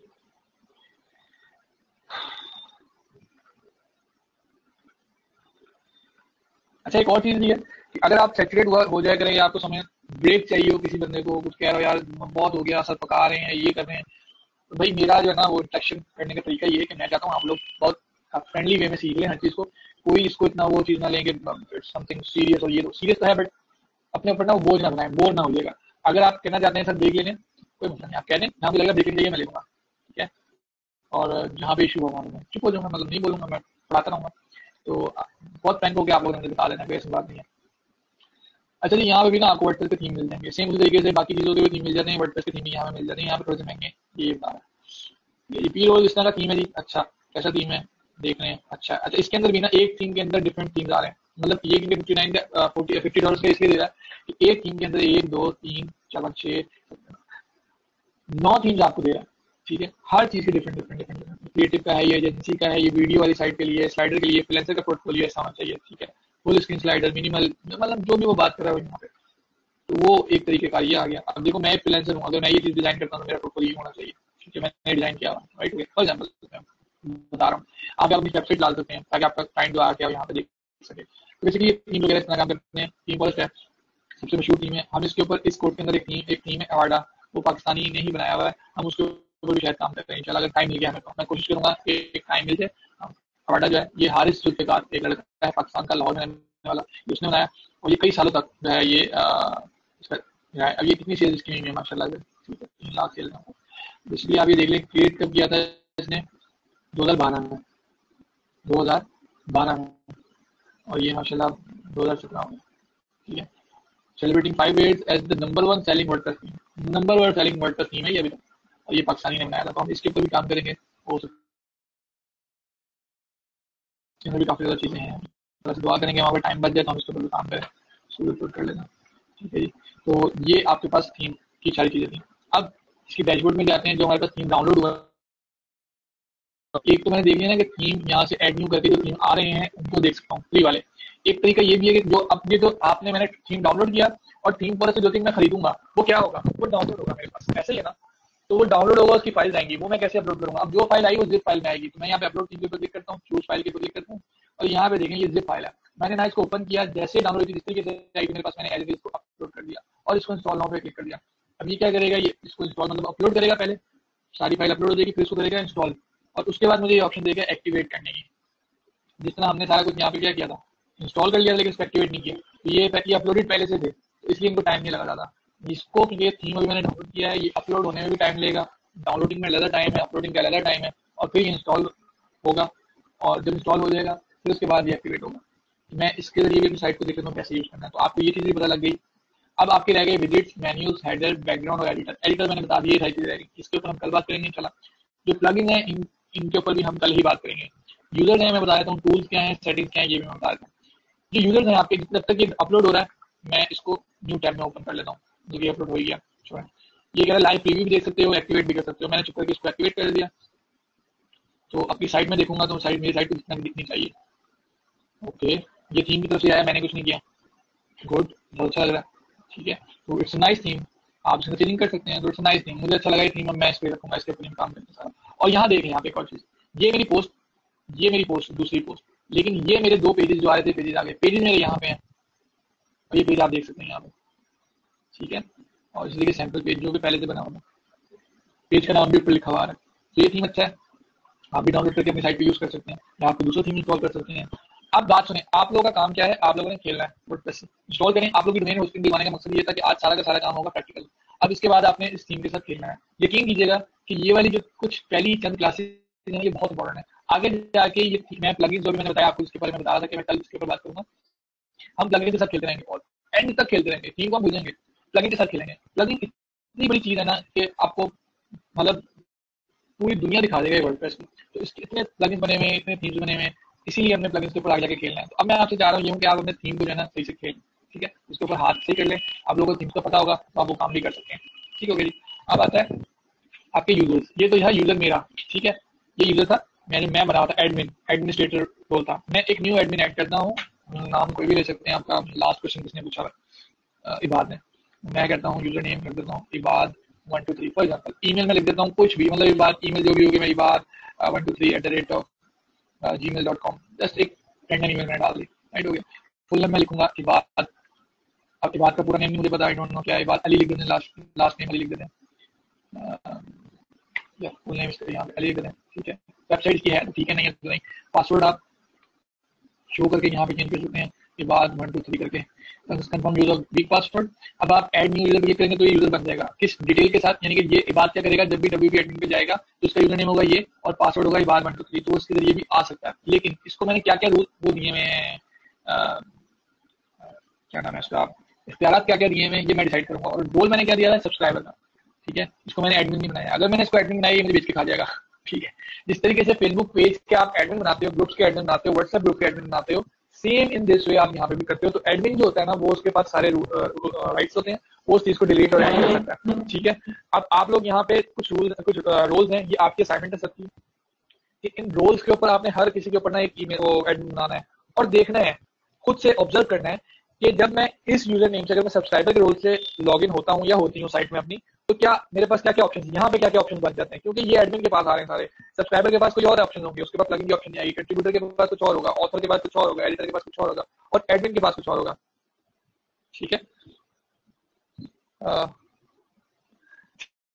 अच्छा एक और चीज़ भी है कि अगर आप सेचुरेट हो जाए करें या आपको समय ब्रेक चाहिए हो किसी बंदे को, कुछ कह रहे हो, यार बहुत हो गया, सर पका रहे हैं, ये कर रहे हैं। तो भाई, मेरा जो है ना, वो इंट्रैक्शन करने का तरीका ये है कि मैं चाहता हूँ आप लोग बहुत फ्रेंडली वे में सीख लें हर चीज़ को। कोई इसको इतना वो चीज़ ना लेंगे समथिंग सीरियस और ये तो सीरियस तो है बट अपने ऊपर ना बोझ ना बनाए बोर ना होइएगा अगर आप कहना चाहते हैं, सर, देख लेने कोई मतलब नहीं, आप कह दें ना मुझे लगेगा, देख लीजिए मैं लेगा। ठीक है? और जहाँ पे इशू होगा मैं चुप हो जाऊँगा मतलब नहीं बोलूँगा, मैं पढ़ाता रहूँगा। तो बहुत फ्रेंक हो गया, आप लोगों ने बता देना कोई ऐसी बात नहीं है। अच्छा जी, यहाँ पे भी ना आपको वर्डप्रेस के थीम मिल जाएँगे। सेम उसी तरीके से बाकी चीज़ों के भी थीम मिल जाते हैं वर्डप्रेस के थीम यहाँ पे मिल जाते हैं। यहाँ पे थोड़े से महँगे, ये बता रहा है। पी रोज इस तरह का थीम है जी अच्छा कैसा थीम है, देख रहे हैं अच्छा अच्छा इसके अंदर भी ना एक थीम के अंदर डिफरेंट थीम्स आ रहे हैं। मतलब ये क्योंकि fifty nine forty fifty dollar का इसलिए दे रहा है एक थीम के अंदर एक, दो, तीन, चार छः नौ थीम्स आपको दे रहा है। ठीक है? हर चीज़ के डिफरेंट डिफरेंट डिफरेंट क्रिएटिव का है, ये एजेंसी का है, ये वीडियो वाली साइड के लिए स्लाइडर के लिए फ्लेंसर का पोर्टफोलियो ऐसा होना चाहिए, ठीक है? फुल स्क्रीन स्लाइडर मिनिमल मतलब जो भी वो बात कर रहा है यहाँ पे। तो वो एक तरीके का ये आ गया। अब देखो, मैं फ्रीलांसर हूँ, अगर मैं ये चीज़ डिज़ाइन करता हूँ तो मेरा पोर्टफोलियो होना चाहिए। ठीक है मैंने डिज़ाइन किया राइट फॉर एग्ज़ाम्पल बता रहा हूँ। आप अपनी वेबसाइट डाल सकते हैं, ताकि आपका क्लाइंट जो आके यहाँ पे देख सके। तो बेसिकली टीम वगैरह इतना काम करते हैं टीम फॉरेस्ट है। सबसे मशहूर टीम है हम इसके ऊपर इस कोर्ट के अंदर एक टीम एक टीम है अवार्डा वो पाकिस्तानी ने ही बनाया हुआ है। हम उसके ऊपर भी शायद काम करते हैं, इंशाल्लाह, अगर टाइम मिल गया हमें तो। मैं कोशिश करूँगा कि एक टाइम मिल जाए। अवार्डा जो है, ये हारिस जुल्फिकार, एक लड़का है पाकिस्तान का, लाहौर में रहने वाला उसने बनाया। और ये कई सालों तक जो है ये अब ये कितनी सेल्स की है से तीन लाख सेल बेसिकली आप ये देख लें क्रिएट कब किया था इसने? दो हज़ार बारह में। दो हज़ार बारह में। और ये माशाल्लाह, दो हज़ार सत्रह में। ठीक है? Celebrating five as the number one selling word theme number one selling word theme है ये अभी तक। और ये पाकिस्तानी ने बनाया था तो हम इसके ऊपर भी काम करेंगे, हो सकता इसमें भी काफ़ी ज़्यादा चीज़ें हैं। बस दुआ करेंगे, वहाँ पर टाइम बच जाए तो हम इसके ऊपर भी काम करें इसको कर लेना। ठीक है जी। तो ये आपके पास थीम की सारी चीज़ें थी। अब इसकी डैशबोर्ड में जाते हैं, जो हमारे पास थीम डाउनलोड हुआ एक तो मैंने देख लिया ना कि थीम यहाँ से एड न्यू करके जो थीम आ रहे हैं, उनको देख सकता हूँ फ्री वाले। एक तरीका ये भी है कि जो अब ये जो आपने मैंने थीम डाउनलोड किया और थीम पर से जो थीम मैं खरीदूँगा, वो क्या होगा? वो डाउनलोड होगा मेरे पास। ऐसे ही है ना? तो वो डाउनलोड होगा उसकी फ़ाइल आएँगी। वो मैं कैसे अपलोड करूँगा? अब जो फ़ाइल आई वो जिप फ़ाइल में आएगी। तो मैं यहाँ पे अपलोड के ऊपर क्लिक करता हूँ चूज़ फ़ाइल के ऊपर क्लिक करता हूँ और यहाँ पे देखें ये जिप फ़ाइल है। मैंने ना इसको ओपन किया, जैसे डाउनलोड जिस तरीके से आई मेरे पास मैंने एज इसको अपलोड कर दिया और इसको इंस्टॉल नाउ पे क्लिक कर दिया। अब ये क्या करेगा? ये इसको इंस्टॉल मतलब अपलोड करेगा पहले, सारी फ़ाइल अपलोड हो जाएगी, फिर इसको करेगा इंस्टॉल और उसके बाद मुझे ये ऑप्शन देगा एक्टिवेट करने की। जिस तरह हमने सारा कुछ यहाँ पे क्या किया था? इंस्टॉल कर लिया, लेकिन इसको एक्टिवेट नहीं किया। तो ये अपलोडेड पहले से थे तो इसलिए इनको टाइम नहीं लगा ज़्यादा। जिसको ये थीम अभी मैंने डाउनलोड किया है, ये अपलोड होने में भी टाइम लेगा। डाउनलोडिंग में अलग टाइम है अपलोडिंग का अलग टाइम है, और फिर इंस्टॉल होगा, और जब इंस्टॉल हो जाएगा, फिर उसके बाद ये एक्टिवेट होगा। मैं इसके ज़रिए भी साइट को देख लेता हूँ कैसे यूज़ करना है। तो आपको ये चीज़ भी पता लग गई। अब आपके रह गए विजिट्स मेन्यूज हेडर बैकग्राउंड और एडिटर एडिटर मैंने बता दिया सारी चीज़ रह गई। इसके ऊपर हम कल बात करेंगे चला जो प्लग इन है, इन, इनके ऊपर भी हम कल ही बात करेंगे। यूज़र हैं, मैं बता देता हूँ टूल्स क्या है सेटिंग्स क्या है, ये भी मैं बता देता हूँ। जो यूज़र्स हैं, आपके जब तक ये अपलोड हो रहा है, मैं इसको न्यू टैब में ओपन कर लेता हूँ। जो कि अपलोड हो गया ये कह रहा है लाइव प्रीव्यू भी देख सकते हो एक्टिवेट भी कर सकते हो। मैंने चुप करके इसको एक्टिवेट कर दिया। तो अपनी साइट में देखूँगा तो साइट मेरी साइट को जितना भी दिखनी चाहिए। ओके ये थीम की तरफ़ से आया, मैंने कुछ नहीं किया। गुड बहुत अच्छा लग रहा है। ठीक है। तो इट्स नाइस थीम आप इसमें चेंजिंग कर सकते हैं तो इट्स नाइस थीम मुझे अच्छा लगा ये थीम अब मैं इस पर रखूँगा, इसके ऊपर काम करने सारा और यहाँ देखें, यहाँ पे एक और चीज़। ये मेरी पोस्ट ये मेरी पोस्ट दूसरी पोस्ट लेकिन ये मेरे दो पेजेस जो आ रहे थे पेजेस आ गए पेजेस मेरे यहाँ पे हैं। और ये पेज आप देख सकते हैं यहाँ पे। ठीक है? और इसलिए सैंपल पेज जो भी पहले से बना हुआ पेज का नाम भी ऊपर लिखा हुआ है। तो ये थीम अच्छा है। आप भी डाउनलोड करके अपनी साइट पे यूज़ कर सकते हैं। या आपको दूसरा थीम इंस्टॉल कर सकते हैं। अब बात सुने, आप लोगों का काम क्या है? आप लोगों ने खेलना है। इंस्टॉल करें। आप लोग की डोमेन होस्टिंग दिलवाने का मकसद ये था कि आज सारा का सारा काम होगा प्रैक्टिकल अब इसके बाद आपने इस थीम के साथ खेलना है। यकीन कीजिएगा कि ये वाली जो कुछ पहली चंद क्लासेस ये बहुत इंपॉर्टेंट है। आगे जाके ये मैं प्लगइन जो भी मैंने बताया, आपको इसके बारे में बता रहा था कि मैं कल इसके ऊपर बात करूँगा। हम प्लगइन के साथ खेलते रहेंगे और एंड तक खेलते रहेंगे। थीम को हम भूलेंगे। प्लगइन के साथ खेलेंगे। प्लगइन इतनी बड़ी चीज़ है ना कि आपको मतलब पूरी दुनिया दिखा देगा वर्डप्रेस की। तो इसके इतने प्लगइन बने हुए इतने थीम्स बने हुए इसीलिए हमने प्लगइन के ऊपर आगे जाके खेलना है। तो अब मैं आपसे चाह रहा हूँ कि आप अपने थीम को जो है ना सही से खेल, ठीक है? उसके ऊपर हाथ से कर लें। आप लोगों को थीम्स का पता होगा तो आप वो काम भी कर सकते हैं। ठीक हो गया जी? अब आता है आपके यूज़र्स ये तो यह यूज़र मेरा, ठीक है? ये यूज़र था, मैंने, मैं बना था एडमिन एडमिनिस्ट्रेटर रोल था। मैं एक न्यू एडमिन ऐड करता हूँ। नाम कोई भी ले सकते हैं आपका लास्ट क्वेश्चन किसने पूछा? इबाद ने। मैं कहता हूँ यूज़र नेम कर देता हूँ Ibad one two three for example email में लिख देता हूँ कुछ भी मतलब इबाद ईमेल जो भी होगी, मैं Ibad one two three at the rate of Gmail dot com just एक रैंडम ईमेल मैंने डाल दी. राइट हो गया. फुल नेम में लिखूँगा इबाद अब इबाद का पूरा नेम नहीं मुझे पता आई डोंट नो क्या इबाद अली लिख देते लास्ट लास्ट नेम अली लिख देते या फुल नेम इसका यहाँ पे अली लिख देते ठीक है. वेबसाइट की है, ठीक है, नहीं है तो नहीं. पासवर्ड आप शो करके यहाँ पे चेंज कर सकते हैं. के बाद वन टू थ्री करके। कंफर्म यूज़र वीक पासवर्ड अब आप एड न्यू यूज़र क्लिक करेंगे तो ये यूज़र बन जाएगा। किस डिटेल के साथ? यानी कि ये बात क्या करेगा? जब भी डब्ल्यू पी एडमिन पे जाएगा तो उसका यूज़र नेम होगा ये और पासवर्ड होगा ये इबाद वन टू थ्री तो उसके ज़रिए भी आ सकता है। लेकिन इसको मैंने क्या क्या रूल वो दिए हुए हैं? क्या नाम है इसका इख्तियार क्या क्या दिए हुए ये मैं डिसाइड करूँगा। और रोल मैंने क्या दिया है सब्सक्राइबर का। ठीक है? इसको मैंने एडमिन नहीं बनाया। अगर मैंने इसको एडमिन बनाया, ये मुझे बेच के खा जाएगा। ठीक है? जिस तरीके से फेसबुक पेज के आप एडमिन बनाते हो ग्रुप्स के एडमिन बनाते हो व्हाट्सएप ग्रुप के एडमिन बनाते हो सेम इन दिस वे आप यहाँ पे भी करते हो तो एडमिन जो होता है ना वो उसके पास सारे राइट्स होते हैं वो उस चीज़ को डिलीट और ऐड कर सकता है। ठीक है? अब आप लोग यहाँ पे कुछ रूल कुछ रोल्स हैं ये आपके असाइनमेंट है सबकी। कि इन रोल्स के ऊपर आपने हर किसी के ऊपर ना एक ईमेल वो एडमिन बनाना है और देखना है खुद से ऑब्ज़र्व करना है कि जब मैं इस यूज़र नेम से अगर मैं सब्सक्राइबर के रोल से लॉग इन होता हूँ या होती हूँ साइट में अपनी तो क्या मेरे पास क्या क्या ऑप्शन यहाँ पे क्या क्या ऑप्शन बन जाते हैं? क्योंकि ये एडमिन के पास आ रहे हैं सारे। सब्सक्राइबर के पास कोई और ऑप्शन होंगे, उसके पास प्लगइन की ऑप्शन नहीं आएगी। कंट्रीब्यूटर के पास कुछ और होगा ऑथर के पास कुछ और होगा एडिटर के पास कुछ और होगा, और एडमिन के पास कुछ और होगा। ठीक है?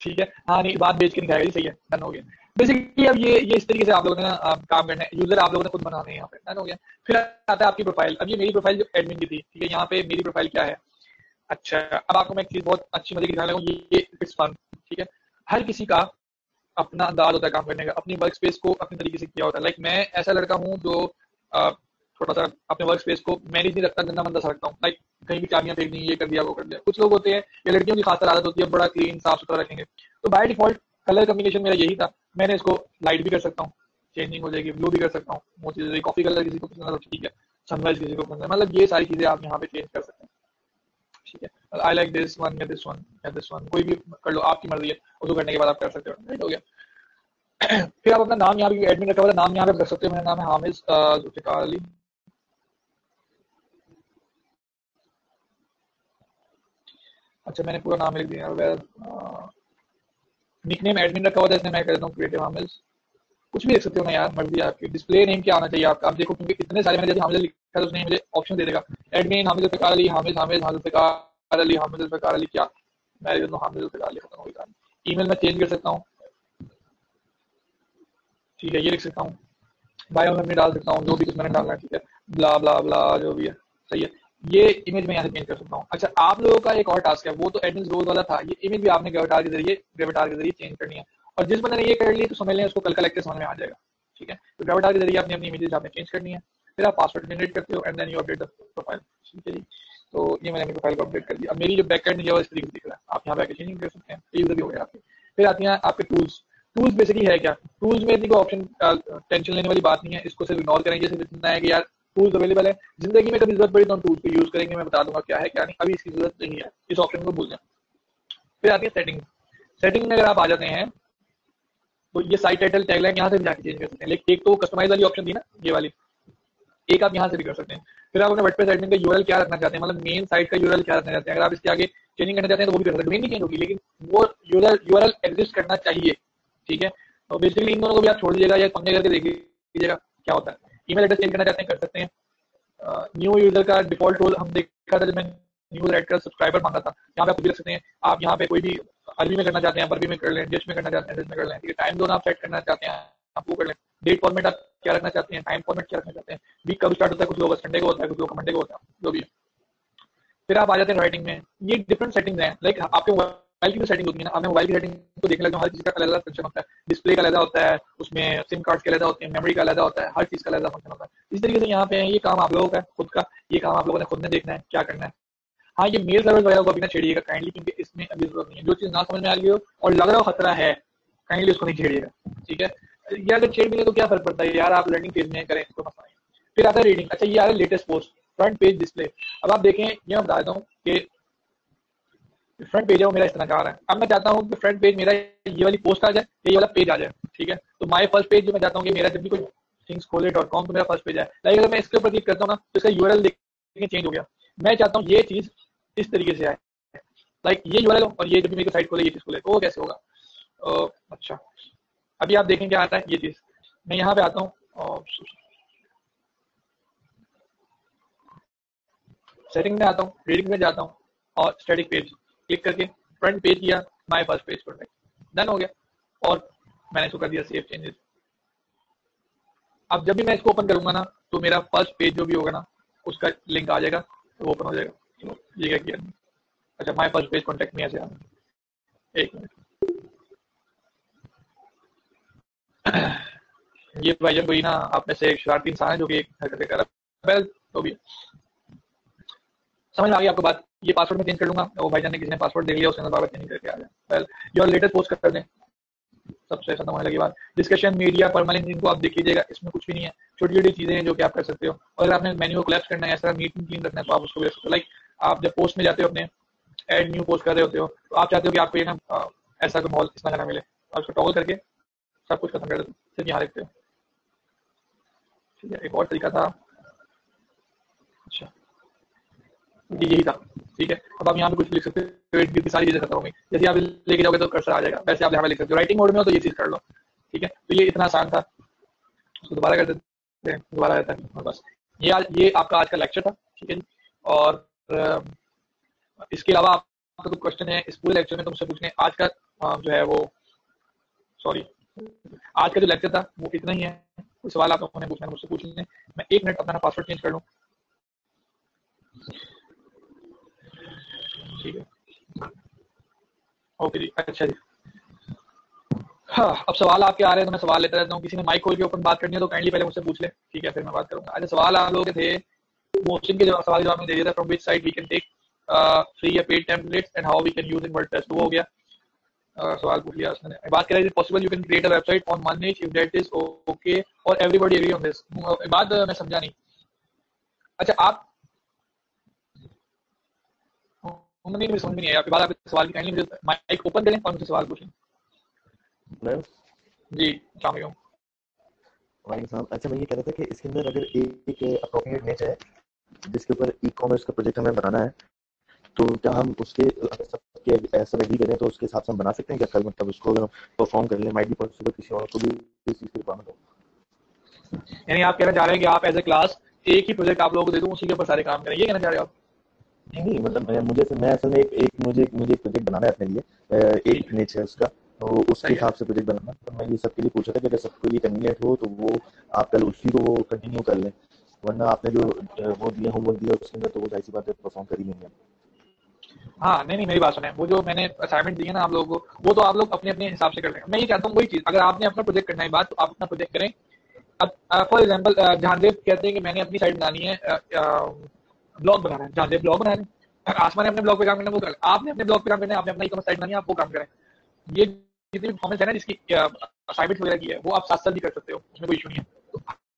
ठीक है। हाँ नहीं, बात बेच के निकालेगी सही है डन हो गया। बेसिकली अब ये ये इस तरीके से आप लोगों ना काम करना है। यूज़र आप लोगों ने खुद बनाने हैं यहाँ पे। डन हो गया। फिर आता है आपकी प्रोफ़ाइल अब ये मेरी प्रोफ़ाइल जो एडमिन की थी, ठीक है, यहाँ पे मेरी प्रोफ़ाइल क्या है? अच्छा अब आपको मैं एक चीज़ बहुत अच्छी मज़े की लगूँ ये इट्स फन ठीक है? हर किसी का अपना अंदाज होता है काम करने का, अपनी वर्क स्पेस को अपने तरीके से किया होता है। लाइक मैं ऐसा लड़का हूँ जो थोड़ा सा अपने वर्क स्पेस को मैनेज नहीं रखता, गंदा मंदा सा रखता हूँ। लाइक कहीं भी चाबियाँ फेंक दी, ये कर दिया, वो कर दिया। कुछ लोग होते हैं, या लड़कियों की खास आदत होती है, बड़ा क्लीन साफ़ सुथरा रखेंगे। तो बाय डिफ़ॉल्ट कलर कम्बिनेशन मेरा यही था। मैंने इसको लाइट भी कर सकता हूँ चेंजिंग हो जाएगी ब्लू भी कर सकता हूँ, वो चीज़ें कॉफ़ी कलर किसी को पसंद है तो ठीक है सनराइज किसी को पसंद है। मतलब ये सारी चीज़ें आप यहाँ पे चेंज कर सकते है। आई लाइक दिस वन या दिस वन या दिस वन कोई भी कर लो, आपकी मर्ज़ी है। उसको करने के बाद आप कर सकते हो। राइट हो गया। फिर आप अपना नाम यहाँ पे एडमिन रखा हुआ नाम यहाँ पे रख सकते हो। मेरा नाम है हामिज जुल्फिकार अली। अच्छा मैंने पूरा नाम लिख दिया। निकनेम एडमिन रखा हुआ था इसने मैं कर देता हूँ क्रिएटिव हामिज कुछ भी देख सकते हो ना यार, मर्ज़ी आपकी। डिस्प्ले नेम क्या आना चाहिए आपका? आप देखो, क्योंकि इतने सारे मैंने जैसे हामिज शायद उसने मुझे ऑप्शन दे देगा। एडमिन हामिद जुल्फिकार अली हामिद हामिद हामिद ठीक है, ये लिख सकता हूँ। बायो में डाल सकता हूँ, जो भी डालना है। अच्छा आप लोगों का एक और टास्क है, वो तो एडमिन रोज वाला था। ये इमेज भी आपने ग्रेविटार के ज़रिए ग्रेविटार के ज़रिए चेंज करनी है। और जिस बंदे ने ये कर ली तो समझ लें उसको कल का लेक्चर समझ में आ जाएगा। ठीक है? तो ग्रेविटार के ज़रिए अपनी अपनी इमेजेस आपने चेंज करनी है। फिर आप पासवर्ड जनरेट करते हो and then you update the profile ठीक है जी। तो ये मैंने अपनी प्रोफ़ाइल को अपडेट कर दिया। अब मेरी जो बैक एंड है इस तरीके से दिख रहा है। आप यहाँ पे चेंजिंग कर सकते हैं। यूज़र भी हो गया आपके। फिर आती हैं आपके टूल्स टूल्स बेसिकली है क्या? टूल्स में इतनी कोई ऑप्शन टेंशन लेने वाली बात नहीं है। इसको सिर्फ़ इग्नोर करेंगे। सिर्फ़ इतना है कि यार टूल्स अवेलेबल है। ज़िंदगी में कभी ज़रूरत पड़ी तो हम टूल्स को यूज़ करेंगे। मैं बता दूँगा क्या है, क्या नहीं। अभी इसकी ज़रूरत नहीं है। इस ऑप्शन को भूल जाए। फिर आती है सेटिंग सेटिंग में अगर आप आ जाते हैं तो ये साइट टाइटल टैगलाइन यहाँ से भी जाके चेंज कर सकते हैं। लेकिन एक तो कस्टमाइज वाली ऑप्शन थी ना, ये वाली। एक आप यहाँ से भी कर सकते हैं। फिर आप अपने वर्डप्रेस एडमिन का यूआरएल क्या रखना चाहते हैं? मतलब मेन साइट का यूआरएल क्या रखना चाहते हैं? अगर आप इसके आगे चेंजिंग करना चाहते हैं तो वो भी कर सकते हैं। डोमेन नहीं चेंज होगी, लेकिन वो यूआरएल एग्जिस्ट करना चाहिए, ठीक है? तो बेसिकली इन दोनों को भी आप छोड़ दीजिएगा या पंगे करके देख लीजिएगा क्या होता है। ईमेल एड्रेस चेंज करना चाहते हैं, कर सकते हैं। न्यू यूज़र का डिफ़ॉल्ट रोल हम देखा था जब मैं न्यू रेड का सब्सक्राइबर मांगा था। यहाँ पे आप रख सकते हैं। आप यहाँ पे कोई भी अरबी में करना चाहते हैं, अरबी में कर लें डिश में करना चाहते हैं डिश में कर लें टाइम जोन आप सेट करना चाहते हैं, आप वो कर लें। डेट फॉर्मेट आप क्या रखना चाहते हैं? टाइम फॉर्मेट क्या रखना चाहते हैं? वीक कब स्टार्ट होता है? कुछ लोग संडे को होता है, कुछ लोग मंडे को होता है, जो भी है। फिर आप आ जाते हैं राइटिंग में। ये डिफरेंट सेटिंग्स हैं। लाइक आपके मोबाइल की सेटिंग होती है ना, आपने मोबाइल की सेटिंग को देखने लगे हर चीज़ का अलग फ़ंक्शन होता है। डिस्प्ले का अलग होता है, उसमें सिम कार्ड के अलग होते हैं मेमोरी का अलग होता है, हर चीज़ का अलग फ़ंक्शन होता है। इस तरीके से यहाँ पे ये काम आप लोगों का, खुद का, ये काम आप लोगों ने खुद ने देखना है, क्या करना है। हाँ ये मेल सर्वर वगैरह को अभी ना छेड़िएगा काइंडली क्योंकि इसमें अभी ज़रूरत नहीं है। जो चीज़ ना समझ में आ रही हो और लग रहा हो खतरा है काइंडली उसको नहीं छेड़िएगा, ठीक है? ये अगर छेड़ मिले तो क्या फ़र्क पड़ता है? यार, आप लर्निंग फ़ेज़ में करें तो मसला फिर आता है रीडिंग अच्छा ये आ रहा है latest post front page display अब आप देखें, ये मैं बता देता हूँ कि फ्रंट पेज है, वो मेरा इस तरह का आ रहा है। अब मैं चाहता हूँ कि फ्रंट पेज मेरा ये वाली पोस्ट आ जाए, ये वाला पेज आ जाए, ठीक है? तो माई फ़र्स्ट पेज जो मैं चाहता हूँ कि मेरा जब भी कोई थिंग्स खोले डॉट कॉम तो मेरा फ़र्स्ट पेज है लाइक अगर मैं इसके ऊपर क्लिक करता हूँ ना तो इसका यूआरएल देखने चेंज हो गया। मैं चाहता हूँ ये चीज़ इस तरीके से आए। लाइक ये यूआरएल और ये जब भी मेरी साइट खोले, ये चीज़ खोले तो वो कैसे होगा? अच्छा। अभी आप देखें क्या आता है, ये चीज़। मैं यहाँ पे आता हूँ सेटिंग में आता हूँ रीडिंग में जाता हूँ, और स्टैटिक पेज क्लिक करके फ्रंट पेज किया माय फ़र्स्ट पेज पर डन हो गया, और मैंने इसको कर दिया सेव चेंजेस अब जब भी मैं इसको ओपन करूँगा ना तो मेरा फ़र्स्ट पेज जो भी होगा ना, उसका लिंक आ जाएगा तो वो ओपन हो जाएगा। चलो ये क्या किया? अच्छा माय फ़र्स्ट पेज कॉन्टेक्ट में ऐसे आना एक मिनट ये भाईजान कोई ना, आप में से एक शरारती इंसान है जो कि एक हरकत कर रहा है। तो भी। समझ में आ गई आपको बात? ये पासवर्ड में चेंज कर लूँगा। वो भाईजान ने किसी ने पासवर्ड देख लिया उसके अंदर बाबा चेंज करके आ जाए वेल योर लेटेस्ट पोस्ट कर दें। सबसे खत्म होने लगी बात। डिस्कशन मीडिया परमानेंट इनको आप देख लीजिएगा। इसमें कुछ भी नहीं है। छोटी छोटी चीज़ें हैं जो कि आप कर सकते हो। और अगर आपने मेन्यू कोलैप्स करना है ऐसा मीटिंग क्लीन रखना है तो आप उसको भी सकते हो। लाइक आप जब पोस्ट में जाते हो अपने एड न्यू पोस्ट कर रहे होते हो तो आप चाहते हो कि आपको ये ना ऐसा कोई मॉल इस तरह का मिले। आप उसको टॉगल करके सब कुछ खत्म कर देते सिर्फ़ यहाँ देखते ठीक है, एक और तरीका था। अच्छा। यही था। ठीक है, अब आप यहाँ पे कुछ लिख सकते हो। सारी चीज़ें खत्म हो गई। जैसे आप लेके जाओगे तो कर्सर आ जाएगा। वैसे आप यहाँ पे लिख सकते हो। राइटिंग मोड में हो तो ये चीज़ कर लो। ठीक है तो ये इतना आसान था। उसको दोबारा कर देते हैं। दोबारा रहता है। बस। ये ये आपका आज का लेक्चर था। ठीक है और इसके अलावा आपका कुछ क्वेश्चन है। इस पूरे लेक्चर में तुमसे पूछने। आज का जो है वो सॉरी आज का जो लेक्चर था, वो इतना ही है। कोई सवाल आप लोगों ने पूछना मुझसे पूछ लें मैं एक मिनट अपना पासवर्ड चेंज कर लूँ। ठीक है। ओके जी अच्छा जी। हाँ अब सवाल आपके आ रहे हैं तो मैं सवाल लेता रहता हूँ। किसी ने माइक खोल के ओपन बात करनी है तो काइंडली पहले मुझसे पूछ ले। ठीक है, फिर मैं बात करूँगा। अच्छा सवाल आप लोगों थे मोशन के जवाब, सवाल जवाब में दे दिया था from which side we can take free या paid templates and how we can use in WordPress वो हो गया। सवाल पूछ लिया उसने। बात करें possible you can create a website on one if that is okay और एवरीबॉडी एग्री ऑन दिस बात मैं समझा नहीं। अच्छा आप मुझे समझ में नहीं आया। आपके बाद आप सवाल की काइंडली मुझे माइक ओपन करें और मुझे सवाल पूछें। जी अस्सलाम वालेकुम। अच्छा मैं ये कह रहा था कि इसके अंदर अगर एक अप्रोप्रिएट मैच है जिसके ऊपर ई कॉमर्स का प्रोजेक्ट हमें बनाना है तो क्या हम उसके ऐसा एग्री करें तो उसके हिसाब से हम बना सकते हैं। क्या कल मतलब उसको अगर परफॉर्म कर लें माइट भी पॉसिबल किसी और को भी इस चीज़ की रिक्वायरमेंट हो यानी आप कहना चाह रहे हैं कि आप एज ए क्लास एक ही प्रोजेक्ट आप लोगों को दे दूँ उसी के ऊपर सारे काम करें। ये कहना चाह रहे हो आप? नहीं नहीं मतलब मैं- मुझे मैं असल में एक, एक मुझे मुझे एक प्रोजेक्ट बनाना है अपने लिए। एक नेचर उसका तो उसके हिसाब से प्रोजेक्ट बनाना। तो मैं ये सबके लिए पूछा था कि अगर सबके लिए कन्वीनियंट हो तो वो आप कल उसी को कंटिन्यू कर लें। वरना आपने जो वो दिया होमवर्क दिया उसके अंदर तो वो ज़ाहिर सी बात है परफॉर्म कर ही लेंगे। आप। हाँ नहीं नहीं, मेरी बात सुने। वो जो मैंने असाइनमेंट दी है ना आप लोगों को, वो तो आप लोग अपने अपने हिसाब से कर लेंगे। मैं ये चाहता हूँ वही चीज़, अगर आपने अपना प्रोजेक्ट करना है, बात तो आप अपना प्रोजेक्ट करें। अब फॉर एग्ज़ाम्पल जहांदेव कहते हैं कि मैंने अपनी साइड बनानी है ब्लॉग बनाना है। जहांदेव ब्लॉग बनाना है। आसमान ने अपने ब्लॉग पे काम करना है, वो कर। आपने अपने ब्लॉग पे काम करना है, आपने अपना ई साइट बनानी है, आप वो काम करें। ये जितनी परफॉर्मेंस है ना, जिसकी असाइनमेंट वगैरह की है, वो आप साथ साथ भी कर सकते हो, उसमें कोई इशू नहीं है।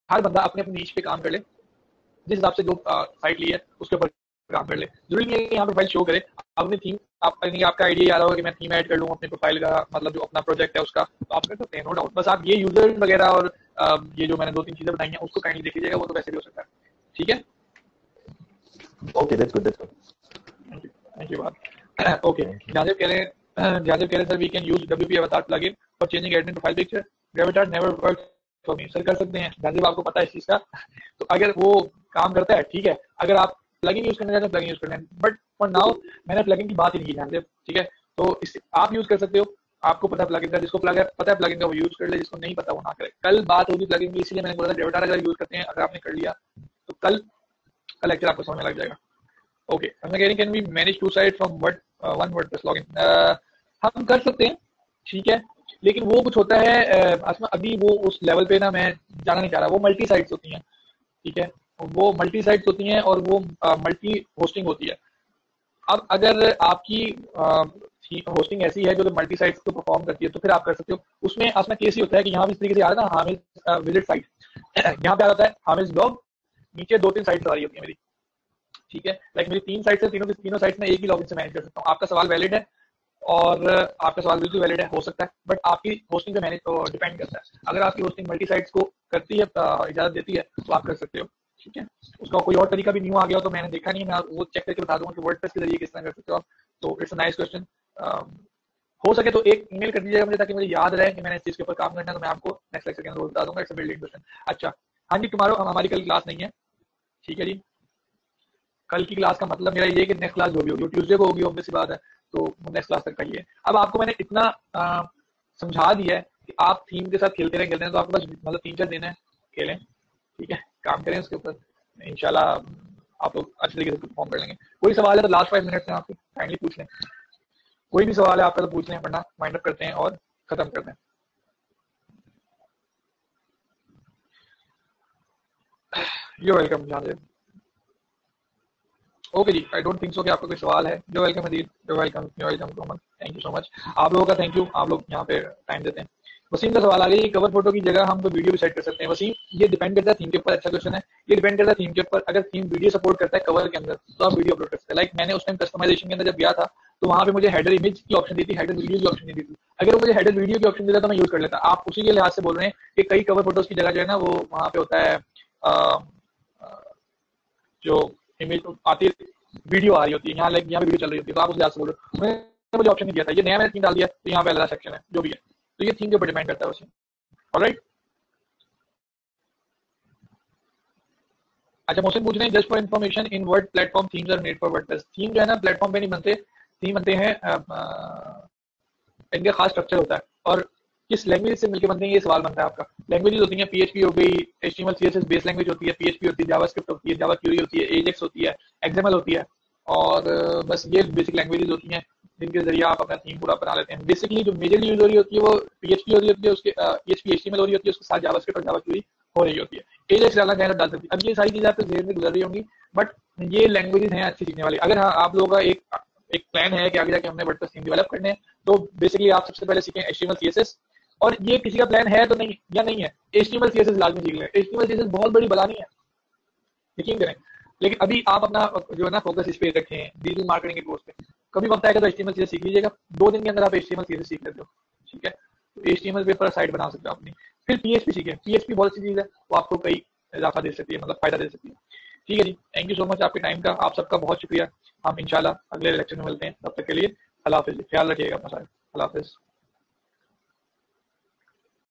हर बंदा अपने अपने नीच पे काम कर ले, जिस हिसाब से जो साइट ली है, उसके ऊपर काम कर ले। ज़रूरी नहीं है यहाँ प्रोफ़ाइल शो करे। अपनी थीम आप आपका आइडिया याद होगा कि मैं थीम ऐड कर लूँ अपने प्रोफ़ाइल का मतलब जो अपना प्रोजेक्ट है उसका तो आप कर सकते हैं नो डाउट बस आप ये यूज़र वगैरह और ये जो मैंने दो तीन चीज़ें बताई हैं उसको काइंडली देख लीजिएगा वो तो वैसे भी हो सकता है। ठीक है? Okay that's good that's good thank you बात ओके जाजिब कह रहे हैं जाजिब कह रहे हैं sir we can use WP avatar plugin for changing admin profile picture Gravatar never work for me sir कर सकते हैं। जाजिब आपको पता है इस चीज़ का? तो अगर वो काम करता है ठीक है। अगर आप प्लगइन यूज़ करना चाहते हैं प्लगइन यूज़ कर लें बट फॉर नाउ मैंने प्लगइन की बात ही नहीं की जाजिब ठीक है? तो इस आप यूज़ कर सकते हो। आपको पता है प्लगइन का जिसको प्लग है पता है प्लगइन का वो यूज़ कर ले जिसको नहीं पता वो ना करे। कल बात होगी प्लगइन की इसलिए मैंने बोला था ग्रेविटार अगर यूज़ करते हैं अगर आपने कर लिया तो कल कल लेक्चर आपको समझ में लग जाएगा। Okay I'm getting can we manage two sides from what uh, one WordPress login. Uh, हम कर सकते हैं ठीक है? लेकिन वो कुछ होता है uh, अभी वो उस लेवल पे ना मैं जाना नहीं चाह रहा। वो मल्टी साइट्स होती हैं ठीक है? वो मल्टी साइट्स होती हैं और वो मल्टी होस्टिंग होती है। अब अगर आपकी होस्टिंग ऐसी है जो मल्टी साइट्स को परफॉर्म करती है तो फिर आप कर सकते हो। उसमें असमा केस ही होता है कि यहाँ भी इस तरीके से आ रहा है ना हामिज विज़िट साइट यहाँ पे आ जाता है हामिज ब्लॉग नीचे दो तीन साइट्स आ रही होती है मेरी। ठीक है? लाइक मेरी तीन साइट है, तीनों की, तीनों साइट्स में एक ही लॉगिन से मैनेज कर सकता हूँ। आपका सवाल वैलिड है और, आपका सवाल बिल्कुल वैलिड है, हो सकता है। बट आपकी होस्टिंग पे मैनेज डिपेंड करता है। अगर आपकी होस्टिंग मल्टी साइट्स को करती है इजाज़त देती है तो आप कर सकते हो। ठीक है? उसका कोई और तरीका भी न्यू आ गया तो मैंने देखा नहीं मैं वो चेक करके बता दूँगा कि वर्डप्रेस के ज़रिए किस तरह कर सकते हो। तो इट्स नाइस क्वेश्चन हो सके तो एक ईमेल कर दीजिएगा मुझे ताकि मुझे याद रहे कि मैंने इस चीज़ के ऊपर काम करना है तो मैं आपको नेक्स्ट लेक्चर के अंदर बता दूँगा। इट्स बिल्डिंग क्वेश्चन अच्छा हाँ जी, तुम्हारा हमारी कल क्लास नहीं है। ठीक है जी? कल की क्लास का मतलब मेरा ये कि नेक्स्ट क्लास जो भी होगी ट्यूसडे को होगी ऑब्वियस बात है। तो नेक्स्ट क्लास तक का ही है। अब आपको मैंने इतना समझा दिया है कि आप थीम के साथ खेलते रहे, खेलते हैं तो आपको बस मतलब तीन चार दिन है खेलें। ठीक है, काम करें उसके ऊपर। इनशाला आप लोग अच्छे तरीके से परफॉर्म कर लेंगे। कोई सवाल है तो लास्ट फाइव मिनट्स में आपको काइंडली पूछ लें। कोई भी सवाल है आपका तो पूछ लें, वरना माइंड अप करते हैं और खत्म करते हैं। यू वेलकम जान ओके जी आई डोंट थिंक सो कि आपका कोई सवाल है। जो वेलकम अदील जो वेलकम जो welcome thank you so much आप लोगों का थैंक यू आप लोग यहाँ पे टाइम देते हैं। वसीम का सवाल आ गया कवर फ़ोटो की जगह हम कोई वीडियो भी सेट कर सकते हैं। वसीम, ये डिपेंड करता है थीम के ऊपर अच्छा क्वेश्चन है। ये डिपेंड करता है थीम के ऊपर, अगर थीम वीडियो सपोर्ट करता है कवर के अंदर तो आप वीडियो अपलोड कर सकते हैं। लाइक मैंने उस टाइम कस्टमाइजेशन के अंदर जब गया था तो वहाँ पे मुझे हेडर इमेज की ऑप्शन दी थी हेडर वीडियो की ऑप्शन दी थी। अगर वो मुझे हेडर वीडियो की ऑप्शन देता तो मैं यूज़ कर लेता। आप उसी के लिहाज से बोल रहे हैं कि कई कवर फ़ोटोज़ की जगह जो है ना, वो वहाँ पे होता है जो इमेज आती वीडियो आ रही होती है। यहाँ लाइक यहाँ पे वीडियो चल रही होती है तो आप उस लिहाज से बोल रहे हो। मुझे ऑप्शन नहीं दिया था। ये नया मैंने डाल दिया तो यहाँ पे अलग सेक्शन है, जो भी है। तो ये थीम के ऊपर डिपेंड करता है ऑलराइट अच्छा मोहसिन पूछ रहे हैं just for information in word platform themes are made for WordPress theme जो है ना प्लेटफॉर्म पे नहीं बनते। थीम बनते हैं इनका खास स्ट्रक्चर होता है। और किस लैंग्वेज से मिलकर बनते हैं, ये सवाल बनता है आपका। लैंग्वेजेस होती हैं पीएचपी हो गई एचटीएमएल सीएसएस बेस लैंग्वेज होती है पीएचपी होती है जावास्क्रिप्ट होती है जावा क्यूरी होती है एजेक्स होती है एक्सएमएल होती है। और बस ये बेसिक लैंग्वेजेस होती हैं, जिनके ज़रिए आप अपना थीम पूरा बना लेते हैं। बेसिकली जो मेजरली यूज़ हो रही होती है, वो पीएचपी हो रही होती है, उसके P H P PHP HTML हो रही होती है, उसके साथ जावास्क्रिप्ट और जावा क्यूरी हो रही होती है। एजेक्स डालना चाहे डाल सकती है। अब ये सारी चीज़ें आपके जेहन में गुजर रही होंगी बट ये लैंग्वेजेस हैं अच्छी सीखने वाली। अगर हाँ आप लोगों का एक एक प्लान है कि आगे जाके हमने वर्डप्रेस थीम डेवलप करने हैं तो बेसिकली आप सबसे पहले सीखें एचटीएमएल सीएसएस और ये किसी का प्लान है तो नहीं, या नहीं है एचटीएमएल सीएसएस लाजमी सीख लें। एचटीएमएल सीएसएस बहुत बड़ी बला नहीं है। यकीन करें लेकिन अभी आप अपना, जो है ना फोकस इस पे रखें डिजिटल मार्केटिंग के कोर्स पे। कभी वक्त आएगा तो एचटीएमएल सीएसएस सीख लीजिएगा। दो दिन के अंदर आप एचटीएमएल सीएसएस सीख लेते हो, ठीक है? तो एचटीएमएल पे पर साइट बना सकते हो अपनी। फिर पीएचपी सीखें। पीएचपी बहुत अच्छी चीज़ है, वो आपको कई इजाफा दे सकती है मतलब फ़ायदा दे सकती है। ठीक है जी थैंक यू सो मच आपके टाइम का। आप सबका बहुत शुक्रिया। हम इंशाल्लाह अगले लेक्चर में मिलते हैं। तब तक के लिए अल्लाह हाफिज। ख्याल रखिएगा अपना साहब अल्लाह हाफिज।